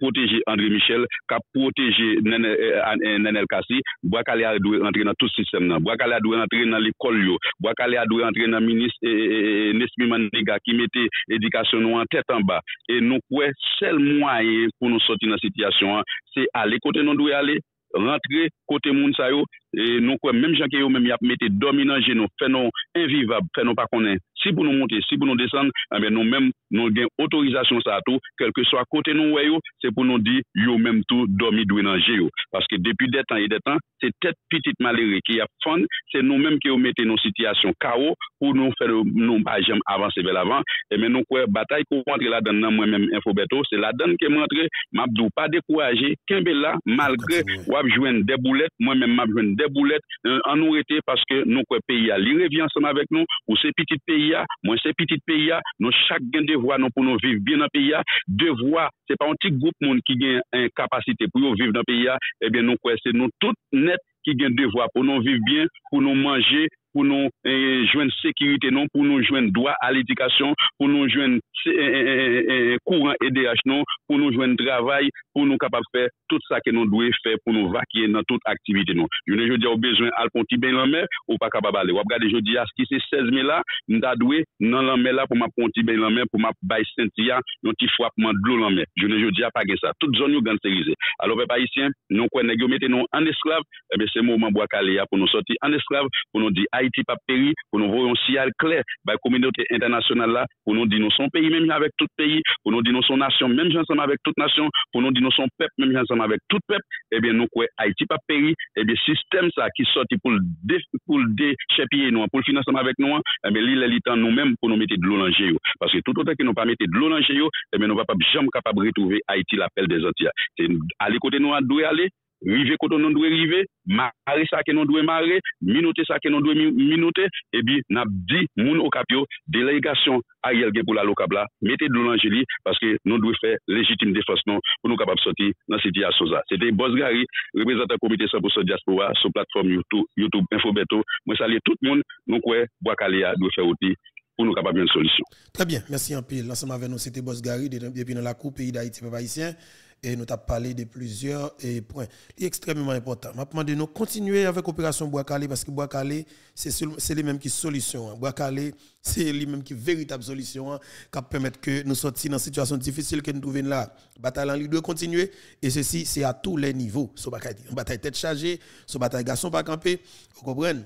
proteje André Michel, kap proteje Nenel, eh, euh, nenel Kassi, Bwakale adwe antre nan tout sistem nan, Bwakale dwe antre nan l'ekol yo, Bwakale dwe antre nan minis eh, Nesmi Mandega ki mette edikasyon nou an tèt an ba, e nou kwe sel mwaye pou nou soti nan sityasyon an, se ale kote nou dwe ale, rentre kote moun sa yo, e, nou kwen menm jan ke yo menm yap mette dominan genou, fè nou invivab, fè nou pa konen. Si pou nou monte, si pou nou desen, eh nou men nou gen otorizasyon sa tou, kelke swa kote nou weyo, se pou nou di yo menm tou domi dwen anje yo. Paske depi detan e detan, se tet pitit malere ki ap fon, se nou menm ki yo mette nou sityasyon kao pou nou fè nou ajem avanse vel avan. E men nou kwe batay pou rentre la dan nan mwen menm info beto, se la dan ke rentre, mabdou pa dekouraje, kenbe la, malgre wap jwen deboulet, mwen menm map jwen deboulet, an nou rete paske nou kwe peyi a li revyansama vek nou, ou se pitit peyi peyi ya, mwen se pitit peyi ya, nou chak gen devwa nou pou nou viv bien nan peyi ya, devwa, se pa an ti goup moun ki gen en kapasite pou yo viv nan peyi ya, ebyen eh nou kwe se nou tout net ki gen devwa pou nou viv bien, pou nou manje, pou nou eh, jwen sekirite nou, pou nou jwen doa al edikasyon, pou nou jwen eh, eh, eh, eh, eh kouran EDH nou, pou nou jwen travay, pou nou kapap fè tout sa ke nou dwe fè pou nou vakye nan tout aktivite non. nou. Jounen jodi a ou bejwen al konti ben lan mer, ou pa kapap ale. Wap gade jodi a skise 16 me la, nda dwe nan lan mer la pou ma konti ben lan mer, pou ma bay sentiya, nou ti fwapman dlo lan mer. Jounen jodi a pa gen sa. Tout zon yo ganserize. Alo pe pa isyen, nou kwen negyo mette nou an esklav, ebe se mou man bo akale ya pou nou soti an esklav, pou nou di ay Haïti pa péri, pou nou voyon siyal kler, bay kominote internasyonal la, pou nou di nou son peyi, menm jan avèk tout peyi, pou nou di nou son nasyon, menm jan son avèk tout nasyon, pou nou di nou son pep, menm jan son avèk tout pep, ebyen nou kwe Haïti pa péri, ebyen sistem sa ki soti pou l'dechepye nou an, pou l'finansan avèk nou an, ebyen li lè li tan nou menm pou nou mette d'lou lanje yo. Paske tout otan ki nou pa mette d'lou lanje yo, ebyen nou va pa jom kapab retouve Haïti la pel de zantia. Se alè kote nou an dwe alè, rive koto non dwe rive, mare sa ke non dwe mare, minote sa ke non dwe minote, ebi nap di moun okapyo, delegasyon a yel gen pou la lokabla, mette dlou lanjeli, paske non dwe fe legitim defos non pou nou kapap soti nan siti a Soza. Sete Bozgari, reprezentant komite 100% diaspora, sou platform YouTube, YouTube Infobeto, mwen salye tout moun, nou kwe Boakalea dwe fe oti pou nou kapap gen solisyon. Très bien, merci anpil. Lansama ven nou sete Bozgari, depi nan la kou peyi da Haiti pe païsien. Et nous avons parlé de plusieurs points. C'est extrêmement important. Je demande de nous continuer avec l'opération Bois Calais parce que Bois Calais, c'est les mêmes qui solution. Bois Calais, c'est les mêmes qui véritable solution hein, qui permettre que nous sortions dans une situation difficile que nous trouvons là. La bataille doit continuer et ceci, c'est à tous les niveaux. So bataille tête chargée, so bataille garçon pas camper. Vous comprenez?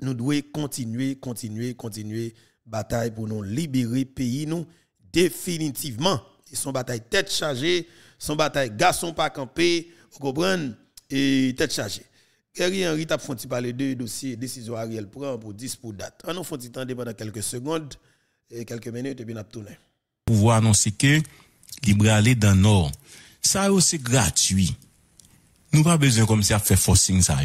Nous devons continuer, continuer, continuer bataille pour nous libérer pays nous définitivement. Ils sont bataille tête chargée, son bataille garçon pas campé, vous comprenez? Et tête chargée. Gary Henry t'a fait parler de dossiers décision Ariel prend pour 10 pour date. On nous fait temps pendant quelques secondes et quelques minutes et puis on tourner. Pouvoir annoncer que libre aller dans le nord. Ça c'est gratuit. Nous pas besoin comme ça faire forcing ça.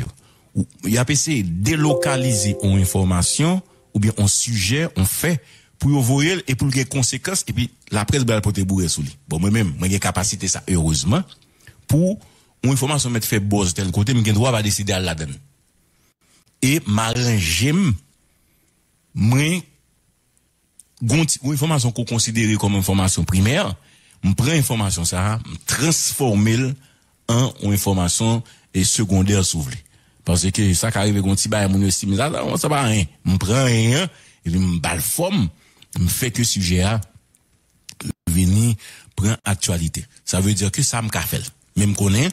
Il y a essayé délocaliser une information ou bien un sujet, on fait pour y voyer et pour les conséquences et puis la presse va porter bourré sous lui. Bon moi même, moi j'ai capacité ça heureusement pour une information mettre fait boss tel côté, mais droit va décider à la donne. Et m'arranger moi une information qu'on considère comme information primaire, je prends information ça, je transforme en une information et secondaire souveraine. Parce que ça qui arrive, quand tu vas mon estime, ah, non, ça va rien. Je prends rien, et puis je forme. Je fais que sujet a prend actualité. Ça veut dire que ça me fait. Même connaît,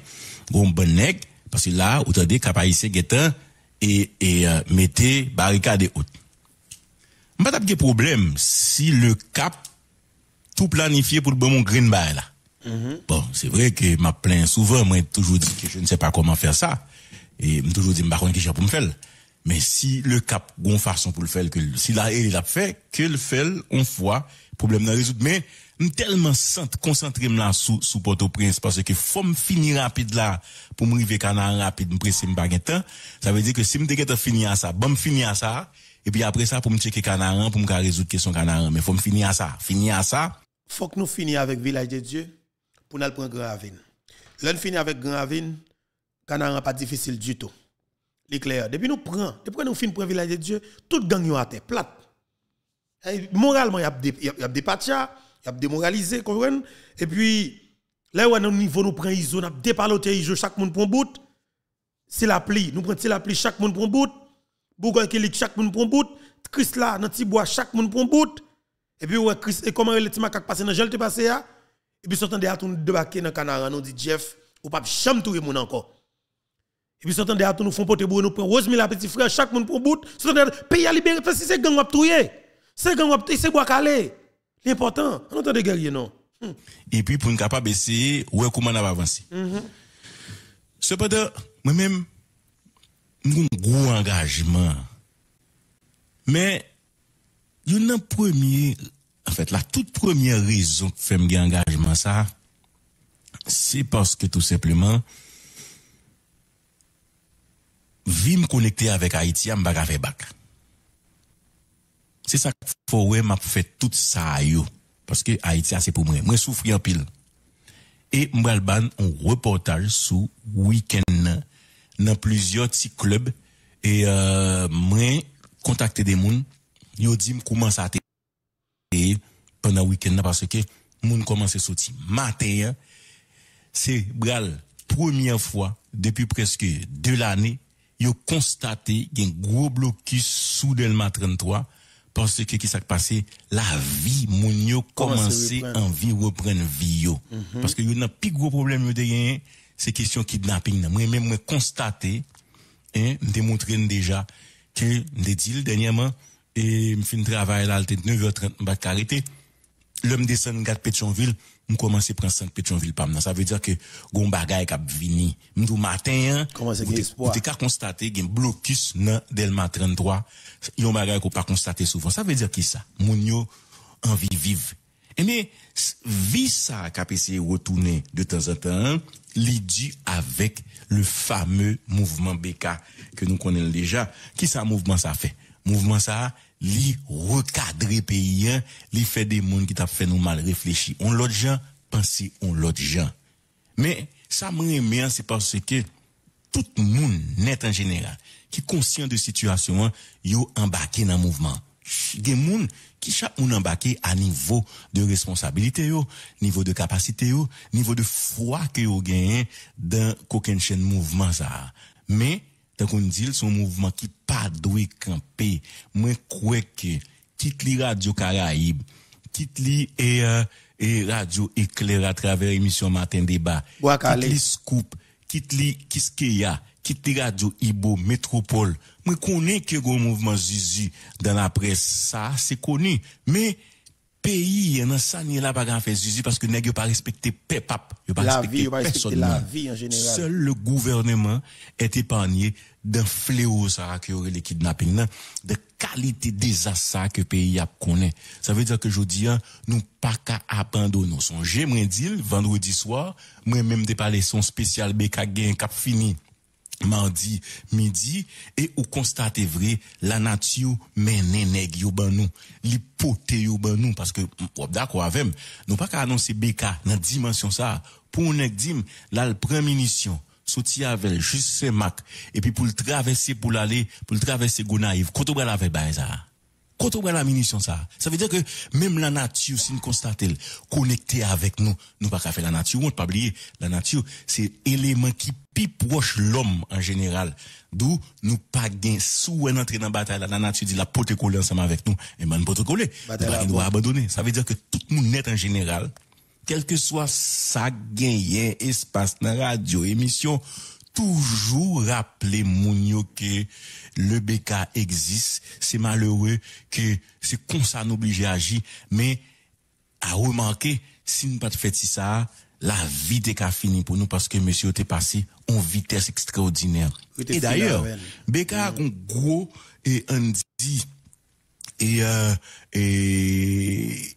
bon bon nèg, parce que là, entendez, cap haïtien guetan, et, et, euh, mettez barricade et autres. M'pas pas de problème si le cap tout planifié pour le bon mon green bay là. Bon, c'est vrai que m'a plaint souvent, moi toujours dit que je ne sais pas comment faire ça. Et toujours dit m'pas connait qui pour me faire. Mais si le cap gon façon pour le faire que si là il a fait que le fait on fois problème n'a résoudre mais tellement concentré là sous sous Port-au-Prince parce que faut me finir rapide là pour me arriver canard rapide me presser me gain temps ça veut dire que si me te finir à ça bon me finir à ça et puis après ça pour me checker canard pour me résoudre question canard mais faut me finir à ça finir à ça faut que nous finissions avec Village de Dieu pour nous prendre Grand Ravine. Là, nous finissons avec Grand Ravine, Canaran pas difficile du tout. L'éclair. Depuis nous prenons, depuis nous finissons pour Village de Dieu, toute gang yo à terre, plate. Moralement, il y a des il y a a démoralisé, comprenez Et puis là où à notre niveau nous prenons ISO, nous dépaloté ISO, chaque monde prend bout. C'est la pluie, nous prenons la pluie, chaque monde prend bout. Bougon Kelik, chaque monde prend bout. Chris là, dans petit bois, chaque monde prend bout. Et puis, ouais, Chris, et comment le petit macaque passe dans le passé là? Et puis, de là, nous débarquer dans le canard, nous dit Jeff, ou pas jamais tout le monde encore. Et puis, sortant de là, nous font porter bout, nous prenons Rosemary, la petit frère, chaque monde prend bout. Là, pays à libérer, parce que c'est gang wap touye. C'est gang wap c'est bois calé. L'important, on entend des guerriers, non? Et puis pour nous capable essayer ouais comment on va avancer? Cependant, moi-même, nous un gros engagement. Mais, il y a un premier, en fait, la toute première raison que fait un engagement ça, c'est parce que tout simplement, vim connecté avec Haïti, je vais back. C'est ça qu'il faut ouais, m'a fait tout ça yo parce que Haïti ah, c'est pour moi. Moi souffre en pile. Et m'bral ban un reportage sur week-end dans plusieurs petits clubs et euh, moi contacter des moun, yo dit comment ça te pendant week-end parce que moun commence sorti matin c'est bral première fois depuis presque deux l'année yo konstate gen gwo blokis sou Delma 33 parce que qui s'est passé la vie moun yo commencé envie reprendre vie yo mm -hmm. parce que yo nan plus gros problème yo de gagner c'est question kidnapping nan. moi même moi constaté hein démontrer déjà que des deals dernièrement e et me fin travail là 9h30 mba arrêté l'homme descend gade Pétionville m komanse pren Sankt Petronville pam nan. Sa ve diya ke goun bagay kap vini. M dou maten, ou te ka konstate gen blokis nan Delma 33, yon bagay ko pa konstate soufan. Sa ve diya ki sa, moun yo anvi viv. E me, vi sa kap eseye wotounen de tan zan tan, li di avek le fame mouvman BK ke nou konen deja. Ki sa mouvman sa fe? Mouvman sa a, li recadrer pays, li fait des mondes qui t'a fait nous mal réfléchir. On l'autre gens, penser on l'autre gens. Mais ça me remet, c'est parce que tout le monde, net en général, qui est conscient de situation, yo embarqué dans le mouvement. Des gens qui chaque monde embarqué à niveau de responsabilité yo, niveau de capacité yo, niveau de foi que yo gagné dans qu'aucun chaîne mouvement ça. Mais Tan kon dil son mouvman ki pa dwe kampe, mwen kweke, kit li Radio Karaib, kit li e, e Radio Ekler a traver emisyon Matin Débat, kit li Scoop, kit li Kiskeya, kit li Radio Ibo, Metropole. Mwen konen ke goun mouvman Zizi dan apres sa, se konen, men... pays en ensemble là pas grand faire zizi parce que nèg pas respecté pepap yo pas respecté personne la vie en général. Seul le gouvernement est épargné d'un fléau ça qui aurait le kidnapping nan de qualité désastre que pays a connaît ça veut dire que jodi nous pas qu'à abandonner. Son j'aimerais dire vendredi soir moi même de parler son spécial BK gain cap fini. Mardi midi et ou constater vrai la nature mène nèg yo ban nous. Li pote yo ban nous parce que ou d'accord avec nous pas annoncer BK dans dimension ça pour nèg dim là le prend munition sorti avec juste ses mac et puis pour le traverser pour l'aller pour le traverser Gonaïve. Quand on va la faire ça? Quand on voit la munition ça, ça veut dire que même la nature, si nous constatons connecté avec nous, nous pas qu'à faire la nature, on ne pas oublier, la nature, c'est élément qui plus proche l'homme en général. D'où nous pas gain sous un entrer dans la bataille, la nature dit la pote coller ensemble avec nous, et ben nous pote coller. Nous nous abandonner. Ça veut dire que tout le monde net en général, quel que soit ça gagné espace dans radio émission toujours rappeler Mounio que le BK existe. C'est malheureux que c'est comme ça nous oblige à agir. Mais à remarquer, si nous pas fait ça, la vie des cas fini pour nous parce que monsieur était passé en vitesse extraordinaire. Et d'ailleurs, BK a un gros et un dit et, euh, et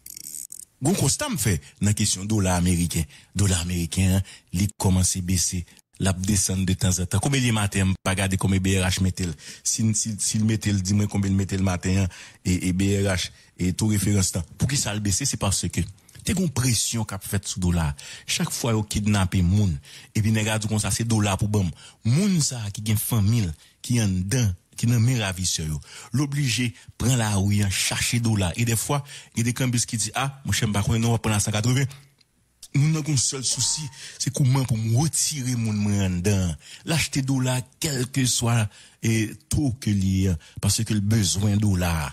Gon constat me fait dans question dollar américain. Dollar américain, il commence à baisser l'ap descend de temps en temps. Combien de matin, pas garder combien BRH mettel. S'il si, si mettel, dis-moi combien mettel matin et, et BRH et tout référence temps. Pour qui ça le baisser, c'est parce que t'es une pression qu'a fait sous dollar. Chaque fois yo kidnappé moun et puis nèg comme ça c'est dollar pour bam. Moun ça qui gagne famille qui en dedans qui n'en met ravisseur yo. L'obligé prend la rue, chercher dollar et des fois, il y a des cambis qui dit ah, mon chèm pas non, on va prendre 180. Moun nan kon sol souci, se kouman pou moun retire moun moun an dan. L'achete dola kelke swa e to ke li, parce ke l'bezwen dola.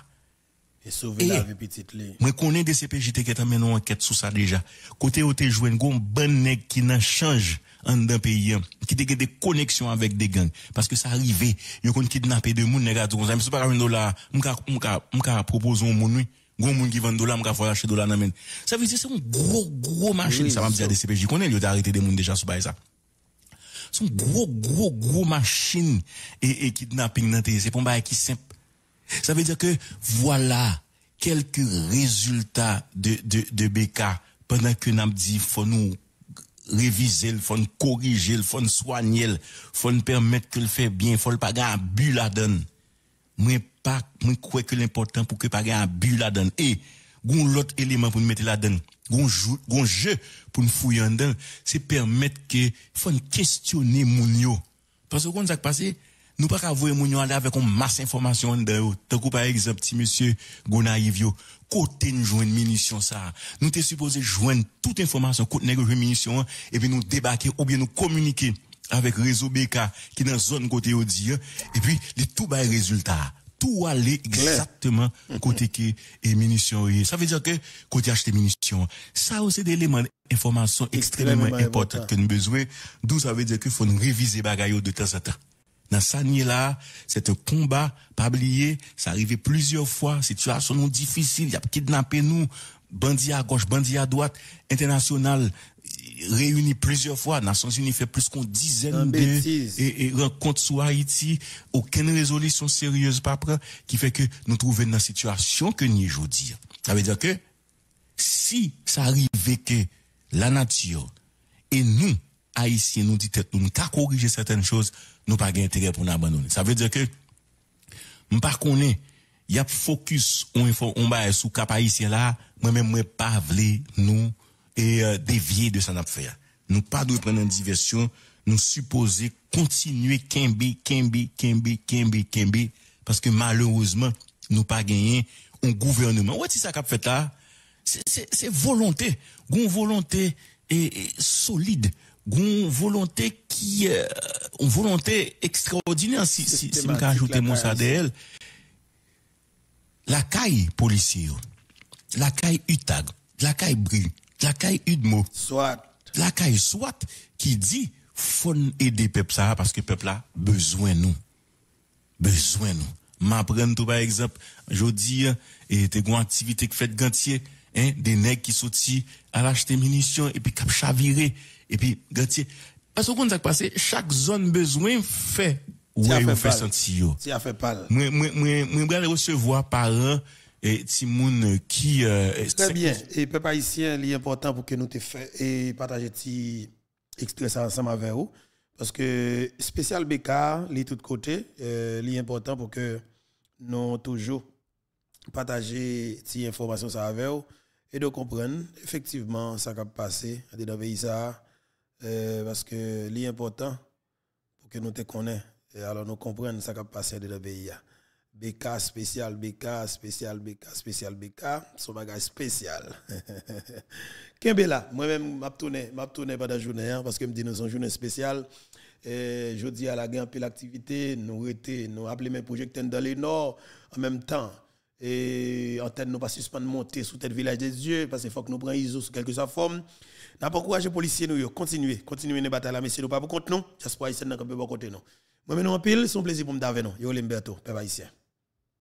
E souve la vi pitit li. Mwen konen de CPJT ket amenon anket sou sa deja. Kote yo te jwen goun ban nek ki nan chanj an dan peyi an. Ki te ge de koneksyon avek de gang. Paske sa arrive, yo kon kidnap e de moun nek a tou kon sa. Mwen se para moun dola, mwen ka propozon moun nou. Gon moun ki vend dola, mga fwa yache dola nan men. Sa vize se yon gro, gro machin. Sa mam zi a DCPJ konen, yo te arete de moun deja sou bay sa. Se yon gro, gro, gro machin e kidnapping nan te. Se pon bay ki semp. Ça veut dire que voilà quelques résultats de, de, de BK pendant que nous dit faut nous réviser, faut nous corriger, faut nous soigner, faut nous permettre que le fait bien, faut le pas gagner un but la donne. Moi, pas, moi, crois que l'important pour que pas gagner un but là-dedans. Et, gon l'autre élément pour nous mettre là-dedans. Gon jeu pour nous fouiller dedans, c'est permettre que, faut questionner moun yo. Parce que quand ça passé, nous pas voir moun yo avec une masse d'informations dedans. Tant par exemple, petit monsieur Gonaïv yo, côté nous joindre munition ça nous t'es supposé joindre toute information côté nèg munition et puis nous débarquer ou bien nous communiquer avec réseau BK qui dans zone côté Odi et puis les tout bas résultats. Tout aller exactement côté qui est munitions ça veut dire que côté acheter munitions ça aussi des éléments d'information extrêmement importants que nous besoin. D'où ça veut dire qu'il faut nous réviser bagaille de temps en temps. Dans ça là, c'est un combat, pas oublier, ça arrivé plusieurs fois, situation non difficile, il y a kidnappé nous, bandits à gauche, bandits à droite, international, réunis plusieurs fois, Nations Unies fait plus qu'une dizaine de et, et rencontres sur Haïti, aucune résolution sérieuse pas près, qui fait que nous trouvons dans la situation que nous aujourd'hui. Ça veut dire que si ça arrivait que la nature et nous, Haïtiens, nous dit nous, nous corriger certaines choses, nous pas intérêt pour nous abandonner. Ça veut dire que, nous pas connaît, y a focus, on on sous cap haïtien là, moi-même, moi pas vle nous, et, euh, dévier de ça n'a faire. Nous pas de prendre une diversion, nous supposer continuer kembi, kembi, kembi, kembi, kembi, parce que malheureusement, nous pas gagné un gouvernement. Ouais, c'est ça qu'a fait là. C'est volonté, une volonté et solide une volonté qui euh, une volonté extraordinaire si si si me ajouter mon ça d'elle la caille policier la caille UTAG la caille brille la caille UDMO soit. La caille soit qui dit faut aider peuple ça parce que peuple a besoin nous. Besoin nous. M'apprendre tout par exemple je dis et t'es une activité qui fait gantier hein des nègres qui sorti à l'acheter munitions et puis cap chavirer et puis, Gantier, parce qu'on a passé, chaque zone besoin fait, ouais, ou fait sentir. Si a fait pas. Moi, moi, moi, moi, recevoir par un, et Timoun qui, euh, Très bien. Et peuple haïtien, est important pour que nous te fait et partager petit extrait ça ensemble avec vous. Parce que spécial BK, il est tout côté, euh, est important pour que nous toujours partager ces informations ça avec vous et de comprendre effectivement ça qui a passé dans le pays ça euh, parce que l'important pour que nous te connaissions et alors nous comprenions ce qui a passé dans le pays. BK spécial, BK spécial, BK spécial, BK, son bagage spécial. Kembela, moi-même, m'a tourné, pendant la journée, hein, parce que me dit nous une journée spéciale. Et je dis à la gagne l'activité, nous nous appelons mes projecteurs dans les nord en même temps. et antenne nous pas suspendre monter sous tête village des dieux parce qu'il faut que nous prenions ISO sous quelque soit forme. N'a pas encouragé les policiers nous continuer, continuer les batailles là mais c'est nous pas pour contre nous, j'espère ici n'a pas côté nous. Moi maintenant en pile, c'est un plaisir pour me d'avoir nous. Yo Limberto, peuple haïtien.